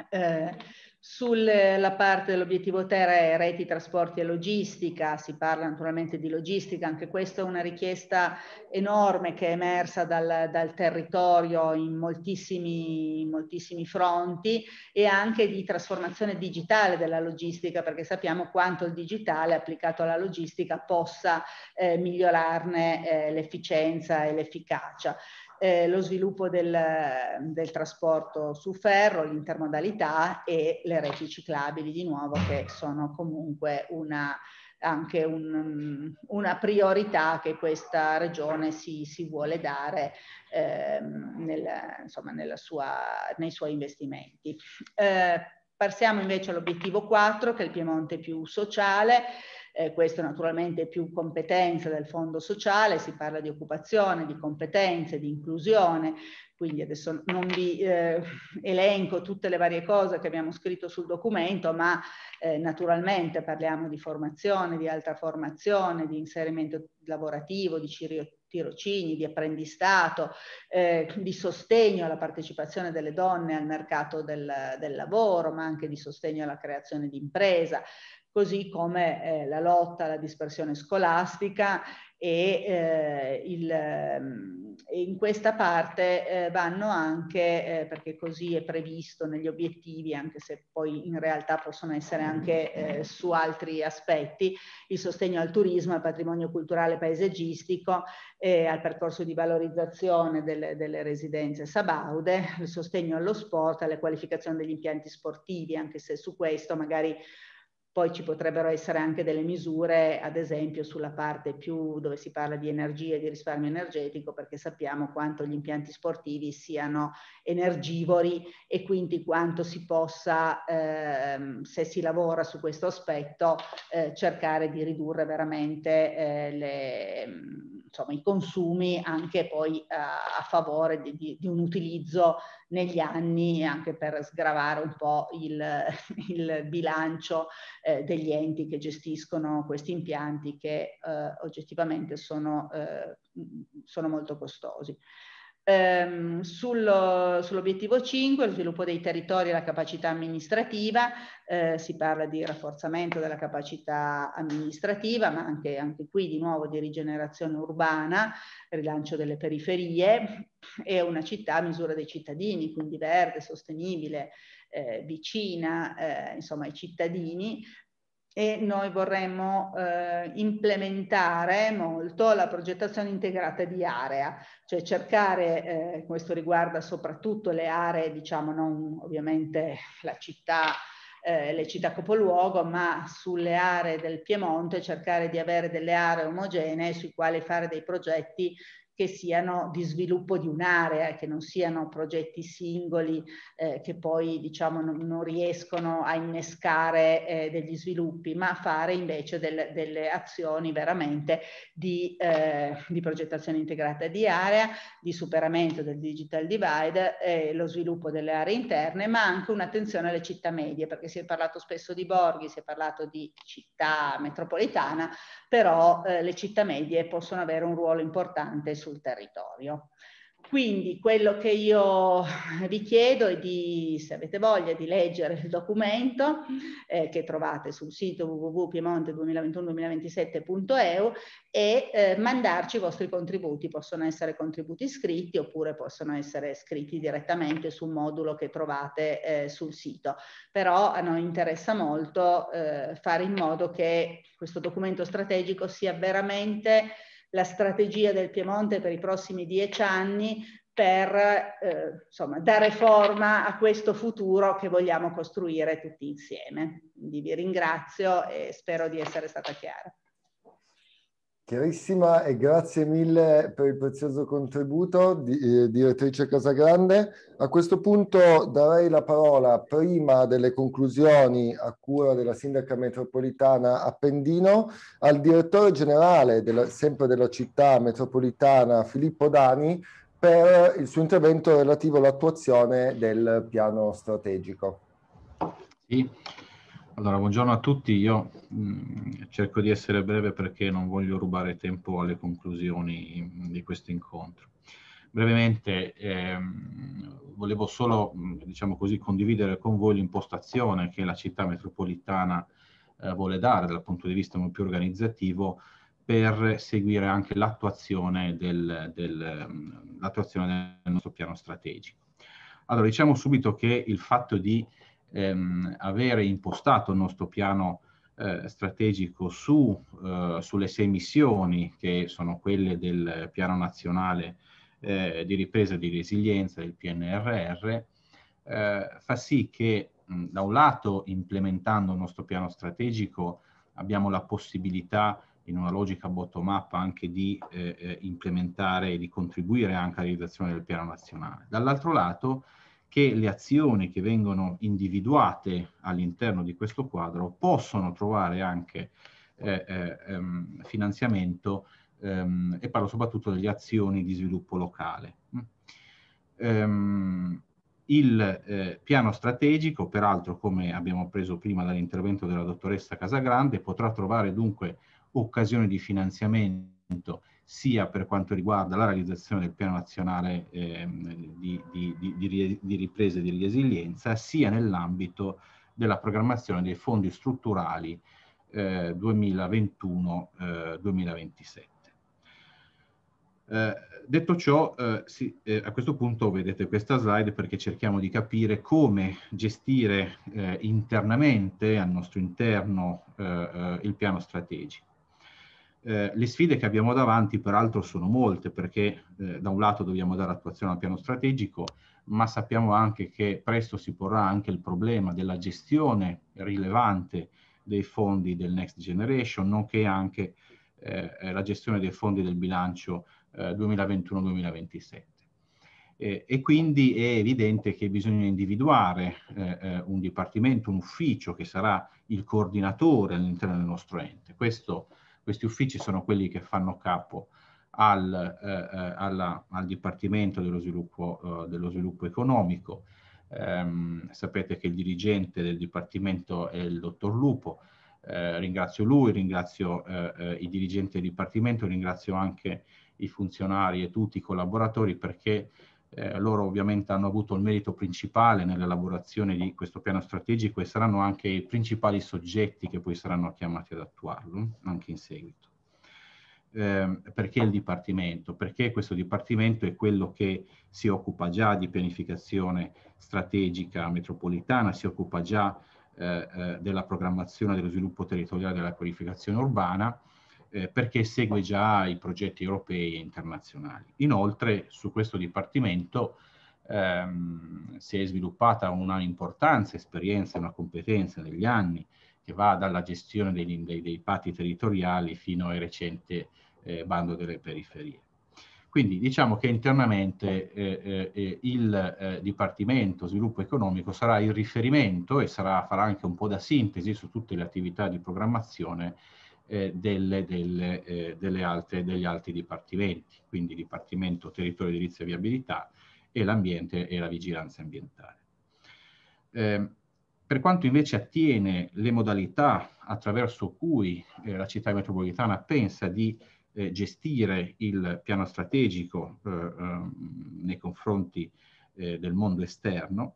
Eh, sulla parte dell'obiettivo terra reti, trasporti e logistica, si parla naturalmente di logistica, anche questa è una richiesta enorme che è emersa dal, dal territorio in moltissimi, moltissimi, fronti e anche di trasformazione digitale della logistica, perché sappiamo quanto il digitale applicato alla logistica possa eh, migliorarne eh, l'efficienza e l'efficacia eh, lo sviluppo del, del, trasporto su ferro, l'intermodalità e le reti ciclabili di nuovo che sono comunque una, anche un, una priorità che questa regione si, si vuole dare eh, nel, insomma, sua, nei suoi investimenti. Eh, passiamo invece all'obiettivo 4 che è il Piemonte più sociale. Eh, questo naturalmente è più competenza del fondo sociale, si parla di occupazione, di competenze, di inclusione, quindi adesso non vi eh, elenco tutte le varie cose che abbiamo scritto sul documento, ma eh, naturalmente parliamo di formazione, di alta formazione, di inserimento lavorativo, di tirocini, di apprendistato, eh, di sostegno alla partecipazione delle donne al mercato del, del, lavoro, ma anche di sostegno alla creazione di impresa, così come eh, la lotta alla dispersione scolastica e eh, il, ehm, in questa parte eh, vanno anche, eh, perché così è previsto negli obiettivi, anche se poi in realtà possono essere anche eh, su altri aspetti, il sostegno al turismo, al patrimonio culturale paesaggistico, al percorso di valorizzazione delle, delle residenze sabaude, il sostegno allo sport, alle qualificazioni degli impianti sportivi, anche se su questo magari poi ci potrebbero essere anche delle misure, ad esempio sulla parte più dove si parla di energia e di risparmio energetico, perché sappiamo quanto gli impianti sportivi siano energivori e quindi quanto si possa, ehm, se si lavora su questo aspetto, eh, cercare di ridurre veramente eh, le, insomma, i consumi anche poi a, a favore di, di, di un utilizzo negli anni anche per sgravare un po' il, il bilancio eh, degli enti che gestiscono questi impianti che eh, oggettivamente sono, eh, sono molto costosi. Um, sul, sull'obiettivo 5, lo sviluppo dei territori e la capacità amministrativa, eh, si parla di rafforzamento della capacità amministrativa, ma anche, anche, qui di nuovo di rigenerazione urbana, rilancio delle periferie e una città a misura dei cittadini, quindi verde, sostenibile, eh, vicina eh, insomma, ai cittadini, e noi vorremmo eh, implementare molto la progettazione integrata di area, cioè cercare, eh, questo riguarda soprattutto le aree, diciamo non ovviamente la città, eh, le città capoluogo, ma sulle aree del Piemonte cercare di avere delle aree omogenee sui quali fare dei progetti che siano di sviluppo di un'area, che non siano progetti singoli eh, che poi diciamo non, non riescono a innescare eh, degli sviluppi, ma fare invece del, delle azioni veramente di, eh, di, progettazione integrata di area, di superamento del digital divide, eh, lo sviluppo delle aree interne, ma anche un'attenzione alle città medie, perché si è parlato spesso di borghi, si è parlato di città metropolitana, però eh, le città medie possono avere un ruolo importante sul territorio. Quindi quello che io vi chiedo è di, se avete voglia, di leggere il documento eh, che trovate sul sito www.piemonte2021-2027.eu e eh, mandarci i vostri contributi. Possono essere contributi scritti oppure possono essere scritti direttamente sul modulo che trovate eh, sul sito. Però a noi interessa molto eh, fare in modo che questo documento strategico sia veramente la strategia del Piemonte per i prossimi dieci anni per eh, insomma, dare forma a questo futuro che vogliamo costruire tutti insieme. Quindi vi ringrazio e spero di essere stata chiara. Chiarissima e grazie mille per il prezioso contributo, di, eh, direttrice Casagrande. A questo punto darei la parola prima delle conclusioni a cura della sindaca metropolitana Appendino al direttore generale della, sempre della città metropolitana Filippo Dani per il suo intervento relativo all'attuazione del piano strategico. Sì. Allora, buongiorno a tutti. Io mh, mm, cerco di essere breve perché non voglio rubare tempo alle conclusioni di questo incontro. Brevemente, ehm, volevo solo, mm, diciamo così, condividere con voi l'impostazione che la città metropolitana eh, vuole dare dal punto di vista più organizzativo per seguire anche l'attuazione del, del, mm, l'attuazione del nostro piano strategico. Allora, diciamo subito che il fatto di ehm, avere impostato il nostro piano eh, strategico su, eh, sulle sei missioni che sono quelle del piano nazionale eh, di ripresa e di resilienza del PNRR, eh, fa sì che mh, da un lato implementando il nostro piano strategico abbiamo la possibilità in una logica bottom up anche di eh, eh, implementare e di contribuire anche alla realizzazione del piano nazionale. Dall'altro lato che le azioni che vengono individuate all'interno di questo quadro possono trovare anche eh, eh, ehm, finanziamento ehm, e parlo soprattutto delle azioni di sviluppo locale. Um, il eh, piano strategico, peraltro come abbiamo preso prima dall'intervento della dottoressa Casagrande, potrà trovare dunque occasioni di finanziamento sia per quanto riguarda la realizzazione del piano nazionale eh, di, di, di, di, ripresa e di resilienza, sia nell'ambito della programmazione dei fondi strutturali eh, 2021-2027. Eh, detto ciò, eh, sì, eh, a questo punto vedete questa slide perché cerchiamo di capire come gestire eh, internamente, al nostro interno, eh, il piano strategico. Eh, le sfide che abbiamo davanti peraltro sono molte perché eh, da un lato dobbiamo dare attuazione al piano strategico, ma sappiamo anche che presto si porrà anche il problema della gestione rilevante dei fondi del Next Generation, nonché anche eh, eh la gestione dei fondi del bilancio 2021-2027. Eh, e quindi è evidente che bisogna individuare eh, un dipartimento, un ufficio che sarà il coordinatore all'interno del nostro ente. Questo questi uffici sono quelli che fanno capo al, eh, eh, alla, al Dipartimento dello Sviluppo, eh, dello sviluppo Economico. Eh, sapete che il dirigente del Dipartimento è il dottor Lupo. Eh, ringrazio lui, ringrazio eh, i dirigenti del Dipartimento, ringrazio anche i funzionari e tutti i collaboratori perché eh, loro ovviamente hanno avuto il merito principale nell'elaborazione di questo piano strategico e saranno anche i principali soggetti che poi saranno chiamati ad attuarlo, anche in seguito. Eh, perché il Dipartimento? Perché questo Dipartimento è quello che si occupa già di pianificazione strategica metropolitana, si occupa già eh, eh della programmazione dello sviluppo territoriale della qualificazione urbana, eh, perché segue già i progetti europei e internazionali. Inoltre su questo dipartimento ehm, si è sviluppata una importanza, esperienza, una competenza negli anni che va dalla gestione dei, dei, dei patti territoriali fino al recente eh, bando delle periferie. Quindi diciamo che internamente eh, eh, eh il eh, Dipartimento Sviluppo Economico sarà il riferimento e sarà, farà anche un po' da sintesi su tutte le attività di programmazione eh, delle, delle, eh, delle altre, degli altri dipartimenti, quindi Dipartimento Territorio, Edilizia e Viabilità e l'ambiente e la vigilanza ambientale. Eh, per quanto invece attiene le modalità attraverso cui eh, la città metropolitana pensa di eh, gestire il piano strategico eh, ehm, nei confronti del mondo esterno,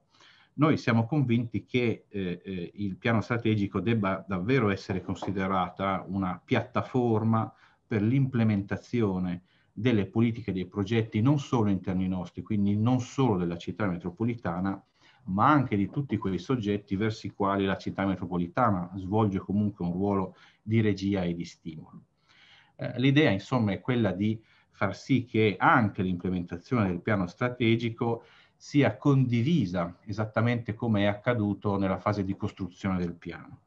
noi siamo convinti che eh, eh, il piano strategico debba davvero essere considerata una piattaforma per l'implementazione delle politiche dei progetti non solo interni nostri, quindi non solo della città metropolitana, ma anche di tutti quei soggetti verso i quali la città metropolitana svolge comunque un ruolo di regia e di stimolo. Eh, l'idea insomma è quella di far sì che anche l'implementazione del piano strategico sia condivisa esattamente come è accaduto nella fase di costruzione del piano.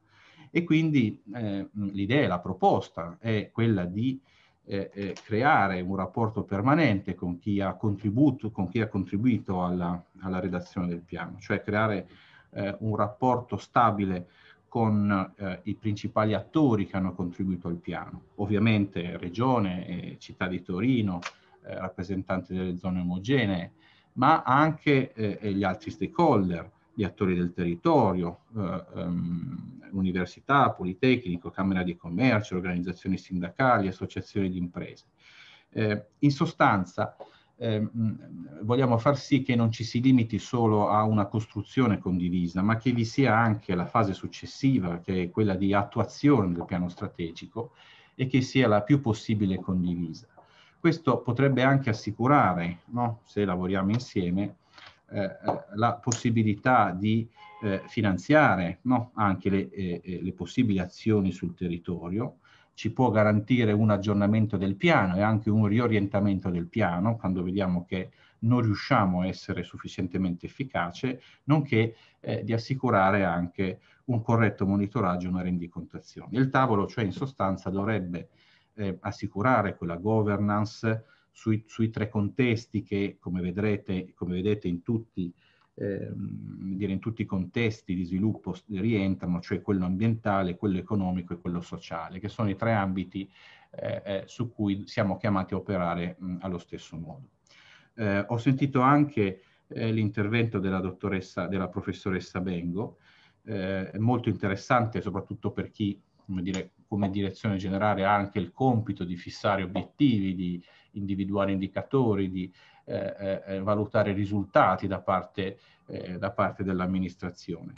E quindi eh, l'idea, la proposta è quella di eh, eh, creare un rapporto permanente con chi ha, con chi ha contribuito alla, alla, redazione del piano, cioè creare eh, un rapporto stabile con eh, i principali attori che hanno contribuito al piano, ovviamente Regione, città di Torino, eh, rappresentanti delle zone omogenee, ma anche eh, gli altri stakeholder, gli attori del territorio, eh, um, università, politecnico, Camera di Commercio, organizzazioni sindacali, associazioni di imprese. Eh, in sostanza, eh, vogliamo far sì che non ci si limiti solo a una costruzione condivisa, ma che vi sia anche la fase successiva, che è quella di attuazione del piano strategico, e che sia la più possibile condivisa. Questo potrebbe anche assicurare, no? se lavoriamo insieme, eh, la possibilità di eh, finanziare no? anche le, eh, eh, le, possibili azioni sul territorio, ci può garantire un aggiornamento del piano e anche un riorientamento del piano quando vediamo che non riusciamo a essere sufficientemente efficace, nonché eh, di assicurare anche un corretto monitoraggio e una rendicontazione. Il tavolo, cioè in sostanza, dovrebbe eh, assicurare quella governance sui, sui, tre contesti che, come, vedrete, come vedete in tutti eh, in tutti i contesti di sviluppo rientrano, cioè quello ambientale, quello economico e quello sociale, che sono i tre ambiti eh, eh su cui siamo chiamati a operare mh, allo stesso modo. Eh, ho sentito anche eh, l'intervento della dottoressa, della professoressa Bengo, eh, molto interessante soprattutto per chi come, dire, come direzione generale ha anche il compito di fissare obiettivi, di individuare indicatori, di eh, eh, eh valutare risultati da parte, eh, da parte dell'amministrazione.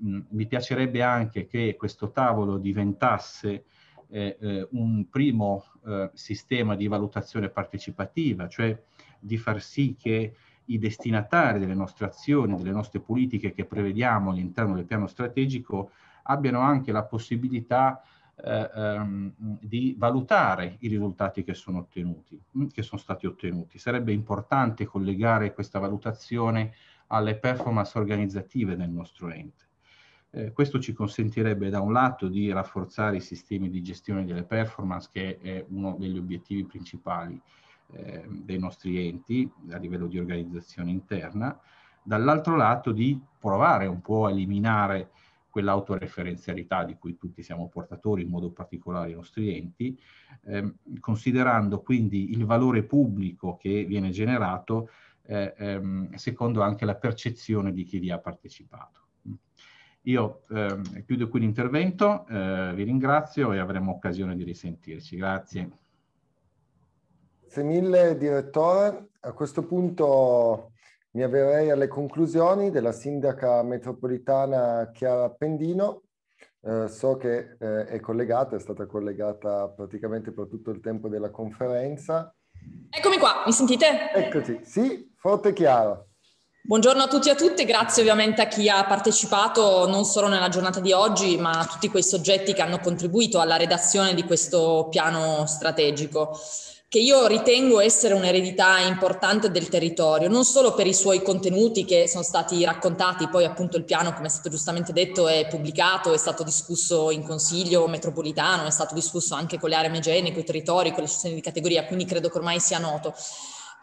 mi piacerebbe anche che questo tavolo diventasse eh, eh, un primo sistema di valutazione partecipativa, cioè di far sì che i destinatari delle nostre azioni, delle nostre politiche che prevediamo all'interno del piano strategico abbiano anche la possibilità eh, ehm, di valutare i risultati che sono ottenuti, mm, che sono stati ottenuti. Sarebbe importante collegare questa valutazione alle performance organizzative del nostro ente. Eh, questo ci consentirebbe da un lato di rafforzare i sistemi di gestione delle performance, che è uno degli obiettivi principali eh, dei nostri enti a livello di organizzazione interna, dall'altro lato di provare un po' a eliminare quell'autoreferenzialità di cui tutti siamo portatori, in modo particolare i nostri enti, ehm, considerando quindi il valore pubblico che viene generato eh, ehm, secondo anche la percezione di chi vi ha partecipato. Io ehm, chiudo qui l'intervento, eh, vi ringrazio e avremo occasione di risentirci. Grazie. Grazie mille, direttore. A questo punto mi avverei alle conclusioni della sindaca metropolitana Chiara Pendino. Eh, so che eh, è collegata, è stata collegata praticamente per tutto il tempo della conferenza. Eccomi qua, mi sentite? Eccoci, sì, forte e chiaro. Buongiorno a tutti e a tutte, grazie ovviamente a chi ha partecipato non solo nella giornata di oggi, ma a tutti quei soggetti che hanno contribuito alla redazione di questo piano strategico che io ritengo essere un'eredità importante del territorio, non solo per i suoi contenuti che sono stati raccontati, poi appunto il piano, come è stato giustamente detto, è pubblicato, è stato discusso in Consiglio metropolitano, è stato discusso anche con le aree megene, con i territori, con le istituzioni di categoria, quindi credo che ormai sia noto.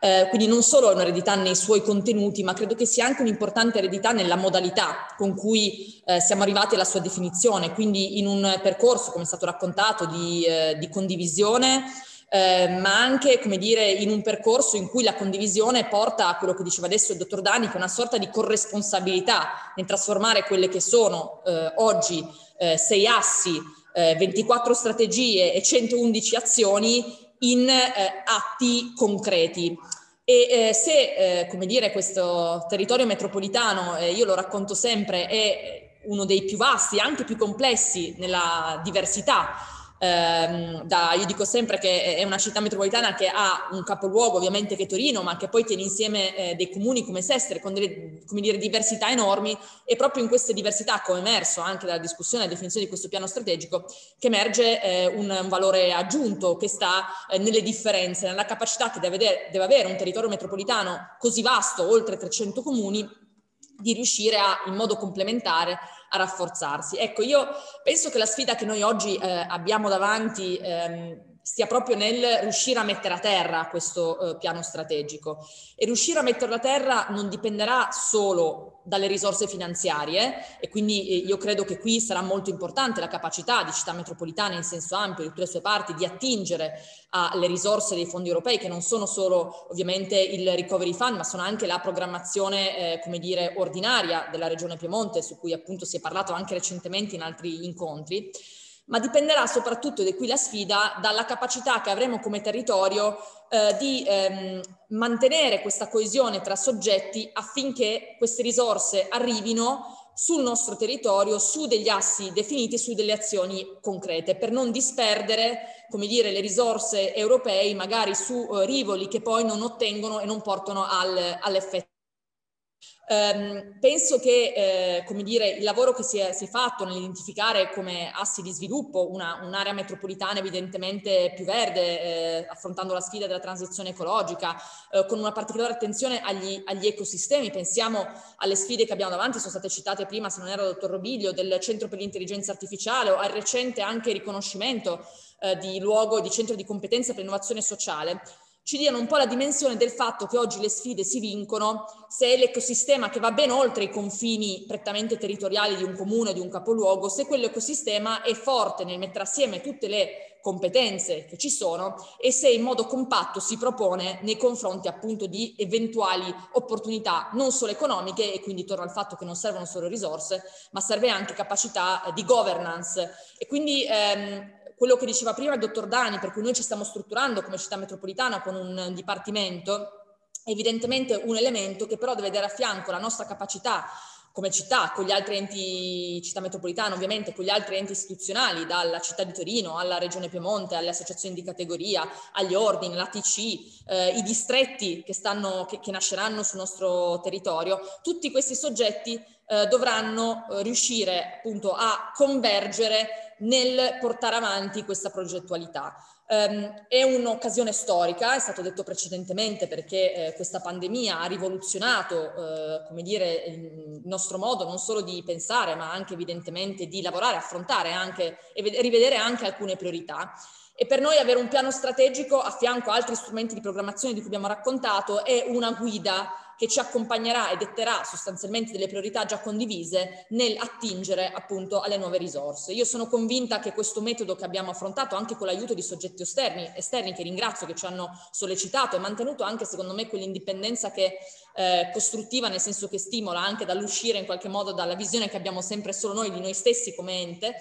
Eh, quindi non solo è un'eredità nei suoi contenuti, ma credo che sia anche un'importante eredità nella modalità con cui eh, siamo arrivati alla sua definizione, quindi in un percorso, come è stato raccontato, di, eh, di condivisione, eh, ma anche, come dire, in un percorso in cui la condivisione porta a quello che diceva adesso il dottor Dani, che è una sorta di corresponsabilità nel trasformare quelle che sono eh, oggi eh, sei assi, 24 eh, strategie e 111 azioni in eh, atti concreti. E eh, se, come dire, questo territorio metropolitano, io lo racconto sempre, è uno dei più vasti, anche più complessi nella diversità ehm, da, io dico sempre che è una città metropolitana che ha un capoluogo ovviamente che è Torino, ma che poi tiene insieme eh, dei comuni come Sestre con delle dire, diversità enormi. E proprio in queste diversità, come emerso anche dalla discussione e definizione di questo piano strategico, che emerge eh, un, un, valore aggiunto che sta eh, nelle differenze, nella capacità che deve deve avere un territorio metropolitano così vasto, oltre 300 comuni, di riuscire a, in modo complementare a rafforzarsi. Ecco, io penso che la sfida che noi oggi eh, abbiamo davanti ehm, stia proprio nel riuscire a mettere a terra questo eh, piano strategico. E riuscire a metterlo a terra non dipenderà solo dalle risorse finanziarie e quindi eh, io credo che qui sarà molto importante la capacità di città metropolitane in senso ampio, di tutte le sue parti, di attingere alle risorse dei fondi europei che non sono solo ovviamente il recovery fund ma sono anche la programmazione eh, come dire ordinaria della regione Piemonte su cui appunto si è parlato anche recentemente in altri incontri ma dipenderà soprattutto, ed è qui la sfida, dalla capacità che avremo come territorio eh, di ehm, mantenere questa coesione tra soggetti affinché queste risorse arrivino sul nostro territorio, su degli assi definiti, su delle azioni concrete, per non disperdere, come dire, le risorse europee magari su eh, rivoli che poi non ottengono e non portano al, all'effetto Um, penso che eh, come dire, il lavoro che si è, si è fatto nell'identificare come assi di sviluppo una, un'area metropolitana evidentemente più verde, eh, affrontando la sfida della transizione ecologica, eh, con una particolare attenzione agli, agli, ecosistemi, pensiamo alle sfide che abbiamo davanti, sono state citate prima, se non era il dottor Robiglio, del Centro per l'intelligenza artificiale o al recente anche riconoscimento eh, di luogo, di centro di competenza per l'innovazione sociale ci diano un po' la dimensione del fatto che oggi le sfide si vincono se l'ecosistema che va ben oltre i confini prettamente territoriali di un comune, di un capoluogo, se quell'ecosistema è forte nel mettere assieme tutte le competenze che ci sono e se in modo compatto si propone nei confronti appunto di eventuali opportunità non solo economiche e quindi torno al fatto che non servono solo risorse ma serve anche capacità di governance. E quindi ehm, quello che diceva prima il dottor Dani, per cui noi ci stiamo strutturando come città metropolitana con un dipartimento, evidentemente un elemento che però deve dare a fianco la nostra capacità come città, con gli altri enti, città metropolitana ovviamente, con gli altri enti istituzionali, dalla città di Torino alla regione Piemonte, alle associazioni di categoria, agli ordini, l'ATC, eh, i distretti che, stanno, che, che nasceranno sul nostro territorio, tutti questi soggetti eh, dovranno eh, riuscire appunto a convergere nel portare avanti questa progettualità. Um, è un'occasione storica, è stato detto precedentemente, perché eh, questa pandemia ha rivoluzionato, eh, come dire, il nostro modo non solo di pensare, ma anche evidentemente di lavorare, affrontare anche e rivedere anche alcune priorità. E per noi avere un piano strategico a fianco a altri strumenti di programmazione di cui abbiamo raccontato è una guida che ci accompagnerà e detterà sostanzialmente delle priorità già condivise nel attingere appunto alle nuove risorse. Io sono convinta che questo metodo che abbiamo affrontato anche con l'aiuto di soggetti esterni, esterni che ringrazio che ci hanno sollecitato e mantenuto anche secondo me quell'indipendenza che eh, costruttiva nel senso che stimola anche dall'uscire in qualche modo dalla visione che abbiamo sempre solo noi di noi stessi come ente,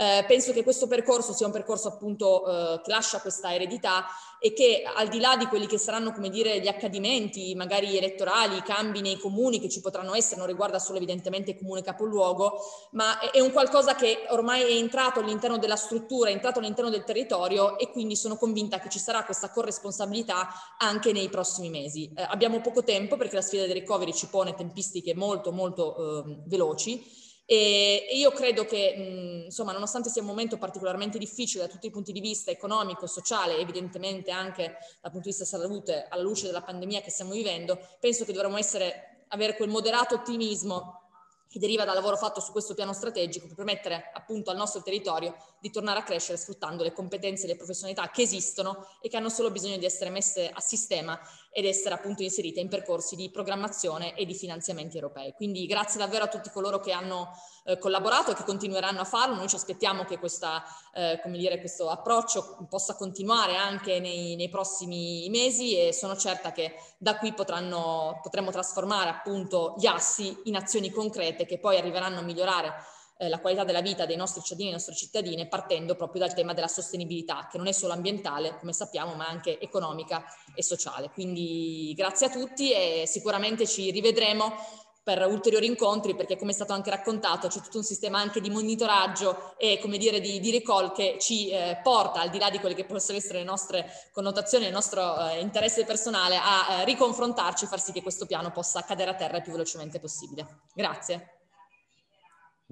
eh, penso che questo percorso sia un percorso appunto eh, che lascia questa eredità e che al di là di quelli che saranno come dire gli accadimenti magari elettorali, i cambi nei comuni che ci potranno essere, non riguarda solo evidentemente il comune capoluogo, ma è, un qualcosa che ormai è entrato all'interno della struttura, è entrato all'interno del territorio e quindi sono convinta che ci sarà questa corresponsabilità anche nei prossimi mesi. Eh, abbiamo poco tempo perché la sfida del recovery ci pone tempistiche molto molto ehm, veloci e, io credo che, mh, insomma, nonostante sia un momento particolarmente difficile da tutti i punti di vista economico, sociale, evidentemente anche dal punto di vista salute, alla luce della pandemia che stiamo vivendo, penso che dovremmo essere, avere quel moderato ottimismo che deriva dal lavoro fatto su questo piano strategico per permettere appunto al nostro territorio di tornare a crescere sfruttando le competenze e le professionalità che esistono e che hanno solo bisogno di essere messe a sistema ed essere appunto inserite in percorsi di programmazione e di finanziamenti europei. Quindi grazie davvero a tutti coloro che hanno eh, collaborato e che continueranno a farlo. Noi ci aspettiamo che questa, eh, dire, questo approccio possa continuare anche nei, nei, prossimi mesi e sono certa che da qui potranno, potremo trasformare appunto gli assi in azioni concrete che poi arriveranno a migliorare eh, la qualità della vita dei nostri cittadini e delle nostre cittadine partendo proprio dal tema della sostenibilità, che non è solo ambientale, come sappiamo, ma anche economica e sociale. Quindi grazie a tutti e sicuramente ci rivedremo per ulteriori incontri perché come è stato anche raccontato c'è tutto un sistema anche di monitoraggio e come dire di, di recall che ci eh, porta al di là di quelle che possono essere le nostre connotazioni, il nostro eh, interesse personale a eh, riconfrontarci e far sì che questo piano possa cadere a terra il più velocemente possibile. Grazie.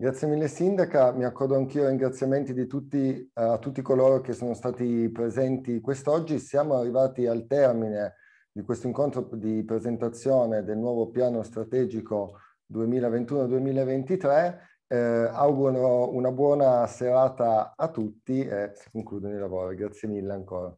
Grazie mille Sindaca, mi accordo anch'io ai ringraziamenti di tutti, a tutti coloro che sono stati presenti quest'oggi. Siamo arrivati al termine di questo incontro di presentazione del nuovo piano strategico 2021-2023. Eh, auguro una buona serata a tutti e si concludono i lavori. Grazie mille ancora.